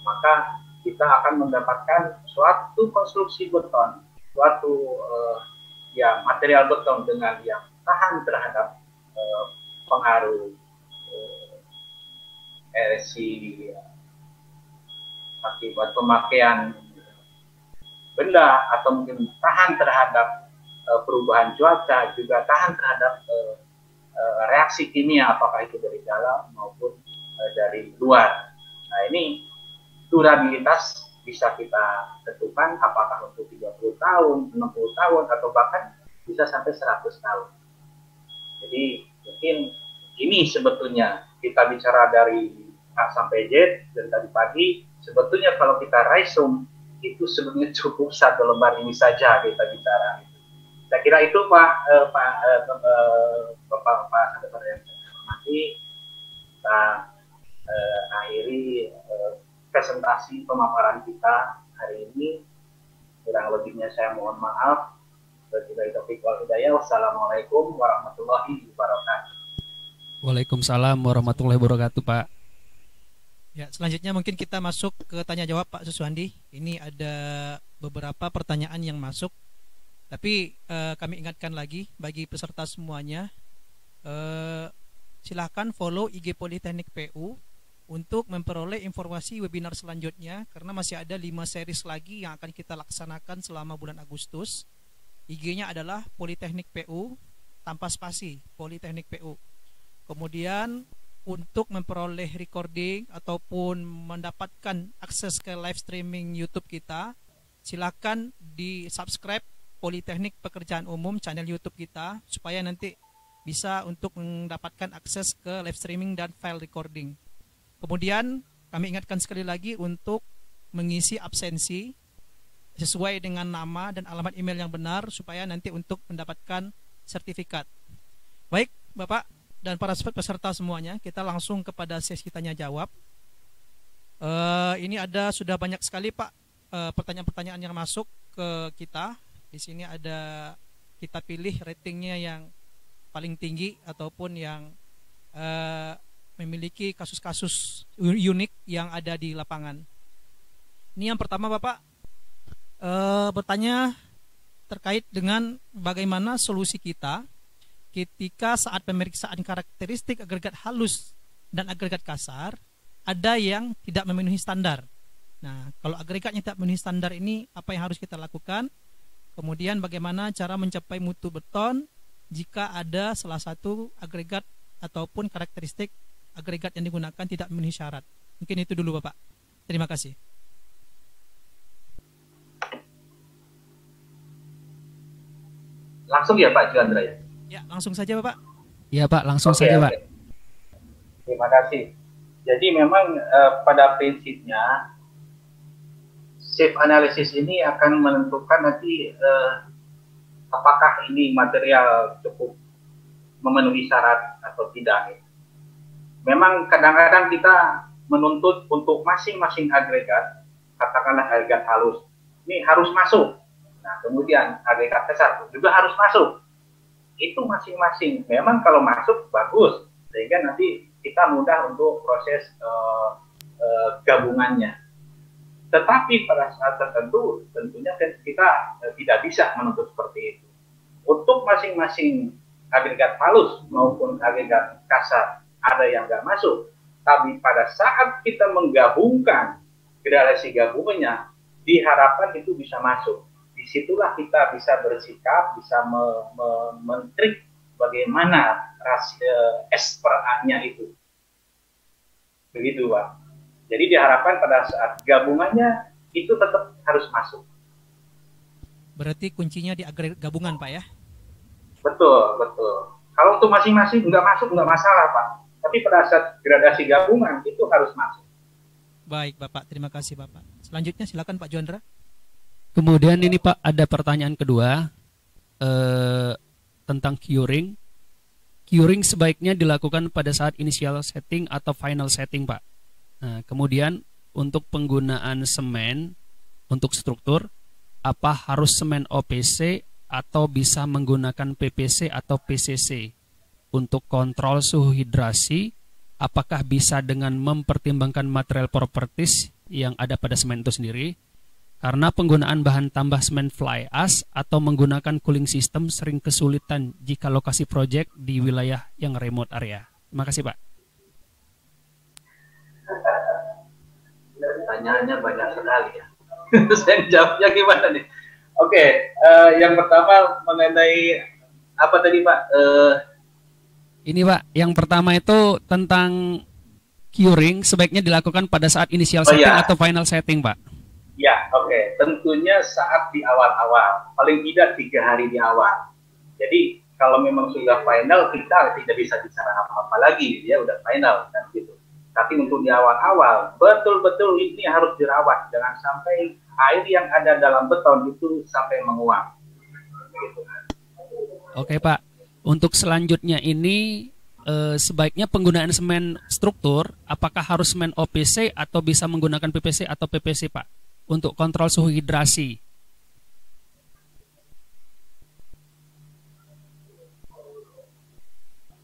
maka kita akan mendapatkan suatu konstruksi beton, suatu uh, ya material beton dengan yang tahan terhadap uh, pengaruh uh, eresi akibat pemakaian benda atau mungkin tahan terhadap uh, perubahan cuaca juga tahan terhadap uh, uh, reaksi kimia apakah itu dari dalam maupun uh, dari luar. Nah ini durabilitas bisa kita tentukan apakah untuk 30 tahun, 60 tahun atau bahkan bisa sampai 100 tahun. Jadi mungkin ini sebetulnya kita bicara dari A sampai Z dan tadi pagi sebetulnya kalau kita raisum itu sebenarnya cukup satu lembar ini saja kita bicara. Saya kira itu Pak eh, Pak eh, eh Bapak Pak Sandatar yang saya hormati. Kita eh, akhiri eh, presentasi pemaparan kita hari ini. Kurang lebihnya saya mohon maaf. Wassalamualaikum warahmatullahi wabarakatuh. Waalaikumsalam warahmatullahi wabarakatuh Pak. Ya, selanjutnya mungkin kita masuk ke tanya jawab Pak Suswandi. Ini ada beberapa pertanyaan yang masuk. Tapi eh, kami ingatkan lagi bagi peserta semuanya eh, silahkan follow IG Politeknik PU untuk memperoleh informasi webinar selanjutnya karena masih ada 5 series lagi yang akan kita laksanakan selama bulan Agustus. IG-nya adalah Politeknik PU tanpa spasi, Politeknik PU. Kemudian untuk memperoleh recording ataupun mendapatkan akses ke live streaming YouTube kita, silakan di subscribe Politeknik Pekerjaan Umum channel YouTube kita supaya nanti bisa untuk mendapatkan akses ke live streaming dan file recording. Kemudian kami ingatkan sekali lagi untuk mengisi absensi sesuai dengan nama dan alamat email yang benar supaya nanti untuk mendapatkan sertifikat. Baik, Bapak, dan para peserta semuanya, kita langsung kepada sesi tanya jawab. Uh, ini ada sudah banyak sekali Pak pertanyaan pertanyaan-pertanyaan yang masuk ke kita. Di sini ada kita pilih ratingnya yang paling tinggi ataupun yang uh, memiliki kasus-kasus unik yang ada di lapangan. Ini yang pertama Bapak uh, bertanya terkait dengan bagaimana solusi kita ketika saat pemeriksaan karakteristik agregat halus dan agregat kasar ada yang tidak memenuhi standar. Nah, kalau agregatnya tidak memenuhi standar ini apa yang harus kita lakukan? Kemudian bagaimana cara mencapai mutu beton jika ada salah satu agregat ataupun karakteristik agregat yang digunakan tidak memenuhi syarat. Mungkin itu dulu Bapak. Terima kasih. Langsung ya Pak Juandra ya. Ya, langsung saja Bapak. Iya Pak, langsung okay, saja okay. Pak. Terima kasih. Jadi memang uh, pada prinsipnya safe analysis ini akan menentukan nanti uh, apakah ini material cukup memenuhi syarat atau tidak. Memang kadang-kadang kita menuntut untuk masing-masing agregat, katakanlah agregat halus, ini harus masuk. Nah, kemudian agregat besar juga harus masuk itu masing-masing. Memang kalau masuk bagus, sehingga nanti kita mudah untuk proses uh, uh, gabungannya. Tetapi pada saat tertentu, tentunya kita uh, tidak bisa menuntut seperti itu. Untuk masing-masing agregat halus maupun agregat kasar ada yang nggak masuk. Tapi pada saat kita menggabungkan gradasi gabungannya, diharapkan itu bisa masuk di situlah kita bisa bersikap, bisa me, me, mentrik bagaimana rasio S per A-nya itu. Begitu, Pak. Jadi diharapkan pada saat gabungannya itu tetap harus masuk. Berarti kuncinya di agregat gabungan, Pak ya? Betul, betul. Kalau untuk masing-masing nggak masuk nggak masalah, Pak. Tapi pada saat gradasi gabungan itu harus masuk. Baik, Bapak. Terima kasih, Bapak. Selanjutnya silakan Pak Juandra. Kemudian ini Pak ada pertanyaan kedua eh, tentang curing. Curing sebaiknya dilakukan pada saat initial setting atau final setting, Pak. Nah, kemudian untuk penggunaan semen untuk struktur, apa harus semen OPC atau bisa menggunakan PPC atau PCC? Untuk kontrol suhu hidrasi, apakah bisa dengan mempertimbangkan material properties yang ada pada semen itu sendiri? Karena penggunaan bahan tambah semen fly ash atau menggunakan cooling system sering kesulitan jika lokasi project di wilayah yang remote area. Terima kasih Pak. Pertanyaannya banyak sekali ya. Saya jawabnya gimana nih? Oke, uh, yang pertama mengenai apa tadi Pak? Uh, Ini Pak, yang pertama itu tentang curing sebaiknya dilakukan pada saat initial Oh, setting iya. atau final setting, Pak. Ya, oke. Tentunya saat di awal-awal, paling tidak tiga hari di awal. Jadi kalau memang sudah final, kita tidak bisa bicara apa-apa lagi, ya udah final kan gitu. Tapi untuk di awal-awal, betul-betul ini harus dirawat, jangan sampai air yang ada dalam beton itu sampai menguap. Gitu. Oke Pak, untuk selanjutnya ini eh, sebaiknya penggunaan semen struktur, apakah harus semen OPC atau bisa menggunakan PPC atau PPC Pak? Untuk kontrol suhu hidrasi.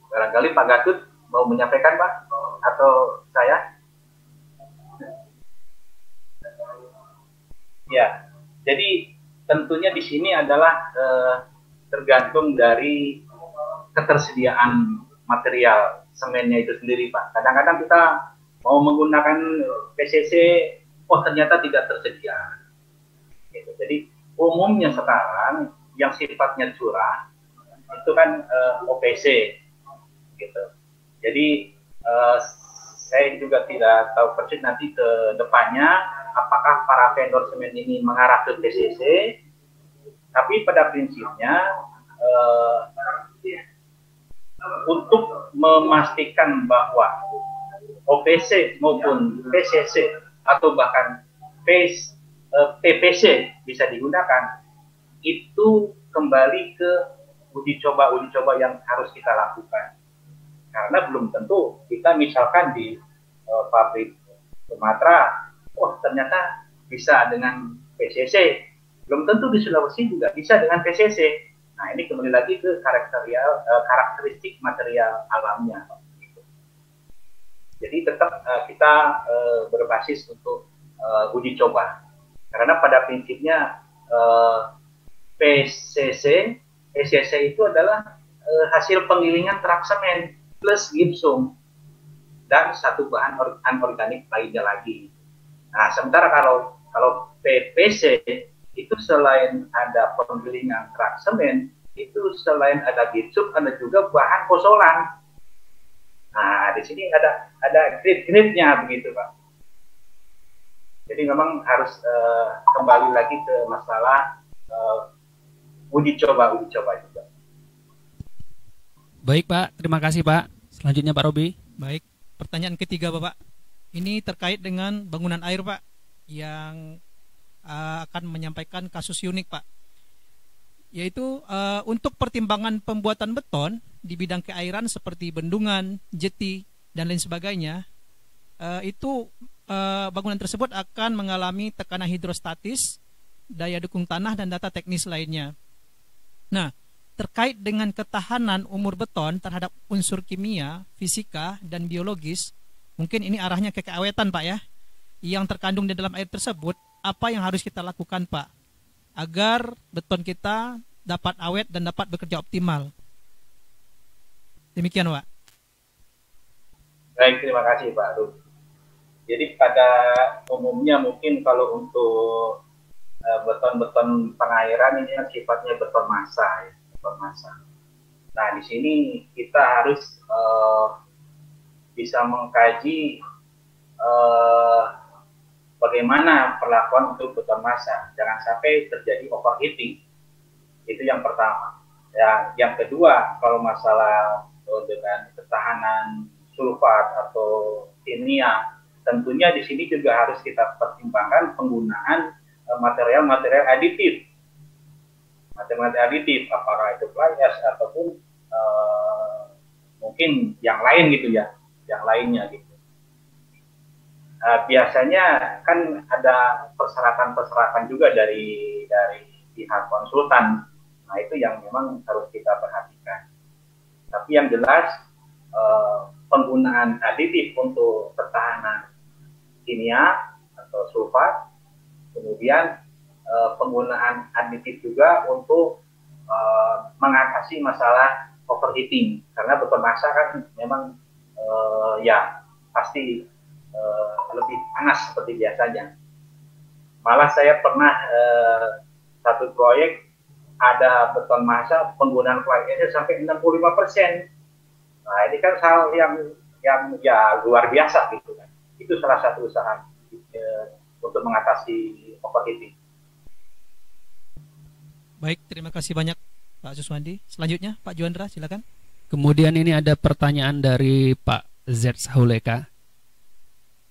Barangkali Pak Gatut mau menyampaikan Pak atau saya? Ya, jadi tentunya di sini adalah eh, tergantung dari ketersediaan material semennya itu sendiri Pak. Kadang-kadang kita mau menggunakan PCC, oh ternyata tidak tersedia. Gitu. Jadi umumnya sekarang yang sifatnya curah itu kan eh, OPC gitu. Jadi eh, saya juga tidak tahu persis nanti ke depannya apakah para vendor semen ini mengarah ke PCC, tapi pada prinsipnya eh, untuk memastikan bahwa OPC maupun PCC atau bahkan PS, eh, PPC bisa digunakan itu kembali ke uji coba uji coba yang harus kita lakukan. Karena belum tentu kita misalkan di eh, pabrik Sumatera wah ternyata bisa dengan PCC belum tentu di Sulawesi juga bisa dengan PCC nah ini kembali lagi ke karakterial eh, karakteristik material alamnya jadi tetap eh, kita eh, berbasis untuk eh, uji coba karena pada prinsipnya eh, PCC PCC itu adalah eh, hasil penggilingan semen plus gipsum dan satu bahan or- anorganik lainnya lagi. Nah, sementara kalau kalau PPC itu selain ada penggilingan terak semen, itu selain ada gipsum ada juga bahan posolan. Nah, di sini ada ada grade-grade-nya begitu, Pak. Jadi memang harus eh, kembali lagi ke masalah eh, uji coba, uji coba juga. Baik Pak, terima kasih Pak. Selanjutnya Pak Robi. Baik, pertanyaan ketiga Bapak. Ini terkait dengan bangunan air Pak yang uh, akan menyampaikan kasus unik Pak. Yaitu uh, untuk pertimbangan pembuatan beton di bidang keairan seperti bendungan, jeti dan lain sebagainya. uh, itu uh, bangunan tersebut akan mengalami tekanan hidrostatis, daya dukung tanah dan data teknis lainnya. Nah, terkait dengan ketahanan umur beton terhadap unsur kimia, fisika, dan biologis, mungkin ini arahnya ke keawetan Pak ya, yang terkandung di dalam air tersebut, apa yang harus kita lakukan Pak, agar beton kita dapat awet dan dapat bekerja optimal. Demikian Pak. Baik, terima kasih Pak Rum. Jadi pada umumnya mungkin kalau untuk eh, beton-beton pengairan ini kan sifatnya beton massa ya, beton massa. Nah di sini kita harus eh, bisa mengkaji eh, bagaimana perlakuan untuk beton masa. Jangan sampai terjadi overheating. Itu yang pertama. Ya, yang kedua, kalau masalah eh, dengan ketahanan sulfat atau kimia, tentunya di sini juga harus kita pertimbangkan penggunaan eh, material-material aditif. Material aditif, apakah itu fly ataupun uh, mungkin yang lain gitu ya, yang lainnya gitu. Uh, biasanya kan ada persyaratan-persyaratan juga dari dari pihak konsultan. Nah itu yang memang harus kita perhatikan. Tapi yang jelas uh, penggunaan aditif untuk pertahanan kimia atau sulfat, kemudian uh, penggunaan aditif juga untuk uh, mengatasi masalah overheating karena beton masa kan memang uh, ya pasti uh, lebih panas seperti biasanya. Malah saya pernah uh, satu proyek ada beton masa penggunaan fly ash sampai 65 persen. Nah ini kan hal yang yang ya luar biasa gitu kan. Itu salah satu usaha uh, untuk mengatasi overheating. Baik, terima kasih banyak Pak Suswandi. Selanjutnya Pak Juandra silakan. Kemudian ini ada pertanyaan dari Pak Z Sauleka.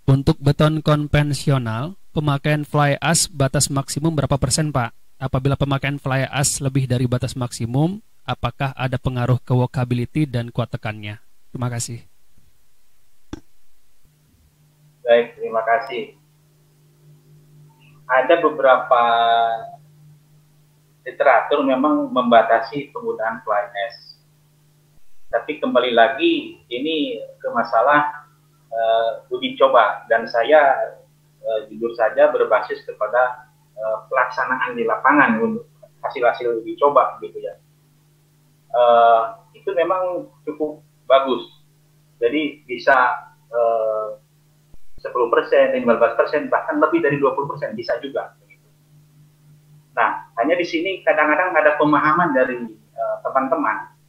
Untuk beton konvensional, pemakaian fly ash batas maksimum berapa persen Pak? Apabila pemakaian fly ash lebih dari batas maksimum, apakah ada pengaruh ke workability dan kuat tekannya? Terima kasih. Baik, terima kasih. Ada beberapa literatur memang membatasi penggunaan fly ash. Tapi kembali lagi, ini ke masalah uh, uji coba dan saya uh, jujur saja berbasis kepada uh, pelaksanaan di lapangan untuk hasil-hasil uji coba gitu ya. Uh, itu memang cukup bagus. Jadi bisa uh, 10 persen, 15 persen, bahkan lebih dari 20 persen bisa juga. Nah, hanya di sini kadang-kadang ada pemahaman dari teman-teman uh,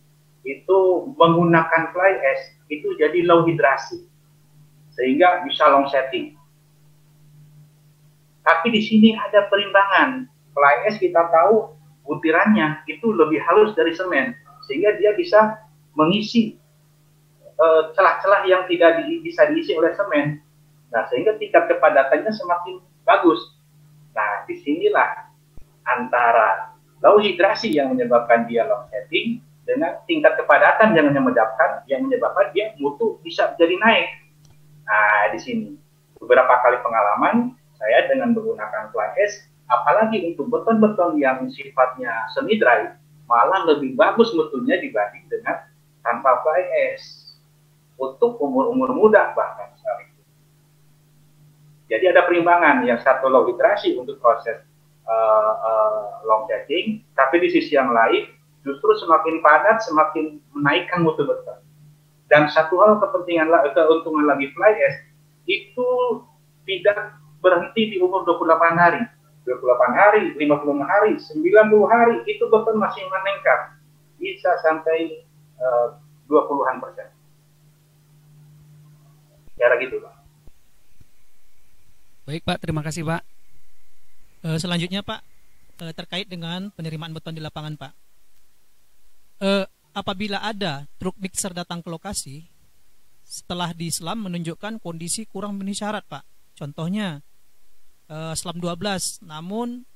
itu menggunakan fly ash itu jadi low hidrasi sehingga bisa long setting. Tapi di sini ada perimbangan. Fly ash kita tahu butirannya itu lebih halus dari semen, sehingga dia bisa mengisi eh, celah-celah yang tidak di, bisa diisi oleh semen. Nah, sehingga tingkat kepadatannya semakin bagus. Nah, di sinilah antara low hidrasi yang menyebabkan dia long setting dengan tingkat kepadatan yang menyebabkan yang menyebabkan dia mutu bisa jadi naik Nah, di sini beberapa kali pengalaman saya dengan menggunakan fly ash, apalagi untuk beton-beton yang sifatnya semi dry, malah lebih bagus mutunya dibanding dengan tanpa fly ash untuk umur-umur muda bahkan sekali. Jadi ada perimbangan yang satu low hidrasi untuk proses uh, uh, long setting, tapi di sisi yang lain justru semakin padat semakin menaikkan mutu beton. Dan satu hal kepentingan keuntungan lagi fly ash itu tidak berhenti di umur 28 hari. 28 hari, 50 hari, 90 hari itu beton masih meningkat. Bisa sampai uh, 20-an persen. Cara gitu, Pak. Baik, Pak. Terima kasih, Pak. Uh, selanjutnya, Pak, uh, terkait dengan penerimaan beton di lapangan, Pak. Uh, apabila ada truk mixer datang ke lokasi, setelah di selam menunjukkan kondisi kurang memenuhi syarat, Pak. Contohnya, eh, selam 12, namun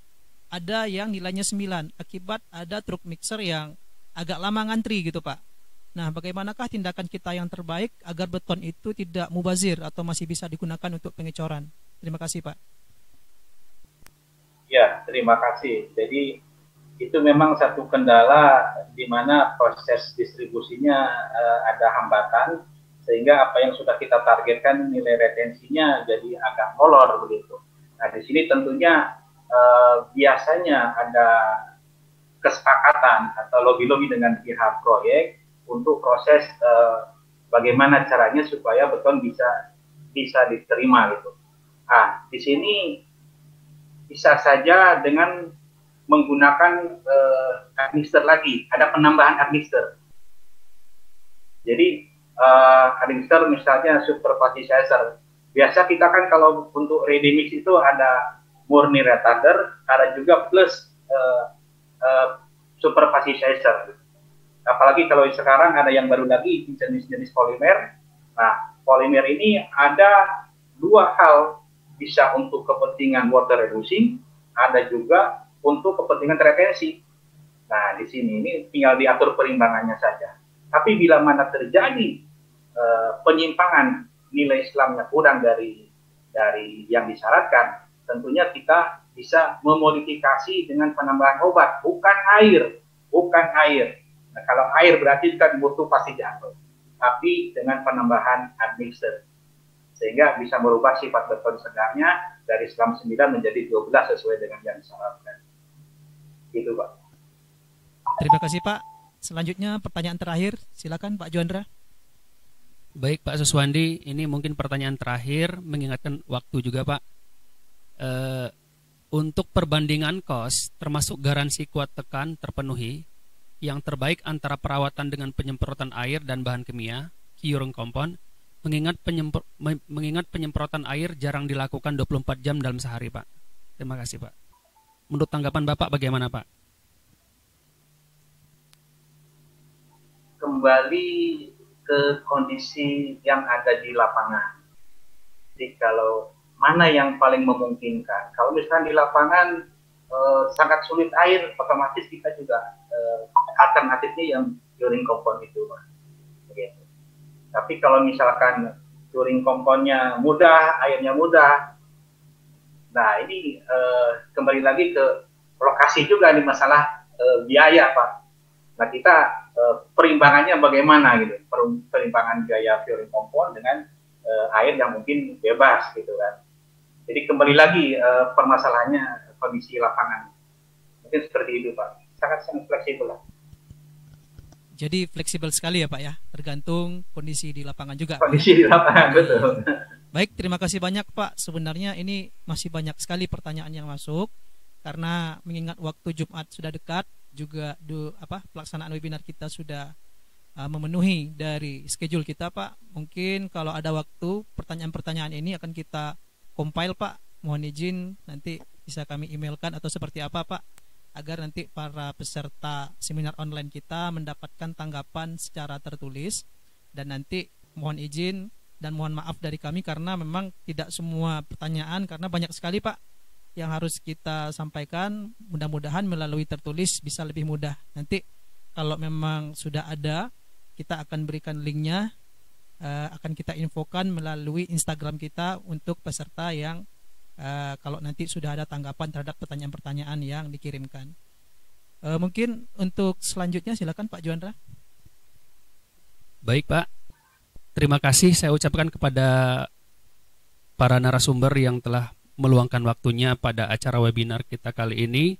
ada yang nilainya 9 akibat ada truk mixer yang agak lama ngantri gitu, Pak. Nah, bagaimanakah tindakan kita yang terbaik agar beton itu tidak mubazir atau masih bisa digunakan untuk pengecoran? Terima kasih, Pak. Ya, terima kasih. Jadi itu memang satu kendala di mana proses distribusinya uh, ada hambatan sehingga apa yang sudah kita targetkan nilai retensinya jadi agak molor begitu. Nah di sini tentunya uh, biasanya ada kesepakatan atau lobby-lobby dengan pihak proyek untuk proses uh, bagaimana caranya supaya beton bisa bisa diterima gitu. Ah di sini bisa saja dengan menggunakan uh, administer lagi, ada penambahan administer. Jadi uh, administer misalnya supervisor biasa kita kan kalau untuk ready mix itu ada murni retarder, ada juga plus uh, uh, sizer. Apalagi kalau sekarang ada yang baru lagi jenis-jenis polimer. Nah, polimer ini ada dua hal bisa untuk kepentingan water reducing, ada juga untuk kepentingan retensi. Nah, di sini ini tinggal diatur perimbangannya saja. Tapi bila mana terjadi uh, penyimpangan nilai Islamnya kurang dari dari yang disyaratkan, tentunya kita bisa memodifikasi dengan penambahan obat, bukan air, bukan air. Nah, kalau air berarti kan butuh pasti jatuh, tapi dengan penambahan admixture sehingga bisa merubah sifat beton segarnya dari selam 9 menjadi 12 sesuai dengan yang disyaratkan. Itu Pak. Terima kasih Pak. Selanjutnya pertanyaan terakhir, silakan Pak Juandra. Baik Pak Suswandi, ini mungkin pertanyaan terakhir mengingatkan waktu juga Pak. E, untuk perbandingan kos termasuk garansi kuat tekan terpenuhi, yang terbaik antara perawatan dengan penyemprotan air dan bahan kimia, curing compound, mengingat, penyempro, mengingat penyemprotan air jarang dilakukan 24 jam dalam sehari Pak. Terima kasih Pak. Menurut tanggapan Bapak bagaimana Pak? Kembali ke kondisi yang ada di lapangan. Jadi kalau mana yang paling memungkinkan? Kalau misalnya di lapangan eh, sangat sulit air, otomatis kita juga eh, alternatifnya yang curing compound itu. Begitu. Tapi kalau misalkan curing compoundnya mudah, airnya mudah, nah ini eh, kembali lagi ke lokasi juga nih masalah eh, biaya, Pak. Nah kita uh, perimbangannya bagaimana gitu perimbangan gaya fueling compound dengan uh, air yang mungkin bebas gitu kan jadi kembali lagi uh, permasalahannya kondisi lapangan mungkin seperti itu pak sangat sangat fleksibel lah jadi fleksibel sekali ya Pak ya, tergantung kondisi di lapangan juga. Kondisi di lapangan betul. Baik, terima kasih banyak Pak. Sebenarnya ini masih banyak sekali pertanyaan yang masuk karena mengingat waktu Jumat sudah dekat, juga do, apa pelaksanaan webinar kita sudah uh, memenuhi dari schedule kita Pak. Mungkin kalau ada waktu pertanyaan-pertanyaan ini akan kita compile Pak. Mohon izin nanti bisa kami emailkan atau seperti apa Pak agar nanti para peserta seminar online kita mendapatkan tanggapan secara tertulis dan nanti mohon izin dan mohon maaf dari kami karena memang tidak semua pertanyaan karena banyak sekali Pak yang harus kita sampaikan. Mudah-mudahan melalui tertulis bisa lebih mudah. Nanti kalau memang sudah ada kita akan berikan linknya uh, akan kita infokan melalui Instagram kita untuk peserta yang uh, kalau nanti sudah ada tanggapan terhadap pertanyaan-pertanyaan yang dikirimkan. Uh, mungkin untuk selanjutnya silakan Pak Juandra. Baik Pak terima kasih saya ucapkan kepada para narasumber yang telah meluangkan waktunya pada acara webinar kita kali ini.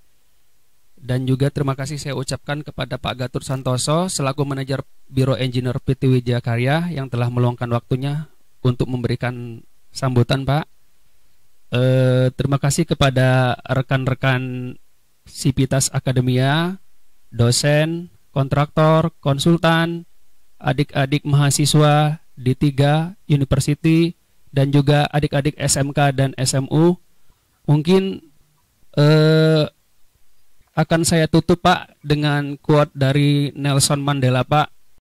Dan juga terima kasih saya ucapkan kepada Pak Gatur Santoso selaku manajer Biro Engineer PT Wijaya Karya yang telah meluangkan waktunya untuk memberikan sambutan Pak. E, terima kasih kepada rekan-rekan Sipitas Akademia, dosen, kontraktor, konsultan, adik-adik mahasiswa di tiga University, dan juga adik-adik SMK dan SMU mungkin eh, akan saya tutup Pak dengan quote dari Nelson Mandela Pak